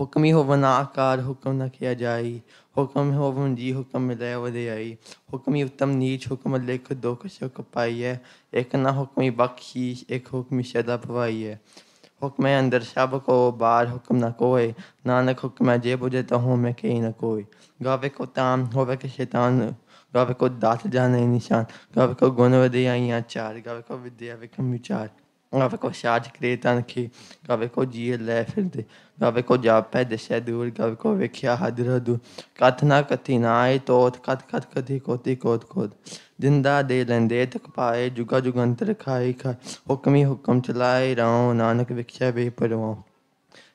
Speaker 6: ਹੁਕਮੀ ਹੋਵਨ ਆਕਾਰ, ਹੁਕਮ ਨਾ ਕਿਆ ਜਾਈ। ਹੁਕਮ ਹੋਵਨ ਜੀ, ਹੁਕਮ ਮਿਲੇ ਵਦਿਆਈ ਹੁਕਮੀ ਉਤਮ ਨੀਚ, ਹੁਕਮ ਲਿਖ ਦੁਖ ਸੁਖ ਪਾਈਐ ਇੱਕ ਨਾ ਹੁਕਮੀ ਬਖਸ਼ੀਸ਼, ਇੱਕ ਹੁਕਮੀ ਸਦਾ ਭਵਾਈਐ ਹੁਕਮ ਹੈ ਅੰਦਰ ਸਭ ਕੋ ਬਾਹਰ ਹੁਕਮ ਨਾ ਕੋਏ ਨਾਨਕ ਹੁਕਮ ਹੈ ਜੇ ਬੁਝੇ ਤਾਂ ਹੋ ਮੈਂ ਕਹੀ ਨਾ ਕੋਈ ਗਾਵੇ ਕੋ ਤਾਮ ਹੋਵੇ ਕਿ ਸ਼ੈਤਾਨ ਗਾਵੇ ਕੋ ਦਾਤ ਜਾਣੇ ਨਿਸ਼ਾਨ ਗਾਵੇ ਕੋ ਗੁਣ ਵਦਿਆਈਆਂ ਚਾਰ ਗਾਵੇ ਕੋ ਵਿਦਿਆ ਵਿਕਮ ਵਿਚਾਰ ਗਾਵੇ ਕੋ ਸਾਜ ਕਰੇ ਤਨਖੀ ਗਾਵੇ ਕੋ ਜੀ ਲੈ ਫਿਰਦੇ ਗਾਵੇ ਕੋ ਜਾਪੈ ਦਸ਼ੈ ਦੂਰ ਗਾਵੇ ਕੋ ਵੇਖਿਆ ਹਦਰ ਦੂ ਕਥ ਨਾ ਕਥੀ ਨਾ ਆਏ ਤੋਤ ਕਥ ਕਥ ਕਥੀ ਕੋਤੀ ਕੋਤ ਕੋਤ ਜਿੰਦਾ ਦੇ ਲੈਂਦੇ ਤਕ ਪਾਏ ਜੁਗਾ ਜੁਗੰਤਰ ਖਾਈ ਖਾ ਹੁਕਮੀ ਹੁਕਮ ਚਲਾਏ ਰਾਉ ਨਾਨਕ ਵਿਖਿਆ ਵੇ ਪਰਵਾਂ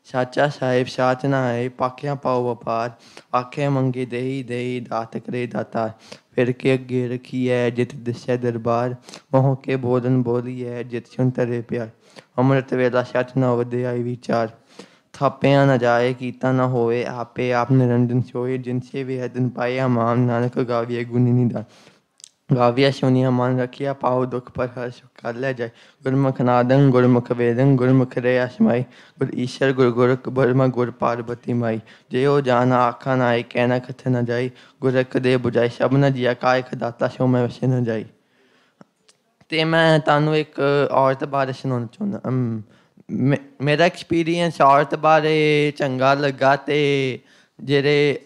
Speaker 6: ਸਾਚਾ ਸਾਹਿਬ ਸਾਚ ਨਾ ਹੈ ਪਾਕਿਆਂ ਪਾਉ ਵਪਾਰ ਆਖੇ ਮੰਗੇ ਦੇਈ ਦੇਈ ਦਾਤ ਕਰੇ ਦਾਤਾ ਫਿਰ ਕੇ ਅੱਗੇ ਰਖੀ ਹੈ ਜਿਤ ਦਿਸੈ ਦਰਬਾਰ ਮੋਹ ਕੇ ਬੋਲਨ ਬੋਲੀ ਹੈ ਜਿਤ ਸੁਨ ਤਰੇ ਪਿਆਰ ਅੰਮ੍ਰਿਤ ਵੇਲਾ ਸਚ ਨਾ ਵਦੇ ਆਈ ਵਿਚਾਰ ਥਾਪਿਆ ਨਾ ਜਾਏ ਕੀਤਾ ਨਾ ਹੋਏ ਆਪੇ ਆਪ ਨਿਰੰਜਨ ਸੋਏ ਜਿਨ ਸੇ ਵੀ ਹਦਨ ਪਾਇਆ ਮਾਮ ਨਾਨਕ ਗਾਵੀਏ ਗੁਣੀ ਨਿਦਾ ਗਾਵੀਆ ਸੁਨੀਆ ਮਨ ਰਖਿਆ ਪਾਉ ਦੁਖ ਪਰ ਹਰ ਸੁਖ ਕਰ ਲੈ ਜਾਏ ਗੁਰਮੁਖ ਨਾਦੰ ਗੁਰਮੁਖ ਵੇਦੰ ਗੁਰਮੁਖ ਰੇ ਅਸਮਾਈ ਗੁਰ ਈਸ਼ਰ ਗੁਰ ਗੁਰਕ ਬਰਮਾ ਗੁਰ ਪਾਰਬਤੀ ਮਾਈ ਜੇ ਉਹ ਜਾਨ ਆਖਾ ਨਾ ਆਏ ਕਹਿਣਾ ਕਥ ਨਾ ਜਾਈ ਗੁਰਕ ਦੇ 부ਜਾਈ ਸ਼ਬਨ ਜੀਆ ਕਾਇ ਖਦਾਤਾ ਸੋ ਮੈਂ ਵਸੇ ਨਾ ਜਾਈ ਤੇ ਮੈਂ ਤੁਹਾਨੂੰ ਇੱਕ ਔਰਤ ਬਾਰੇ ਸੁਣਾਉਣਾ ਚਾਹੁੰਦਾ ਅਮ, ਮੇਰਾ ਐਕਸਪੀਰੀਅੰਸ ਔਰਤ ਬਾਰੇ ਚੰਗਾ ਲੱਗਾ ਤੇ ਜਿਹੜੇ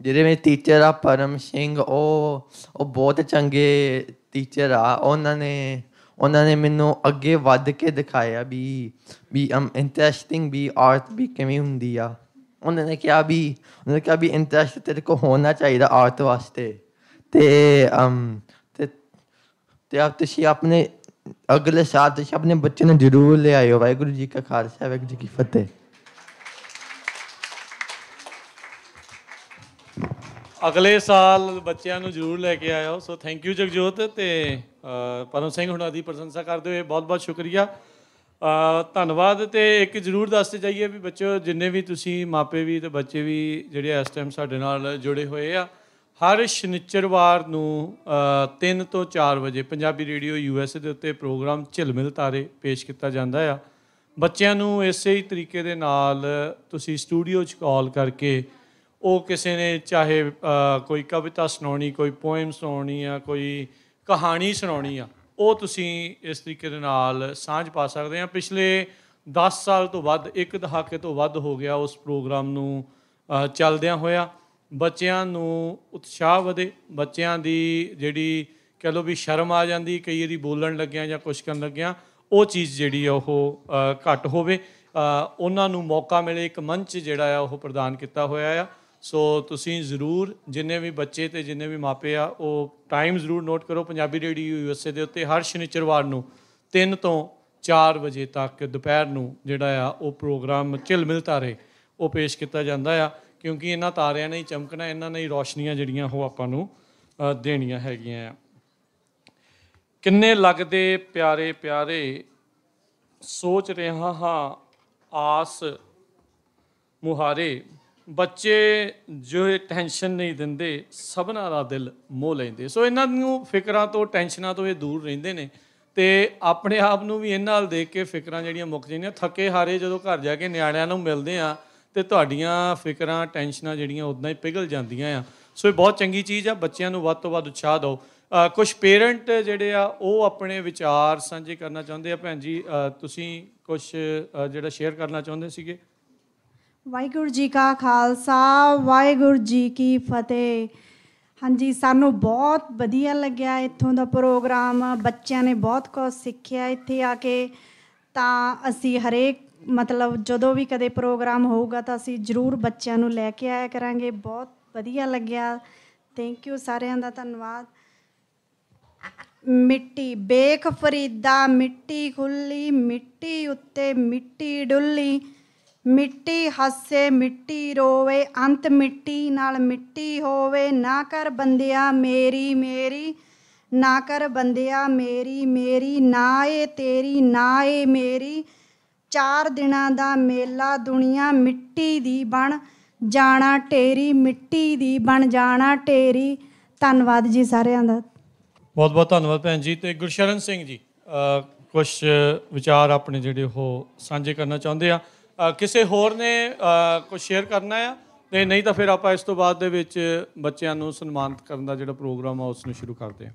Speaker 6: ਜਿਹੜੇ ਮੇਰੇ ਟੀਚਰ ਆ, ਪਰਮ ਸਿੰਘ, ਉਹ ਉਹ ਬਹੁਤ ਚੰਗੇ ਟੀਚਰ ਆ। ਉਹਨਾਂ ਨੇ ਉਹਨਾਂ ਨੇ ਮੈਨੂੰ ਅੱਗੇ ਵੱਧ ਕੇ ਦਿਖਾਇਆ ਵੀ ਵੀ, ਅਮ ਇੰਟਰਸਟਿੰਗ ਵੀ ਆਰਟ ਵੀ ਕਿਵੇਂ ਹੁੰਦੀ ਆ। ਉਹਨਾਂ ਨੇ ਕਿਹਾ ਵੀ, ਉਹਨਾਂ ਨੇ ਕਿਹਾ ਵੀ ਇੰਟਰਸਟ ਤੇਰੇ ਕੋ ਹੋਣਾ ਚਾਹੀਦਾ ਆਰਟ ਵਾਸਤੇ। ਤੇ, ਅਮ, ਤੇ ਤੇ ਆਪ ਤੁਸੀਂ ਆਪਣੇ ਅਗਲੇ ਸਾਲ ਤੁਸੀਂ ਆਪਣੇ ਬੱਚੇ ਨੂੰ ਜ਼ਰੂਰ ਲੈ ਆਇਓ ਵਾਹਿਗੁਰੂ ਜੀ ਕਾ ਖਾਲਸਾ, ਵਾਹਿਗੁਰੂ ਜੀ ਕੀ ਫਤਿਹ।
Speaker 1: ਅਗਲੇ ਸਾਲ ਬੱਚਿਆਂ ਨੂੰ ਜ਼ਰੂਰ ਲੈ ਕੇ ਆਇਓ। ਸੋ ਥੈਂਕ ਯੂ ਜਗਜੋਤ ਤੇ ਪਰਮ ਸਿੰਘ ਹੁਣਾਂ ਦੀ ਪ੍ਰਸ਼ੰਸਾ ਕਰਦੇ ਹੋਏ ਬਹੁਤ ਬਹੁਤ ਸ਼ੁਕਰੀਆ। ਧੰਨਵਾਦ ਤੇ ਇੱਕ ਜ਼ਰੂਰ ਦੱਸਦੇ ਜਾਈਏ ਵੀ ਬੱਚਿਓ, ਜਿੰਨੇ ਵੀ ਤੁਸੀਂ ਮਾਪੇ ਵੀ ਤੇ ਬੱਚੇ ਵੀ ਜਿਹੜੇ ਇਸ ਟਾਈਮ ਸਾਡੇ ਨਾਲ ਜੁੜੇ ਹੋਏ ਆ, ਹਰ ਸ਼ਨੀਚਰਵਾਰ ਨੂੰ 3 ਤੋਂ 4 ਵਜੇ ਪੰਜਾਬੀ ਰੇਡੀਓ ਯੂਐਸਏ ਦੇ ਉੱਤੇ ਪ੍ਰੋਗਰਾਮ ਝਿਲਮਿਲ ਤਾਰੇ ਪੇਸ਼ ਕੀਤਾ ਜਾਂਦਾ ਆ। ਬੱਚਿਆਂ ਨੂੰ ਇਸੇ ਹੀ ਤਰੀਕੇ ਦੇ ਨਾਲ ਤੁਸੀਂ ਸਟੂਡੀਓ 'ਚ ਕਾਲ ਕਰਕੇ ਉਹ ਕਿਸੇ ਨੇ ਚਾਹੇ ਕੋਈ ਕਵਿਤਾ ਸੁਣਾਉਣੀ, ਕੋਈ ਪੋਇਮ ਸੁਣਾਉਣੀ ਆ, ਕੋਈ ਕਹਾਣੀ ਸੁਣਾਉਣੀ ਆ, ਉਹ ਤੁਸੀਂ ਇਸ ਤਰੀਕੇ ਦੇ ਨਾਲ ਸਾਂਝ ਪਾ ਸਕਦੇ ਆ। ਪਿਛਲੇ 10 ਸਾਲ ਤੋਂ ਵੱਧ, ਇੱਕ ਦਹਾਕੇ ਤੋਂ ਵੱਧ ਹੋ ਗਿਆ ਉਸ ਪ੍ਰੋਗਰਾਮ ਨੂੰ ਚੱਲਦਿਆਂ ਹੋਇਆ। ਬੱਚਿਆਂ ਨੂੰ ਉਤਸ਼ਾਹ ਵਧੇ, ਬੱਚਿਆਂ ਦੀ ਜਿਹੜੀ ਕਹ ਲਓ ਵੀ ਸ਼ਰਮ ਆ ਜਾਂਦੀ, ਕਈ ਵਾਰੀ ਬੋਲਣ ਲੱਗਿਆਂ ਜਾਂ ਕੁਛ ਕਰਨ ਲੱਗਿਆਂ, ਉਹ ਚੀਜ਼ ਜਿਹੜੀ ਆ ਉਹ ਘੱਟ ਹੋਵੇ। ਉਹਨਾਂ ਨੂੰ ਮੌਕਾ ਮਿਲੇ, ਇੱਕ ਮੰਚ ਜਿਹੜਾ ਆ ਉਹ ਪ੍ਰਦਾਨ ਕੀਤਾ ਹੋਇਆ ਆ। ਸੋ ਤੁਸੀਂ ਜ਼ਰੂਰ ਜਿੰਨੇ ਵੀ ਬੱਚੇ ਤੇ ਜਿੰਨੇ ਵੀ ਮਾਪੇ ਆ, ਉਹ ਟਾਈਮ ਜ਼ਰੂਰ ਨੋਟ ਕਰੋ। ਪੰਜਾਬੀ ਰੇਡੀਓ ਯੂਐਸਏ ਦੇ ਉੱਤੇ ਹਰ ਸ਼ਨੀਚਰਵਾਰ ਨੂੰ 3 ਤੋਂ 4 ਵਜੇ ਤੱਕ ਦੁਪਹਿਰ ਨੂੰ ਜਿਹੜਾ ਆ, ਉਹ ਪ੍ਰੋਗਰਾਮ ਝਿਲਮਿਲ ਤਾਰੇ ਉਹ ਪੇਸ਼ ਕੀਤਾ ਜਾਂਦਾ ਆ, ਕਿਉਂਕਿ ਇਹਨਾਂ ਤਾਰਿਆਂ ਨੇ ਹੀ ਚਮਕਣਾ, ਇਹਨਾਂ ਨੇ ਹੀ ਰੋਸ਼ਨੀਆਂ ਜਿਹੜੀਆਂ ਉਹ ਆਪਾਂ ਨੂੰ ਦੇਣੀਆਂ ਹੈਗੀਆਂ ਆ। ਕਿੰਨੇ ਲੱਗਦੇ ਪਿਆਰੇ ਪਿਆਰੇ? ਸੋਚ ਰਿਹਾ ਹਾਂ, ਆਸ ਮੁਹਾਰੇ। ਬੱਚੇ ਜੋ ਇਹ ਟੈਨਸ਼ਨ ਨਹੀਂ ਦਿੰਦੇ, ਸਭਨਾਂ ਦਾ ਦਿਲ ਮੋਹ ਲੈਂਦੇ। ਸੋ ਇਹਨਾਂ ਨੂੰ ਫਿਕਰਾਂ ਤੋਂ ਟੈਨਸ਼ਨਾਂ ਤੋਂ ਇਹ ਦੂਰ ਰਹਿੰਦੇ ਨੇ। ਤੇ ਆਪਣੇ ਆਪ ਨੂੰ ਵੀ ਇਹਨਾਂ ਨਾਲ ਦੇਖ ਕੇ ਫਿਕਰਾਂ ਜਿਹੜੀਆਂ ਮੁੱਕ ਜਾਂਦੀਆਂ, ਥੱਕੇ ਹਾਰੇ ਜਦੋਂ ਘਰ ਜਾ ਕੇ ਨਿਆਣਿਆਂ ਨੂੰ ਮਿਲਦੇ ਆ, ਤੇ ਤੁਹਾਡੀਆਂ ਫਿਕਰਾਂ ਟੈਨਸ਼ਨਾਂ ਜਿਹੜੀਆਂ ਉਦਾਂ ਹੀ ਪਿਘਲ ਜਾਂਦੀਆਂ ਆ। ਸੋ ਇਹ ਬਹੁਤ ਚੰਗੀ ਚੀਜ਼ ਆ, ਬੱਚਿਆਂ ਨੂੰ ਵੱਧ ਤੋਂ ਵੱਧ ਉਤਸ਼ਾਹ ਦਿਓ। ਕੁਝ ਪੇਰੈਂਟ ਜਿਹੜੇ ਆ, ਉਹ ਆਪਣੇ ਵਿਚਾਰ ਸਾਂਝੇ ਕਰਨਾ ਚਾਹੁੰਦੇ ਆ। ਭੈਣ ਜੀ ਤੁਸੀਂ ਕੁਝ ਜਿਹੜਾ ਸ਼ੇਅਰ ਕਰਨਾ ਚਾਹੁੰਦੇ ਸੀਗੇ?
Speaker 7: ਵਾਹਿਗੁਰੂ ਜੀ ਕਾ ਖਾਲਸਾ, ਵਾਹਿਗੁਰੂ ਜੀ ਕੀ ਫਤਿਹ। ਹਾਂਜੀ, ਸਾਨੂੰ ਬਹੁਤ ਵਧੀਆ ਲੱਗਿਆ ਇੱਥੋਂ ਦਾ ਪ੍ਰੋਗਰਾਮ। ਬੱਚਿਆਂ ਨੇ ਬਹੁਤ ਕੁਝ ਸਿੱਖਿਆ ਇੱਥੇ ਆ ਕੇ। ਤਾਂ ਅਸੀਂ ਹਰੇਕ, ਮਤਲਬ ਜਦੋਂ ਵੀ ਕਦੇ ਪ੍ਰੋਗਰਾਮ ਹੋਊਗਾ ਤਾਂ ਅਸੀਂ ਜ਼ਰੂਰ ਬੱਚਿਆਂ ਨੂੰ ਲੈ ਕੇ ਆਇਆ ਕਰਾਂਗੇ। ਬਹੁਤ ਵਧੀਆ ਲੱਗਿਆ। ਥੈਂਕ ਯੂ ਸਾਰਿਆਂ ਦਾ ਧੰਨਵਾਦ। ਮਿੱਟੀ ਬੇਖ ਫਰੀਦਾ, ਮਿੱਟੀ ਖੁੱਲੀ, ਮਿੱਟੀ ਉੱਤੇ ਮਿੱਟੀ ਡੁੱਲੀ। ਮਿੱਟੀ ਹੱਸੇ, ਮਿੱਟੀ ਰੋਵੇ, ਅੰਤ ਮਿੱਟੀ ਨਾਲ ਮਿੱਟੀ ਹੋਵੇ। ਨਾ ਕਰ ਬੰਦਿਆ ਮੇਰੀ ਮੇਰੀ, ਨਾ ਕਰ ਬੰਦਿਆ ਮੇਰੀ ਮੇਰੀ, ਨਾ ਏ ਤੇਰੀ, ਨਾ ਏ ਮੇਰੀ। ਚਾਰ ਦਿਨਾਂ ਦਾ ਮੇਲਾ ਦੁਨੀਆ ਮਿੱਟੀ ਦੀ ਬਣ ਜਾਣਾ ਢੇਰੀ, ਮਿੱਟੀ ਦੀ ਬਣ ਜਾਣਾ ਢੇਰੀ। ਧੰਨਵਾਦ ਜੀ ਸਾਰਿਆਂ ਦਾ।
Speaker 1: ਬਹੁਤ ਬਹੁਤ ਧੰਨਵਾਦ ਭੈਣ ਜੀ ਤੇ ਗੁਰਸ਼ਰਨ ਸਿੰਘ ਜੀ ਕੁਝ ਵਿਚਾਰ ਆਪਣੇ ਜਿਹੜੇ ਉਹ ਸਾਂਝੇ ਕਰਨਾ ਚਾਹੁੰਦੇ ਆ। ਕਿਸੇ ਹੋਰ ਨੇ ਕੁਝ ਸ਼ੇਅਰ ਕਰਨਾ ਆ? ਤੇ ਨਹੀਂ ਤਾਂ ਫਿਰ ਆਪਾਂ ਇਸ ਤੋਂ ਬਾਅਦ ਦੇ ਵਿੱਚ ਬੱਚਿਆਂ ਨੂੰ ਸਨਮਾਨਿਤ ਕਰਨ ਦਾ ਜਿਹੜਾ ਪ੍ਰੋਗਰਾਮ ਆ ਉਸ ਨੂੰ ਸ਼ੁਰੂ ਕਰਦੇ ਹਾਂ।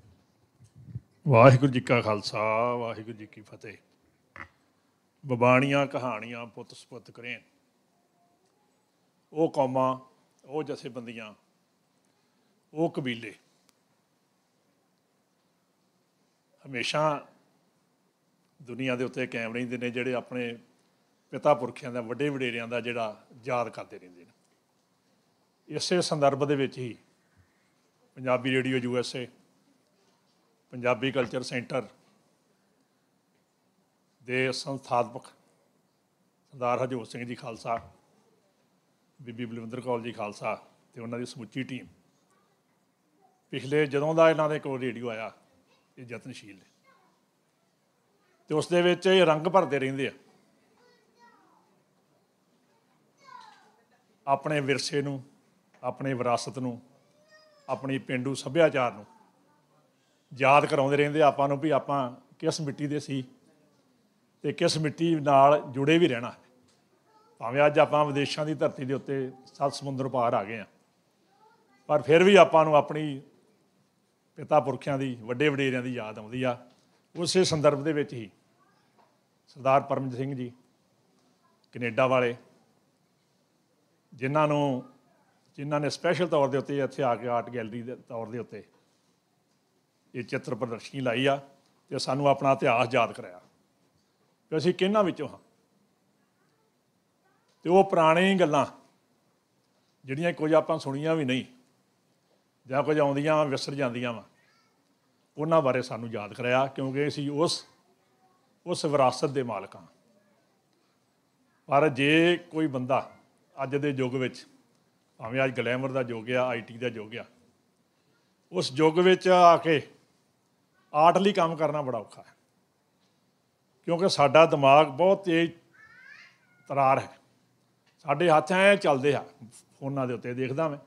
Speaker 8: ਵਾਹਿਗੁਰੂ ਜੀ ਕਾ ਖਾਲਸਾ, ਵਾਹਿਗੁਰੂ ਜੀ ਕੀ ਫਤਿਹ। ਬਬਾਣੀਆਂ ਕਹਾਣੀਆਂ ਪੁੱਤ ਸਪੁੱਤ ਕਰੇਨ ਉਹ ਕੌਮਾਂ, ਉਹ ਜਥੇਬੰਦੀਆਂ, ਉਹ ਕਬੀਲੇ। ਹਮੇਸ਼ਾ ਦੁਨੀਆ ਦੇ ਉੱਤੇ ਕਾਇਮ ਰਹਿੰਦੇ ਨੇ ਜਿਹੜੇ ਆਪਣੇ ਪਿਤਾ ਪੁਰਖਿਆਂ ਦਾ ਵੱਡੇ ਵਡੇਰਿਆਂ ਦਾ ਜਿਹੜਾ ਯਾਦ ਕਰਦੇ ਰਹਿੰਦੇ ਨੇ। ਇਸੇ ਸੰਦਰਭ ਦੇ ਵਿੱਚ ਹੀ Punjabi radio U S A, Punjabi culture centre ਦੇ ਸੰਸਥਾਪਕ ਸਰਦਾਰ ਹਜੋਤ ਸਿੰਘ ਜੀ ਖਾਲਸਾ, ਬੀਬੀ ਬਲਵਿੰਦਰ ਕੌਰ ਜੀ ਖਾਲਸਾ ਤੇ ਉਹਨਾਂ ਦੀ ਸਮੁੱਚੀ ਟੀਮ ਪਿਛਲੇ ਜਦੋਂ ਦਾ ਇਹਨਾਂ ਦੇ ਕੋਲ ਰੇਡੀਓ ਆਇਆ, ਇਹ ਯਤਨਸ਼ੀਲ ਨੇ। ਤੇ ਉਸ ਦੇ ਵਿੱਚ ਇਹ ਰੰਗ ਭਰਦੇ ਰਹਿੰਦੇ ਆ। ਆਪਣੇ ਵਿਰਸੇ ਨੂੰ, ਆਪਣੇ ਵਿਰਾਸਤ ਨੂੰ, ਆਪਣੀ ਪਿੰਡੂ ਸੱਭਿਆਚਾਰ ਨੂੰ ਯਾਦ ਕਰਾਉਂਦੇ ਰਹਿੰਦੇ ਆਪਾਂ ਨੂੰ ਵੀ ਆਪਾਂ ਕਿਸ ਮਿੱਟੀ ਦੇ ਸੀ ਤੇ ਕਿਸ ਮਿੱਟੀ ਨਾਲ ਜੁੜੇ ਵੀ ਰਹਿਣਾ। ਭਾਵੇਂ ਅੱਜ ਆਪਾਂ ਵਿਦੇਸ਼ਾਂ ਦੀ ਧਰਤੀ ਦੇ ਉੱਤੇ ਸੱਤ ਸਮੁੰਦਰ ਪਾਰ ਆ ਗਏ ਆ, ਪਰ ਫਿਰ ਵੀ ਆਪਾਂ ਨੂੰ ਆਪਣੀ ਪਿਤਾ ਪੁਰਖਿਆਂ ਦੀ, ਵੱਡੇ ਵਡੇਰਿਆਂ ਦੀ ਯਾਦ ਆਉਂਦੀ ਆ। ਉਸੇ ਸੰਦਰਭ ਦੇ ਵਿੱਚ ਹੀ ਸਰਦਾਰ ਪਰਮਜੀਤ ਸਿੰਘ ਜੀ, ਕੈਨੇਡਾ ਵਾਲੇ ਜਿਨ੍ਹਾਂ ਨੂੰ, ਜਿਨ੍ਹਾਂ ਨੇ ਸਪੈਸ਼ਲ ਤੌਰ ਦੇ ਉੱਤੇ ਇੱਥੇ ਆ ਕੇ ਆਰਟ ਗੈਲਰੀ ਦੇ ਤੌਰ ਦੇ ਉੱਤੇ ਇਹ ਚਿੱਤਰ ਪ੍ਰਦਰਸ਼ਨੀ ਲਾਈ ਆ ਤੇ ਸਾਨੂੰ ਆਪਣਾ ਇਤਿਹਾਸ ਯਾਦ ਕਰਾਇਆ। ਕਿ ਅਸੀਂ ਕਿਹਨਾਂ ਵਿੱਚੋਂ ਹਾਂ? ਤੇ ਉਹ ਪੁਰਾਣੀ ਗੱਲਾਂ, ਜਿਹੜੀਆਂ ਕੁਝ ਆਪਾਂ ਸੁਣੀਆਂ ਵੀ ਨਹੀਂ ਜਾਂ ਕੁਝ ਆਉਂਦੀਆਂ ਵਿਸਰ ਜਾਂਦੀਆਂ ਵਾ, ਉਹਨਾਂ ਬਾਰੇ ਸਾਨੂੰ ਯਾਦ ਕਰਾਇਆ ਕਿਉਂਕਿ ਅਸੀਂ ਉਸ ਉਸ ਵਿਰਾਸਤ ਦੇ ਮਾਲਕ ਹਾਂ। ਪਰ ਜੇ ਕੋਈ ਬੰਦਾ ਅੱਜ ਦੇ ਯੁੱਗ ਵਿੱਚ, ਭਾਵੇਂ ਅੱਜ ਗਲੈਮਰ ਦਾ ਯੁੱਗ ਆ ਆਈਟੀ ਦਾ ਯੁੱਗ ਆ, ਉਸ ਯੁੱਗ ਵਿੱਚ ਆ ਕੇ ਆਰਟ ਲਈ ਕੰਮ ਕਰਨਾ ਬੜਾ ਔਖਾ ਹੈ। ਕਿਉਂਕਿ ਸਾਡਾ ਦਿਮਾਗ ਬਹੁਤ ਤੇਜ਼ ਤਰਾਰ ਹੈ। ਸਾਡੇ ਹੱਥ ਐ ਚੱਲਦੇ ਆ, ਫੋਨਾਂ ਦੇ ਉੱਤੇ ਦੇਖਦਾ ਮੈਂ।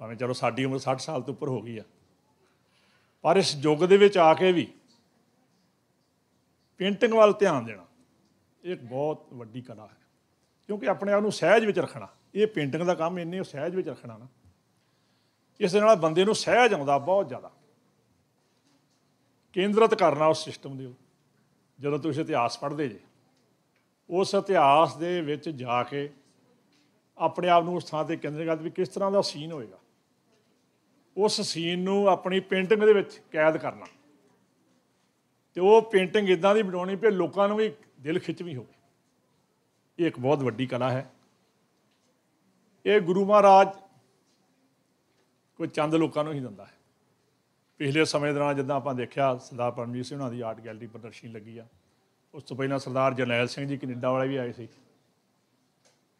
Speaker 8: ਭਾਵੇਂ ਚਲੋ ਸਾਡੀ ਉਮਰ 60 ਸਾਲ ਤੋਂ ਉੱਪਰ ਹੋ ਗਈ ਆ। ਪਰ ਇਸ ਯੁੱਗ ਦੇ ਵਿੱਚ ਆ ਕੇ ਵੀ ਪੇਂਟਿੰਗ ਵੱਲ ਧਿਆਨ ਦੇਣਾ, ਇਹ ਇੱਕ ਬਹੁਤ ਵੱਡੀ ਕਲਾ ਹੈ। ਕਿਉਂਕਿ ਆਪਣੇ ਆਪ ਨੂੰ ਸਹਿਜ ਵਿੱਚ ਰੱਖਣਾ। ਇਹ ਪੇਂਟਿੰਗ ਦਾ ਕੰਮ ਇੰਨੇ ਸਹਿਜ ਵਿੱਚ ਰੱਖਣਾ ਨਾ। ਇਸ ਦੇ ਨਾਲ ਬੰਦੇ ਨੂੰ ਸਹਿਜ ਆਉਂਦਾ ਬਹੁਤ ਜ਼ਿਆਦਾ। ਕੇਂਦਰਿਤ ਕਰਨਾ ਉਸ ਸਿਸਟਮ ਦੇ ਜਦੋਂ ਤੁਸੀਂ ਇਤਿਹਾਸ ਪੜ੍ਹਦੇ ਜੇ, ਉਸ ਇਤਿਹਾਸ ਦੇ ਵਿੱਚ ਜਾ ਕੇ ਆਪਣੇ ਆਪ ਨੂੰ ਉਸ ਥਾਂ ਤੇ ਕੇਂਦਰਿਤ ਕਰਦੇ ਵੀ ਕਿਸ ਤਰ੍ਹਾਂ ਦਾ ਸੀਨ ਹੋਏਗਾ। ਉਸ ਸੀਨ ਨੂੰ ਆਪਣੀ ਪੇਂਟਿੰਗ ਦੇ ਵਿੱਚ ਕੈਦ ਕਰਨਾ। ਤੇ ਉਹ ਪੇਂਟਿੰਗ ਇਦਾਂ ਦੀ ਬਣਾਉਣੀ ਪਈ ਲੋਕਾਂ ਨੂੰ ਵੀ ਦਿਲ ਖਿੱਚਵੀਂ ਹੋਵੇ। ਇਹ ਇੱਕ ਬਹੁਤ ਵੱਡੀ ਕਲਾ ਹੈ। ਇਹ ਗੁਰੂ ਮਹਾਰਾਜ ਕੋਈ ਚੰਦ ਲੋਕਾਂ ਨੂੰ ਹੀ ਦਿੰਦਾ ਹੈ। ਪਿਛਲੇ ਸਮੇਂ ਦੌਰਾਨ ਜਿੱਦਾਂ ਆਪਾਂ ਦੇਖਿਆ, ਸਰਦਾਰ ਪਰਮਜੀਤ ਸਿੰਘ ਉਹਨਾਂ ਦੀ ਆਰਟ ਗੈਲਰੀ ਪ੍ਰਦਰਸ਼ਨੀ ਲੱਗੀ ਆ। ਉਸ ਤੋਂ ਪਹਿਲਾਂ ਸਰਦਾਰ ਜਰਨੈਲ ਸਿੰਘ ਜੀ ਕੈਨੇਡਾ ਵਾਲੇ ਵੀ ਆਏ ਸੀ।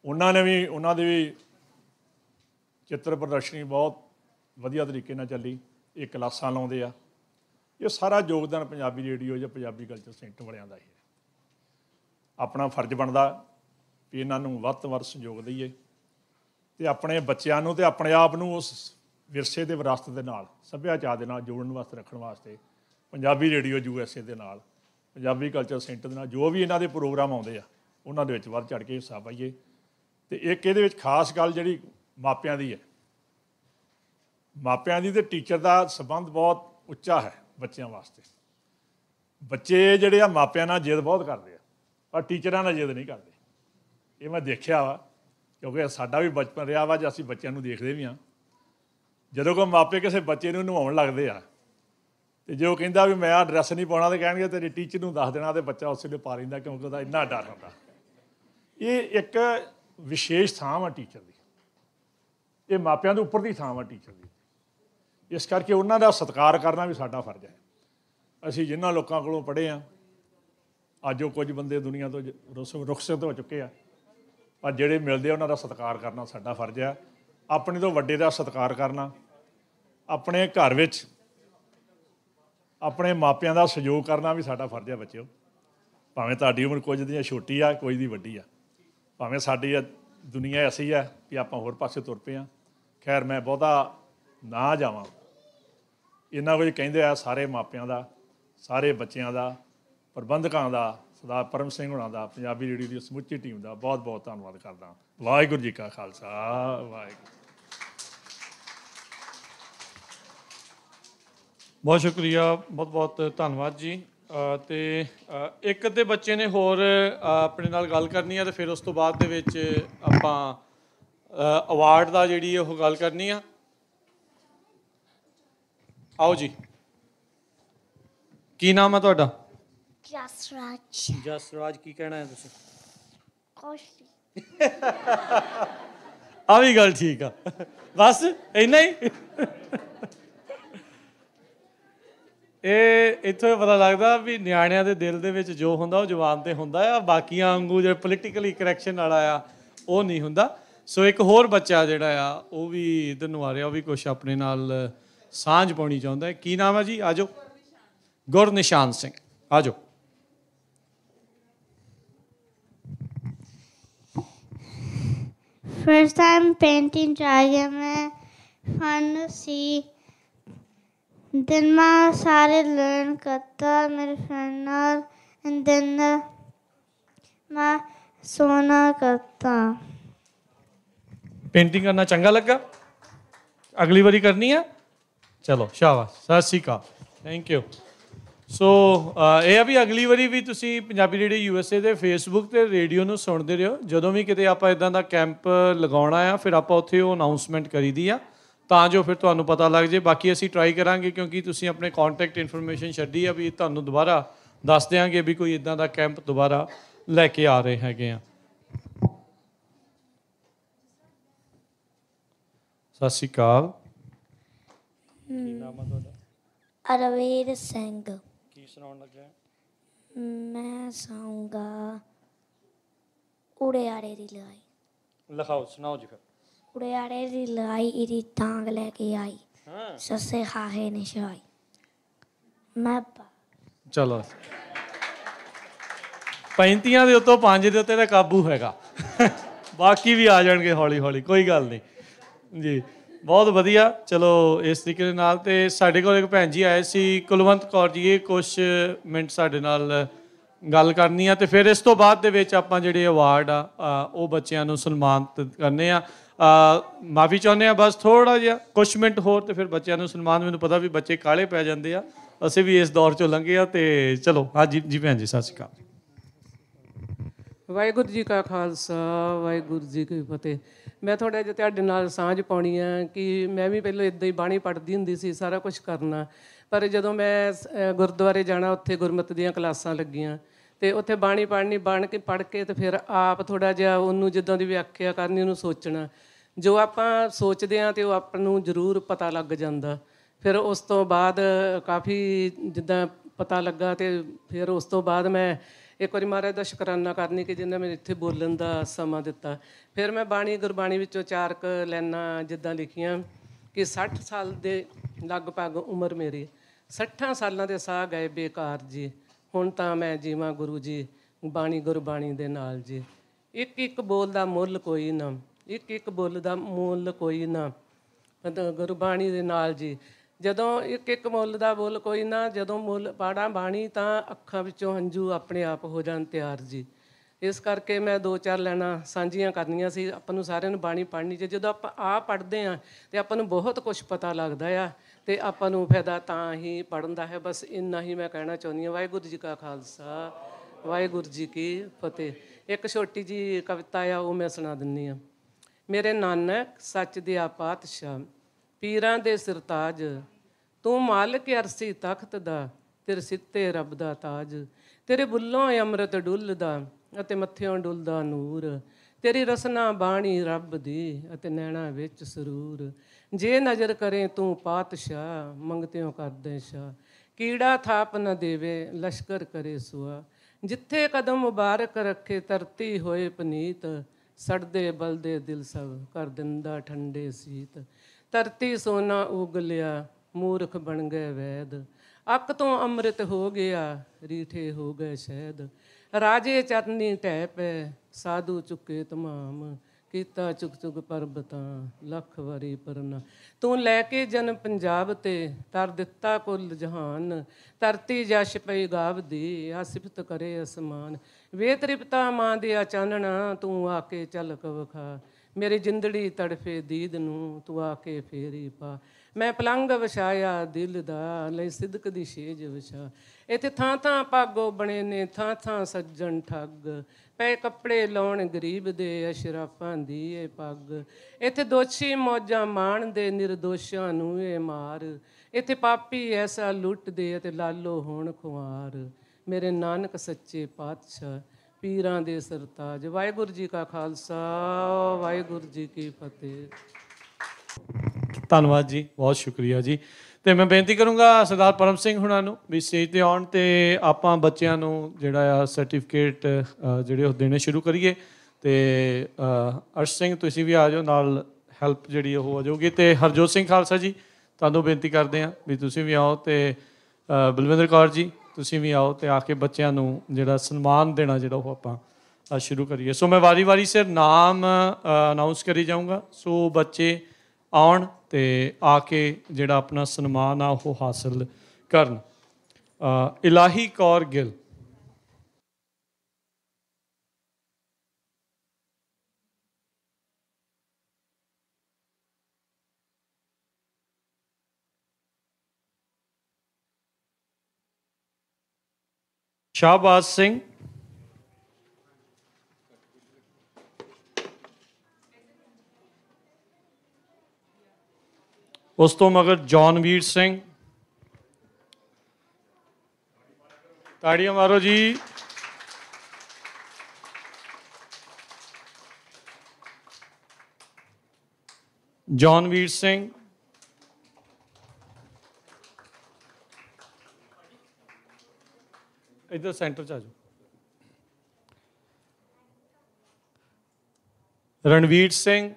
Speaker 8: ਉਹਨਾਂ ਨੇ ਵੀ, ਉਹਨਾਂ ਦੇ ਵੀ ਚਿੱਤਰ ਪ੍ਰਦਰਸ਼ਨੀ ਬਹੁਤ ਵਧੀਆ ਤਰੀਕੇ ਨਾਲ ਚੱਲੀ। ਇਹ ਕਲਾਸਾਂ ਲਾਉਂਦੇ ਆ। ਇਹ ਸਾਰਾ ਯੋਗਦਾਨ ਪੰਜਾਬੀ ਰੇਡੀਓ ਜਾਂ ਪੰਜਾਬੀ ਕਲਚਰ ਸੈਂਟਰ ਵਾਲਿਆਂ ਦਾ ਹੀ ਹੈ। ਆਪਣਾ ਫਰਜ਼ ਬਣਦਾ ਵੀ ਇਹਨਾਂ ਨੂੰ ਵੱਧ ਤੋਂ ਵੱਧ ਸਹਿਯੋਗ ਦਈਏ ਤੇ ਆਪਣੇ ਬੱਚਿਆਂ ਨੂੰ ਤੇ ਆਪਣੇ ਆਪ ਨੂੰ ਉਸ ਵਿਰਸੇ ਦੇ ਵਿਰਾਸਤ ਦੇ ਨਾਲ, ਸੱਭਿਆਚਾਰ ਦੇ ਨਾਲ ਜੋੜਨ ਵਾਸਤੇ ਰੱਖਣ ਵਾਸਤੇ, Punjabi radio U S A ਦੇ ਨਾਲ, ਪੰਜਾਬੀ ਕਲਚਰ ਸੈਂਟਰ ਦੇ ਨਾਲ, ਜੋ ਵੀ ਇਹਨਾਂ ਦੇ ਪ੍ਰੋਗਰਾਮ ਆਉਂਦੇ ਆ, ਉਹਨਾਂ ਦੇ ਵਿੱਚ ਵੱਧ ਚੜ ਕੇ ਹਿੱਸਾ ਪਾਈਏ। ਤੇ ਇੱਕ ਇਹਦੇ ਵਿੱਚ ਖਾਸ ਗੱਲ ਜਿਹੜੀ ਮਾਪਿਆਂ ਦੀ ਹੈ। ਮਾਪਿਆਂ ਦੀ ਤੇ ਟੀਚਰ ਦਾ ਸਬੰਧ ਬਹੁਤ ਉੱਚਾ ਹੈ ਬੱਚਿਆਂ ਵਾਸਤੇ। ਬੱਚੇ ਜਿਹੜੇ ਆ ਮਾਪਿਆਂ ਨਾਲ ਜਿੱਦ ਬਹੁਤ ਕਰਦੇ ਆ, ਪਰ ਟੀਚਰਾਂ ਨਾਲ ਜਿੱਦ ਨਹੀਂ ਕਰਦੇ। ਇਹ ਮੈਂ ਦੇਖਿਆ ਵਾ, ਕਿਉਂਕਿ ਸਾਡਾ ਵੀ ਬਚਪਨ ਰਿਹਾ ਵਾ, ਜੇ ਅਸੀਂ ਬੱਚਿਆਂ ਨੂੰ ਦੇਖਦੇ ਵੀ ਆ ਜਦੋਂ ਕੋਈ ਮਾਪੇ ਕਿਸੇ ਬੱਚੇ ਨੂੰ ਨਵਾਉਣ ਲੱਗਦੇ ਆ, ਤੇ ਜੇ ਉਹ ਕਹਿੰਦਾ ਵੀ ਮੈਂ ਆ ਡਰੈਸ ਨਹੀਂ ਪਾਉਣਾ, ਤੇ ਕਹਿਣਗੇ ਤੇਰੀ ਟੀਚਰ ਨੂੰ ਦੱਸ ਦੇਣਾ ਤੇ ਬੱਚਾ ਉਸੇ ਵੇਲੇ ਪਾ ਲੈਂਦਾ, ਕਿਉਂਕਿ ਉਹਦਾ ਇੰਨਾ ਡਰ ਹੁੰਦਾ। ਇਹ ਇੱਕ ਵਿਸ਼ੇਸ਼ ਥਾਂ ਵਾ ਟੀਚਰ ਦੀ। ਇਹ ਮਾਪਿਆਂ ਦੇ ਉੱਪਰ ਦੀ ਥਾਂ ਵਾ ਟੀਚਰ ਦੀ। ਇਸ ਕਰਕੇ ਉਹਨਾਂ ਦਾ ਸਤਿਕਾਰ ਕਰਨਾ ਵੀ ਸਾਡਾ ਫਰਜ਼ ਹੈ। ਅਸੀਂ ਜਿਨ੍ਹਾਂ ਲੋਕਾਂ ਕੋਲੋਂ ਪੜ੍ਹੇ ਆ, ਅੱਜ ਉਹ ਕੁਝ ਬੰਦੇ ਦੁਨੀਆ ਤੋਂ ਜ- ਰੁਸ- ਰੁਖਸਤ ਹੋ ਚੁੱਕੇ ਆ। ਪਰ ਜਿਹੜੇ ਮਿਲਦੇ ਆ, ਉਹਨਾਂ ਦਾ ਸਤਿਕਾਰ ਕਰਨਾ ਸਾਡਾ ਫਰਜ਼ ਆ। ਆਪਣੇ ਤੋਂ ਵੱਡੇ ਦਾ ਸਤਿਕਾਰ ਕਰਨਾ, ਆਪਣੇ ਘਰ ਵਿੱਚ ਆਪਣੇ ਮਾਪਿਆਂ ਦਾ ਸਹਿਯੋਗ ਕਰਨਾ ਵੀ ਸਾਡਾ ਫਰਜ਼ ਹੈ ਬੱਚਿਓ। ਭਾਵੇਂ ਤੁਹਾਡੀ ਉਮਰ ਕੁਝ ਦੀ ਛੋਟੀ ਆ ਕੁਝ ਦੀ ਵੱਡੀ ਆ। ਭਾਵੇਂ ਸਾਡੀ ਦੁਨੀਆ ਐਸੀ ਆ ਕਿ ਆਪਾਂ ਹੋਰ ਪਾਸੇ ਤੁਰ ਪਏ ਆ। ਖੈਰ, ਮੈਂ ਬਹੁਤਾ ਨਾ ਜਾਵਾਂ। ਇਹਨਾਂ ਕੁਝ ਕਹਿੰਦੇ ਆ ਸਾਰੇ ਮਾਪਿਆਂ ਦਾ, ਸਾਰੇ ਬੱਚਿਆਂ ਦਾ, ਪ੍ਰਬੰਧਕਾਂ ਦਾ ਸਰਦਾਰ ਪਰਮ ਸਿੰਘ ਹੁਣਾਂ ਦਾ ਪੰਜਾਬੀ ਰੇਡੀਓ ਦੀ ਸਮੁੱਚੀ ਟੀਮ ਦਾ ਬਹੁਤ ਬਹੁਤ ਧੰਨਵਾਦ ਕਰਦਾ। ਵਾਹਿਗੁਰੂ ਜੀ ਕਾ ਖਾਲਸਾ ਵਾਹਿਗੁਰੂ।
Speaker 1: ਬਹੁਤ ਸ਼ੁਕਰੀਆ ਬਹੁਤ ਬਹੁਤ ਧੰਨਵਾਦ ਜੀ। ਅ, ਤੇ ਇੱਕ ਅੱਧੇ ਬੱਚੇ ਨੇ ਹੋਰ ਆਪਣੇ ਨਾਲ ਗੱਲ ਕਰਨੀ ਆ ਤੇ ਫਿਰ ਉਸ ਤੋਂ ਬਾਅਦ ਦੇ ਵਿੱਚ ਆਪਾਂ ਅਵਾਰਡ ਦਾ ਜਿਹੜੀ ਉਹ ਗੱਲ ਕਰਨੀ ਆ। ਆਓ ਜੀ। ਕੀ ਨਾਮ ਹੈ ਤੁਹਾਡਾ?
Speaker 5: ਜਸਰਾਜ।
Speaker 1: ਜਸਰਾਜ ਕੀ ਕਹਿਣਾ ਹੈ ਤੁਸੀਂ?
Speaker 5: ਕੋਸ਼ੀ
Speaker 1: ਆ ਵੀ ਗੱਲ ਠੀਕ ਆ। ਬਸ ਇੰਨਾ ਹੀ। ਇਹ ਇੱਥੋਂ ਹੀ ਪਤਾ ਲੱਗਦਾ ਵੀ ਨਿਆਣਿਆਂ ਦੇ ਦਿਲ ਦੇ ਵਿੱਚ ਜੋ ਹੁੰਦਾ ਉਹ ਜ਼ੁਬਾਨ ਤੇ ਹੁੰਦਾ ਆ। ਬਾਕੀਆਂ ਵਾਂਗੂ ਜੇ ਪੋਲੀਟੀਕਲੀ ਕਰੈਕਸ਼ਨ ਵਾਲਾ ਆ ਉਹ ਨਹੀਂ ਹੁੰਦਾ। ਸੋ ਇੱਕ ਹੋਰ ਬੱਚਾ ਜਿਹੜਾ ਆ ਉਹ ਵੀ ਇਧਰ ਨੂੰ ਆ ਰਿਹਾ ਉਹ ਵੀ ਕੁਝ ਆਪਣੇ ਨਾਲ ਸਾਂਝ ਪਾਉਣੀ ਚਾਹੁੰਦਾ ਹੈ। ਕੀ ਨਾਮ ਹੈ ਜੀ? ਆਜੋ ਗੁਰਨਿਸ਼ਾਨ ਸਿੰਘ। ਆਜੋ
Speaker 5: first time painting dragon में fun see. Then my सारे learn करता मेरे friend और and then मैं सोना करता
Speaker 1: पेंटिंग करना चंगा लगा अगली बारी करनी है चलो शाबाश सत श्रीकाल थैंक यू ਸੋ uh, ਇਹ ਆ ਵੀ ਅਗਲੀ ਵਾਰੀ ਵੀ ਤੁਸੀਂ ਪੰਜਾਬੀ ਰੇਡੀਓ ਯੂਐਸਏ ਦੇ ਫੇਸਬੁੱਕ ਤੇ ਰੇਡੀਓ ਨੂੰ ਸੁਣਦੇ ਰਹੋ। ਜਦੋਂ ਵੀ ਕਿਤੇ ਆਪਾਂ ਇਦਾਂ ਦਾ ਕੈਂਪ ਲਗਾਉਣਾ ਆ, ਫਿਰ ਆਪਾਂ ਉੱਥੇ ਉਹ ਅਨਾਉਂਸਮੈਂਟ ਕਰੀਦੀ ਆ। ਤਾਂ ਜੋ ਫਿਰ ਤੁਹਾਨੂੰ ਪਤਾ ਲੱਗ ਜੇ। ਬਾਕੀ ਅਸੀਂ ਟਰਾਈ ਕਰਾਂਗੇ ਕਿਉਂਕਿ ਤੁਸੀਂ ਆਪਣੇ ਕੰਟੈਕਟ ਇਨਫੋਰਮੇਸ਼ਨ ਛੱਡੀ ਆ ਵੀ ਤੁਹਾਨੂੰ ਦੁਬਾਰਾ ਦੱਸ ਦਿਆਂਗੇ ਵੀ ਕੋਈ ਇਦਾਂ ਦਾ ਕੈਂਪ ਦੁਬਾਰਾ ਲੈ ਕੇ ਆ ਰਹੇ ਹੈਗੇ ਆ। ਸਤਿ ਸ਼੍ਰੀ ਅਕਾਲ। ਕੀ ਨਾਮ ਆ ਤੁਹਾਡਾ
Speaker 5: ਅਰਵੀਰ ਸਿੰਘ।
Speaker 1: ਸੁਣਾਉਣ ਲੱਗਾ
Speaker 5: ਮੈਂ ਸਾਊਂਗਾ ਉੜੇ ਆੜੇ ਦੀ ਲਗਾਈ
Speaker 1: ਲਿਖਾਓ ਸੁਣਾਓ ਜੀ ਫਿਰ।
Speaker 5: ਉੜਿਆੜੇ ਦੀ ਲਗਾਈ ਇਹਦੀ ਤਾਂਗ ਲੈ ਕੇ ਆਈ। ਸੱਸੇ ਖਾਹੇ ਨਿਸ਼ਾਈ। ਮੈਂ ਪ-
Speaker 1: ਚਲੋ। 35 ਦੇ ਉੱਤੋਂ 5 ਦੇ ਉੱਤੇ ਤਾਂ ਕਾਬੂ ਹੈਗਾ। ਬਾਕੀ ਵੀ ਆ ਜਾਣਗੇ ਹੌਲੀ ਹੌਲੀ ਕੋਈ ਗੱਲ ਨਹੀਂ। ਜੀ। ਬਹੁਤ ਵਧੀਆ। ਚਲੋ, ਇਸ ਤਰੀਕੇ ਦੇ ਨਾਲ ਤੇ ਸਾਡੇ ਕੋਲ ਇੱਕ ਭੈਣ ਜੀ ਆਏ ਸੀ, ਕੁਲਵੰਤ ਕੌਰ ਜੀ, ਇਹ ਕੁਝ ਮਿੰਟ ਸਾਡੇ ਨਾਲ ਗੱਲ ਕਰਨੀ ਆ ਤੇ ਫਿਰ ਇਸ ਤੋਂ ਬਾਅਦ ਦੇ ਵਿੱਚ ਆਪਾਂ ਜਿਹੜੇ ਅਵਾਰਡ ਆ ਉਹ ਬੱਚਿਆਂ ਨੂੰ ਸਨਮਾਨਿਤ ਕਰਨੇ ਆ। ਮਾਫੀ ਚਾਹੁੰਦੇ ਆ, ਬਸ ਥੋੜਾ ਜਿਹਾ ਕੁਝ ਮਿੰਟ ਹੋਰ ਤੇ ਫਿਰ ਬੱਚਿਆਂ ਨੂੰ ਸਨਮਾਨ, ਮੈਨੂੰ ਪਤਾ ਵੀ ਬੱਚੇ ਕਾਲੇ ਪੈ ਜਾਂਦੇ ਆ। ਅਸੀਂ ਵੀ ਇਸ ਦੌਰ ਚੋਂ ਲੰਘੇ ਆ ਤੇ ਚਲੋ, ਹਾਂਜੀ, ਜੀ ਭੈਣ ਜੀ, ਸਤਿ ਸ਼੍ਰੀ ਅਕਾਲ।
Speaker 9: ਵਾਹਿਗੁਰੂ ਜੀ ਕਾ ਖਾਲਸਾ, ਵਾਹਿਗੁਰੂ ਜੀ ਕੀ ਫਤਿਹ। ਮੈਂ ਥੋੜਾ ਜਿਹਾ ਤੁਹਾਡੇ ਨਾਲ ਸਾਂਝ ਪਾਉਣੀ ਆ ਕਿ ਮੈਂ ਵੀ ਪਹਿਲਾਂ ਇਦਾਂ ਹੀ ਬਾਣੀ ਪੜ੍ਹਦੀ ਹੁੰਦੀ ਸੀ, ਸਾਰਾ ਕੁਝ ਕਰਨਾ। ਪਰ ਜਦੋਂ ਮੈਂ ਗੁਰਦੁਆਰੇ ਜਾਣਾ, ਉੱਥੇ ਗੁਰਮਤਿ ਦੀਆਂ ਕਲਾਸਾਂ ਲੱਗੀਆਂ, ਤੇ ਉੱਥੇ ਬਾਣੀ ਪੜ੍ਹਨੀ, ਬਣ ਕੇ ਪੜ੍ਹ ਕੇ ਤੇ ਫਿਰ ਆਪ ਥੋੜਾ ਜਿਹਾ ਉਹਨੂੰ ਜਿੱਦਾਂ ਦੀ ਵਿਆਖਿਆ ਕਰਨੀ, ਉਹਨੂੰ ਸੋਚਣਾ। ਜੋ ਆਪਾਂ ਸੋਚਦੇ ਆ ਤੇ ਉਹ ਆਪ ਨੂੰ ਜ਼ਰੂਰ ਪਤਾ ਲੱਗ ਜਾਂਦਾ। ਫਿਰ ਉਸ ਤੋਂ ਬਾਅਦ ਕਾਫੀ ਜਿੱਦਾਂ ਪਤਾ ਲੱਗਾ ਤੇ ਫਿਰ ਉਸ ਤੋਂ ਬਾਅਦ ਮੈਂ ਇੱਕ ਵਾਰੀ ਮਹਾਰਾਜ ਦਾ ਸ਼ੁਕਰਾਨਾ ਕਰਨੀ ਕਿ ਜਿੰਨਾ ਮੈਨੂੰ ਇੱਥੇ ਬੋਲਣ ਦਾ ਸਮਾਂ ਦਿੱਤਾ। ਫਿਰ ਮੈਂ ਬਾਣੀ ਗੁਰਬਾਣੀ ਵਿੱਚੋਂ ਚਾਰ ਕੁ ਲਾਈਨਾਂ ਜਿੱਦਾਂ ਲਿਖੀਆਂ ਕਿ 60 ਸਾਲ ਦੇ ਲਗਭਗ ਉਮਰ ਮੇਰੀ 60 ਸਾਲਾਂ ਦੇ ਸਾਹ ਗਏ ਬੇਕਾਰ ਜੀ, ਹੁਣ ਤਾਂ ਮੈਂ ਜੀਵਾਂ ਗੁਰੂ ਜੀ, ਬਾਣੀ ਗੁਰਬਾਣੀ ਦੇ ਨਾਲ ਜੀ। ਇੱਕ ਇੱਕ ਬੋਲ ਦਾ ਮੁੱਲ ਕੋਈ ਨਾ, ਇੱਕ ਇੱਕ ਬੋਲ ਦਾ ਮੁੱਲ ਕੋਈ ਨਾ, ਗੁਰਬਾਣੀ ਦੇ ਨਾਲ ਜੀ। ਜਦੋਂ ਇੱਕ ਇੱਕ ਮੁੱਲ ਦਾ ਬੋਲ ਕੋਈ ਨਾ, ਜਦੋਂ ਮੁੱਲ ਪਾੜਾ ਬਾਣੀ ਤਾਂ ਅੱਖਾਂ ਵਿੱਚੋਂ ਹੰਝੂ ਆਪਣੇ ਆਪ ਹੋ ਜਾਣ ਤਿਆਰ ਜੀ। ਇਸ ਕਰਕੇ ਮੈਂ ਦੋ ਚਾਰ ਲੈਣਾ ਸਾਂਝੀਆਂ ਕਰਨੀਆਂ ਸੀ। ਆਪਾਂ ਨੂੰ ਸਾਰਿਆਂ ਨੂੰ ਬਾਣੀ ਪੜ੍ਹਨੀ ਜੇ, ਜਦੋਂ ਆਪਾਂ ਆ ਪੜ੍ਹਦੇ ਆ ਤੇ ਆਪਾਂ ਨੂੰ ਬਹੁਤ ਕੁਝ ਪਤਾ ਲੱਗਦਾ ਆ ਤੇ ਆਪਾਂ ਨੂੰ ਫਾਇਦਾ ਤਾਂ ਹੀ ਪੜਨ ਦਾ ਹੈ। ਬਸ ਇੰਨਾ ਹੀ ਮੈਂ ਕਹਿਣਾ ਚਾਹੁੰਦੀ ਹਾਂ। ਵਾਹਿਗੁਰੂ ਜੀ ਕਾ ਖਾਲਸਾ, ਵਾਹਿਗੁਰੂ ਜੀ ਕੀ ਫਤਿਹ। ਇੱਕ ਛੋਟੀ ਜੀ ਕਵਿਤਾ ਆ, ਉਹ ਮੈਂ ਸੁਣਾ ਦਿੰਨੀ ਆ ਮੇਰੇ ਨਾਨਕ ਸੱਚ ਦੇ ਪਾਤਸ਼ਾਹ ਪੀਰਾਂ ਦੇ ਸਰਤਾਜ, ਤੂੰ ਮਾਲਕ ਅਰਸੀ ਤਖਤ ਦਾ, ਤੇਰੇ ਸਿੱਤੇ ਰੱਬ ਦਾ ਤਾਜ। ਤੇਰੇ ਬੁੱਲੋਂ ਅੰਮ੍ਰਿਤ ਡੁੱਲਦਾ ਅਤੇ ਮੱਥਿਓਂ ਡੁੱਲਦਾ ਨੂਰ। ਤੇਰੀ ਰਸਨਾ ਬਾਣੀ ਰੱਬ ਦੀ ਅਤੇ ਨੈਣਾ ਵਿੱਚ ਸਰੂਰ। ਜੇ ਨਜ਼ਰ ਕਰੇ ਤੂੰ ਪਾਤਸ਼ਾਹ, ਮੰਗਤਿਓ ਕਰਦੇ ਸ਼ਾ ਕੀੜਾ ਥਾਪ ਨ ਦੇਵੇ, ਲਸ਼ਕਰ ਕਰੇ ਸੁਆ। ਜਿੱਥੇ ਕਦਮ ਮੁਬਾਰਕ ਰੱਖੇ, ਧਰਤੀ ਹੋਏ ਪਨੀਤ। ਸੜਦੇ ਬਲਦੇ ਦਿਲ ਸਭ ਕਰ ਦਿੰਦਾ ਠੰਡੇ ਸੀਤ। ਧਰਤੀ ਸੋਨਾ ਉਗ ਲਿਆ ਮੂਰਖ ਬਣ ਗਏ ਵੈਦ। ਅੱਕ ਤੋਂ ਅੰਮ੍ਰਿਤ ਹੋ ਗਿਆ, ਰੀਠੇ ਹੋ ਗਏ ਸ਼ਹਿਦ। ਰਾਜੇ ਚਰਨੀ ਟਹਿ ਪੈ ਸਾਧੂ ਚੁੱਕੇ ਤਮਾਮ। ਕੀਤਾ ਚੁਕ ਚੁਕ ਪਰਬਤਾਂ, ਲੱਖ ਵਾਰੀ ਪਰਨਾ। ਤੂੰ ਲੈ ਕੇ ਜਨ ਪੰਜਾਬ ਤੇ, ਤਰ ਦਿੱਤਾ ਕੁੱਲ ਜਹਾਨ। ਧਰਤੀ ਜਸ਼ ਪਈ ਗਾਵਦੀ ਆ ਸਿਫਤ ਕਰੇ ਅਸਮਾਨ। ਵੇ ਤ੍ਰਿਪਤਾ ਮਾਂ ਦੇ ਚਾਨਣਾ ਤੂੰ ਆ ਕੇ ਝਲਕ ਵਖਾ। ਮੇਰੀ ਜਿੰਦੜੀ ਤੜਫੇ ਦੀਦ ਨੂੰ ਤੂੰ ਆ ਕੇ ਫੇਰੀ ਪਾ। ਮੈਂ ਪਲੰਗ ਵਿਛਾਇਆ, ਦਿਲ ਦਾ, ਲਈ ਸਿਦਕ ਦੀ ਸ਼ੇਜ ਵਿਛਾ। ਇੱਥੇ ਥਾਂ ਥਾਂ ਪਾਗੋ ਬਣੇ ਨੇ ਥਾਂ ਥਾਂ ਸੱਜਣ ਠੱਗ। ਪਏ ਕੱਪੜੇ ਲਾਉਣ ਗਰੀਬ ਦੇ, ਅਸ਼ਰਾਫਾਂ ਦੀ ਇਹ ਪੱਗ। ਇੱਥੇ ਦੋਸ਼ੀ ਮੌਜਾਂ ਮਾਣਦੇ ਨਿਰਦੋਸ਼ਾਂ ਨੂੰ ਇਹ ਮਾਰ। ਇੱਥੇ ਪਾਪੀ ਐਸਾ ਲੁੱਟਦੇ ਅਤੇ ਲਾਲੋ ਹੋਣ ਖੁਆਰ। ਮੇਰੇ ਨਾਨਕ ਸੱਚੇ ਪਾਤਸ਼ਾਹ ਪੀਰਾਂ ਦੇ ਸਰਤਾਜ। ਵਾਹਿਗੁਰੂ ਜੀ ਕਾ ਖਾਲਸਾ, ਵਾਹਿਗੁਰੂ ਜੀ ਕੀ ਫਤਿਹ।
Speaker 1: ਧੰਨਵਾਦ ਜੀ, ਬਹੁਤ ਸ਼ੁਕਰੀਆ ਜੀ। ਤੇ ਮੈਂ ਬੇਨਤੀ ਕਰੂੰਗਾ ਸਰਦਾਰ ਪਰਮ ਸਿੰਘ ਹੁਣਾਂ ਨੂੰ ਵੀ ਸਟੇਜ ਤੇ ਆਉਣ ਤੇ ਆਪਾਂ ਬੱਚਿਆਂ ਨੂੰ ਜਿਹੜਾ ਆ ਸਰਟੀਫਿਕੇਟ ਜਿਹੜੇ ਉਹ ਦੇਣੇ ਸ਼ੁਰੂ ਕਰੀਏ। ਤੇ ਅਰਸ਼ ਸਿੰਘ, ਤੁਸੀਂ ਵੀ ਆ ਜਾਓ, ਨਾਲ ਹੈਲਪ ਜਿਹੜੀ ਉਹ ਹੋ ਜਾਊਗੀ। ਤੇ ਹਰਜੋਤ ਸਿੰਘ ਖਾਲਸਾ ਜੀ, ਤੁਹਾਨੂੰ ਬੇਨਤੀ ਕਰਦੇ ਆ ਵੀ ਤੁਸੀਂ ਵੀ ਆਓ ਤੇ ਬਲਵਿੰਦਰ ਕੌਰ ਜੀ ਤੁਸੀਂ ਵੀ ਆਓ ਤੇ ਆ ਕੇ ਬੱਚਿਆਂ ਨੂੰ ਜਿਹੜਾ ਸਨਮਾਨ ਦੇਣਾ ਜਿਹੜਾ ਉਹ ਆਪਾਂ ਸ਼ੁਰੂ ਕਰੀਏ। ਸੋ ਮੈਂ ਵਾਰੀ-ਵਾਰੀ ਸਿਰ ਨਾਮ ਅਨਾਉਂਸ ਕਰੀ ਜਾਊਂਗਾ। ਸੋ ਬੱਚੇ ਆਉਣ ਤੇ ਆ ਕੇ ਜਿਹੜਾ ਆਪਣਾ ਸਨਮਾਨ ਆ ਉਹ ਹਾਸਲ ਕਰਨ। ਇਲਾਹੀ ਕੌਰ ਗਿੱਲ। ਸ਼ਾਹਬਾਜ਼ ਸਿੰਘ ਉਸ ਤੋਂ ਮਗਰ ਜੌਨਵੀਰ ਸਿੰਘ ਤਾੜੀਆਂ ਮਾਰੋ ਜੀ ਜੌਨਵੀਰ ਸਿੰਘ इधर सेंटर चार्ज रणवीर सिंह।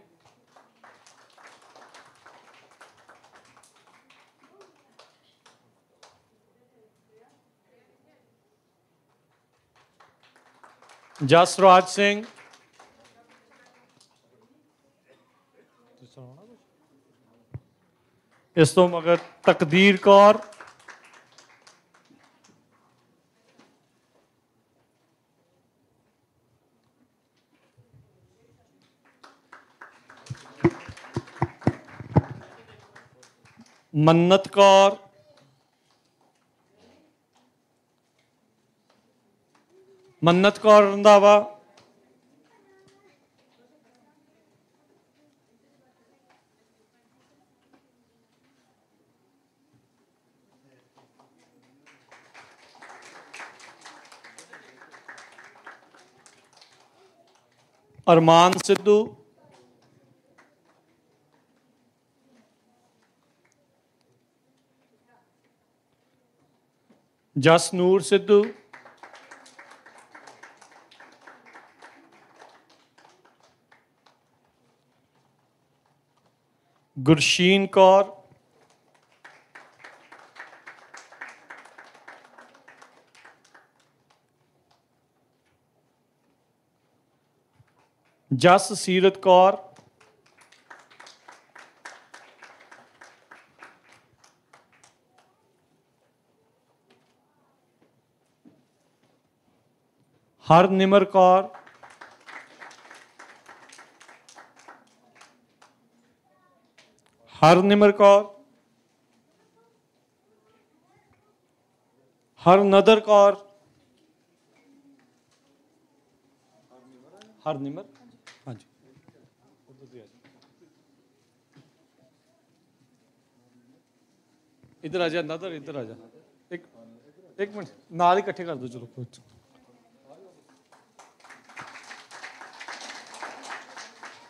Speaker 1: जसराज सिंह। इस तो मगर तकदीर कौर। ਮੰਨਤ ਕੌਰ ਮੰਨਤ ਕੌਰ ਰੰਧਾਵਾ। ਅਰਮਾਨ ਸਿੱਧੂ। ਜਸਨੂਰ ਸਿੱਧੂ ਗੁਰਸ਼ੀਨ ਕੌਰ ਜਸ ਸੀਰਤ ਕੌਰ ਹਰ ਨਿਮਰ ਕੌਰ ਹਰ ਨਿਮਰ ਕੌਰ ਹਰ ਨਦਰ ਕੌਰ ਹਰ ਨਿਮਰ ਹਾਂਜੀ ਇਧਰ ਆ ਜਾ ਨਦਰ ਇਧਰ ਆ ਜਾ ਇੱਕ ਇੱਕ ਮਿੰਟ ਨਾਲ ਹੀ ਇਕੱਠੇ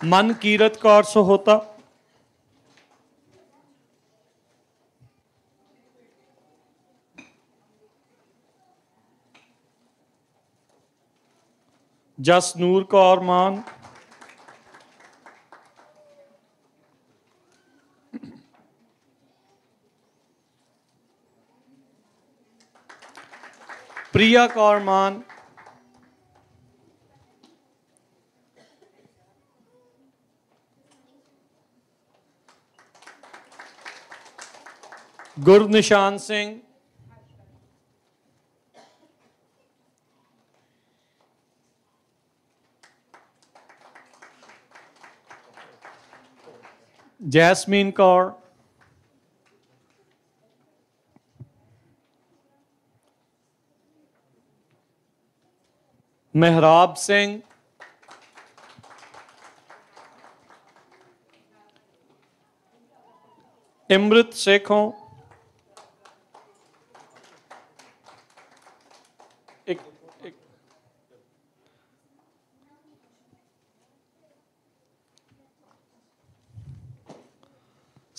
Speaker 1: ਕਰ ਦੋ ਚਲੋ ਕੋਈ ਨੀ। ਮਨ ਕੀਰਤ ਕੌਰ ਸੋਹਤਾ ਜਸਨੂਰ ਕੌਰ ਮਾਨ ਪ੍ਰਿਆ ਕੌਰ ਮਾਨ ਗੁਰਨਿਸ਼ਾਨ ਸਿੰਘ ਜੈਸਮੀਨ ਕੌਰ ਮਹਿਰਾਬ ਸਿੰਘ ਇਮਰਤ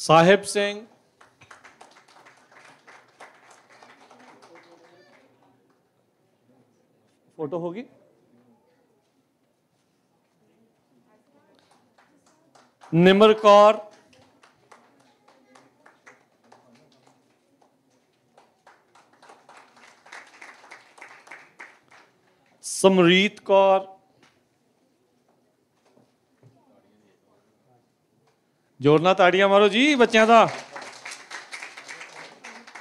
Speaker 1: ਸਾਹਿਬ ਸਿੰਘ ਫੋਟੋ ਹੋਗੀ ਨਿਮਰ ਕੌਰ ਸਮਰੀਤ ਕੌਰ ਜੋਰ ਨਾਲ ਤਾੜੀਆਂ ਮਾਰੋ ਜੀ ਬੱਚਿਆਂ ਦਾ।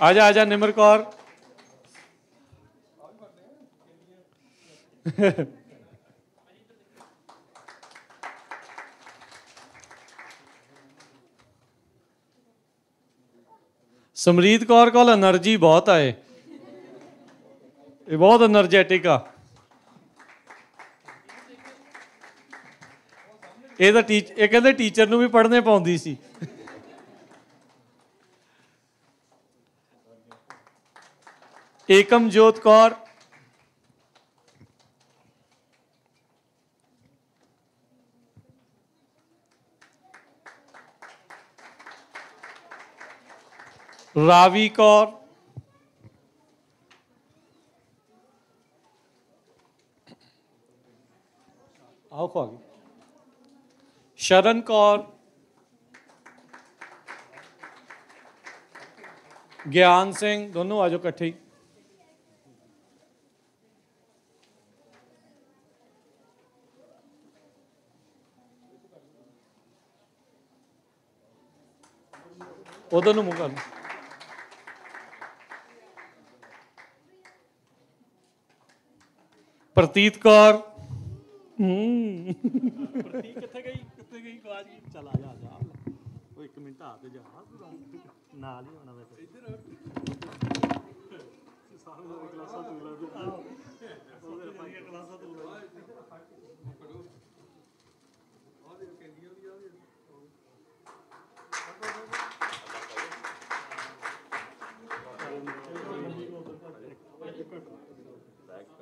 Speaker 1: ਆ ਜਾ ਆ ਜਾ ਨਿਮਰ ਕੌਰ। ਸਮਰੀਤ ਕੌਰ ਕੋਲ એનર્ਜੀ ਬਹੁਤ ਆਏ ਇਹ। ਬਹੁਤ એનર્ਜੈਟਿਕ ਆ। ਇਹ ਤਾਂ ਟੀਚ ਇਹ ਕਹਿੰਦੇ ਟੀਚਰ ਨੂੰ ਵੀ ਪੜ੍ਹਨੇ ਪਾਉਂਦੀ ਸੀ। ਏਕਮ ਜੋਤ ਕੌਰ। ਰਾਵੀ ਕੌਰ। ਆਓ ਖੋ ਗਈ। ਸ਼ਰਨ ਕੌਰ ਗਿਆਨ ਸਿੰਘ ਦੋਨੋਂ ਆਜੋ ਇਕੱਠੇ ਹੀ। ਉਧਰ ਨੂੰ ਮੁਕਰ ਪ੍ਰਤੀਤ ਕੌਰ। ਹੂੰ।
Speaker 3: ਪ੍ਰਤੀਤ ਕਿੱਥੇ ਗਈ? ਗਈ ਗਵਾਚ ਗਈ ਚਲ ਆ ਜਾ ਆ ਜਾ। ਉਹ ਇੱਕ ਮਿੰਟ ਆ ਤੇ ਜਾ। ਨਾਲ ਹੀ ਹੋਣਾ ਵੈਸੇ। ਇੱਧਰ ਸਾਰੇ ਦਾ ਕਲਾਸਾਂ ਤੋਂ ਲੱਗਦਾ ਉਹਦੇ ਪਾਈਆਂ ਕਲਾਸਾਂ ਤੋਂ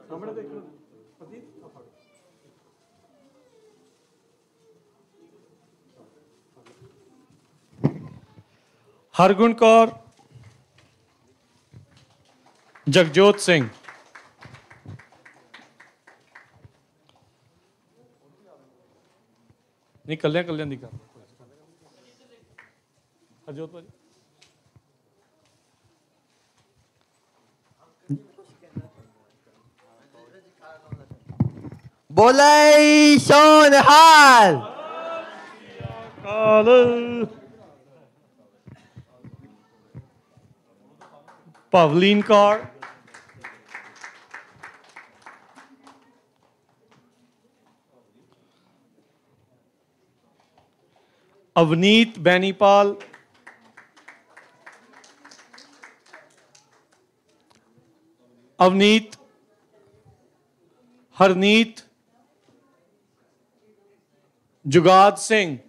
Speaker 3: ਸਾਹਮਣੇ ਦੇਖੋ।
Speaker 1: ਹਰਗੁਣ ਕੌਰ ਜਗਜੋਤ ਸਿੰਘ। ਨਹੀਂ ਕੱਲਿਆਂ ਕੱਲਿਆਂ ਦੀ ਕਰ ਹਰਜੋਤ ਭਾਜੀ।
Speaker 6: ਬੋਲੇ ਸੋਨਹਾਲ
Speaker 1: ਕਾਲ। Pavleen Kaur. Avneet Benipal. Avneet. Harneet. Jugad Singh.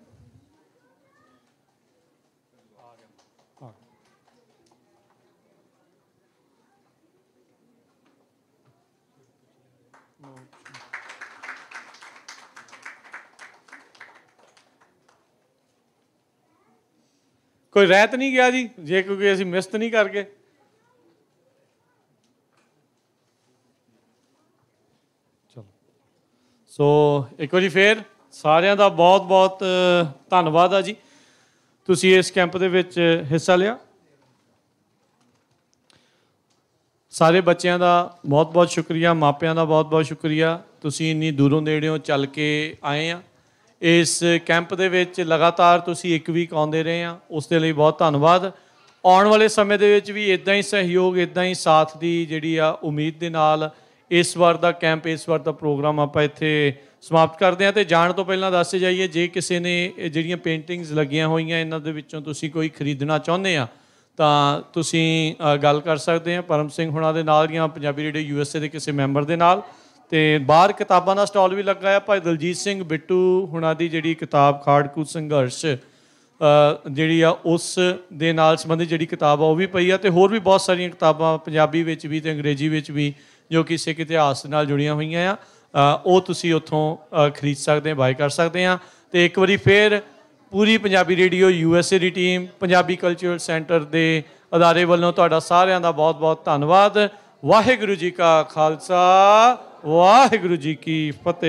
Speaker 1: ਕੋਈ ਰਹਿਤ ਨਹੀਂ ਗਿਆ ਜੀ, ਜੇ ਕਿਉਂਕਿ ਅਸੀਂ ਮਿਸਤ ਨਹੀਂ ਕਰਕੇ। ਚਲੋ। ਸੋ ਇੱਕ ਵਾਰੀ ਫੇਰ ਸਾਰਿਆਂ ਦਾ ਬਹੁਤ ਬਹੁਤ ਧੰਨਵਾਦ ਆ ਜੀ। ਤੁਸੀਂ ਇਸ ਕੈਂਪ ਦੇ ਵਿੱਚ ਹਿੱਸਾ ਲਿਆ। ਸਾਰੇ ਬੱਚਿਆਂ ਦਾ ਬਹੁਤ ਬਹੁਤ ਸ਼ੁਕਰੀਆ, ਮਾਪਿਆਂ ਦਾ ਬਹੁਤ ਬਹੁਤ ਸ਼ੁਕਰੀਆ। ਤੁਸੀਂ ਇੰਨੀ ਦੂਰੋਂ ਨੇੜਿਓਂ ਚੱਲ ਕੇ ਆਏ ਆ। ਇਸ ਕੈਂਪ ਦੇ ਵਿੱਚ ਲਗਾਤਾਰ ਤੁਸੀਂ ਇੱਕ ਵੀਕ ਆਉਂਦੇ ਰਹੇ ਆ, ਉਸ ਦੇ ਲਈ ਬਹੁਤ ਧੰਨਵਾਦ। ਆਉਣ ਵਾਲੇ ਸਮੇਂ ਦੇ ਵਿੱਚ ਵੀ ਇਦਾਂ ਹੀ ਸਹਿਯੋਗ ਇਦਾਂ ਹੀ ਸਾਥ ਦੀ ਜਿਹੜੀ ਆ ਉਮੀਦ ਦੇ ਨਾਲ ਇਸ ਵਾਰ ਦਾ ਕੈਂਪ ਇਸ ਵਾਰ ਦਾ ਪ੍ਰੋਗਰਾਮ ਆਪਾਂ ਇੱਥੇ ਸਮਾਪਤ ਕਰਦੇ ਹਾਂ। ਤੇ ਜਾਣ ਤੋਂ ਪਹਿਲਾਂ ਦੱਸ ਜਾਈਏ, ਜੇ ਕਿਸੇ ਨੇ ਇਹ ਜਿਹੜੀਆਂ ਪੇਂਟਿੰਗਸ ਲੱਗੀਆਂ ਹੋਈਆਂ ਇਹਨਾਂ ਦੇ ਵਿੱਚੋਂ ਤੁਸੀਂ ਕੋਈ ਖਰੀਦਣਾ ਚਾਹੁੰਦੇ ਆ, ਤਾਂ ਤੁਸੀਂ ਗੱਲ ਕਰ ਸਕਦੇ ਆ। ਪਰਮ ਸਿੰਘ ਹੁਣਾਂ ਦੇ ਨਾਲ ਜਾਂ ਪੰਜਾਬੀ ਰੇਡੀਓ ਯੂਐਸਏ ਦੇ ਕਿਸੇ ਮੈਂਬਰ ਦੇ ਨਾਲ। ਤੇ ਬਾਹਰ ਕਿਤਾਬਾਂ ਦਾ ਸਟਾਲ ਵੀ ਲੱਗਾ ਆ, ਭਾਈ ਦਲਜੀਤ ਸਿੰਘ ਬਿੱਟੂ ਹੁਣਾਂ ਦੀ ਜਿਹੜੀ ਕਿਤਾਬ ਖਾੜਕੂ ਸੰਘਰਸ਼ ਜਿਹੜੀ ਆ ਉਸ ਦੇ ਨਾਲ ਸੰਬੰਧਿਤ ਜਿਹੜੀ ਕਿਤਾਬ ਆ, ਉਹ ਵੀ ਪਈ ਆ ਤੇ ਹੋਰ ਵੀ ਬਹੁਤ ਸਾਰੀਆਂ ਕਿਤਾਬਾਂ ਪੰਜਾਬੀ ਵਿੱਚ ਵੀ ਤੇ ਅੰਗਰੇਜ਼ੀ ਵਿੱਚ ਵੀ ਜੋ ਕਿ ਸਿੱਖ ਇਤਿਹਾਸ ਨਾਲ ਜੁੜੀਆਂ ਹੋਈਆਂ ਆ। ਉਹ ਤੁਸੀਂ ਉੱਥੋਂ ਖਰੀਦ ਸਕਦੇ ਆ ਬਾਈ ਕਰ ਸਕਦੇ ਆ ਤੇ ਇੱਕ ਵਾਰੀ ਫੇਰ ਪੂਰੀ ਪੰਜਾਬੀ ਰੇਡੀਓ ਯੂਐਸਏ ਦੀ ਟੀਮ, ਪੰਜਾਬੀ ਕਲਚਰਲ ਸੈਂਟਰ ਦੇ ਅਦਾਰੇ ਵੱਲੋਂ ਤੁਹਾਡਾ ਸਾਰਿਆਂ ਦਾ ਬਹੁਤ-ਬਹੁਤ ਧੰਨਵਾਦ। ਵਾਹਿਗੁਰੂ ਜੀ ਕਾ ਖਾਲਸਾ। ਵਾਹਿਗੁਰੂ ਜੀ ਕੀ ਫਤਿਹ।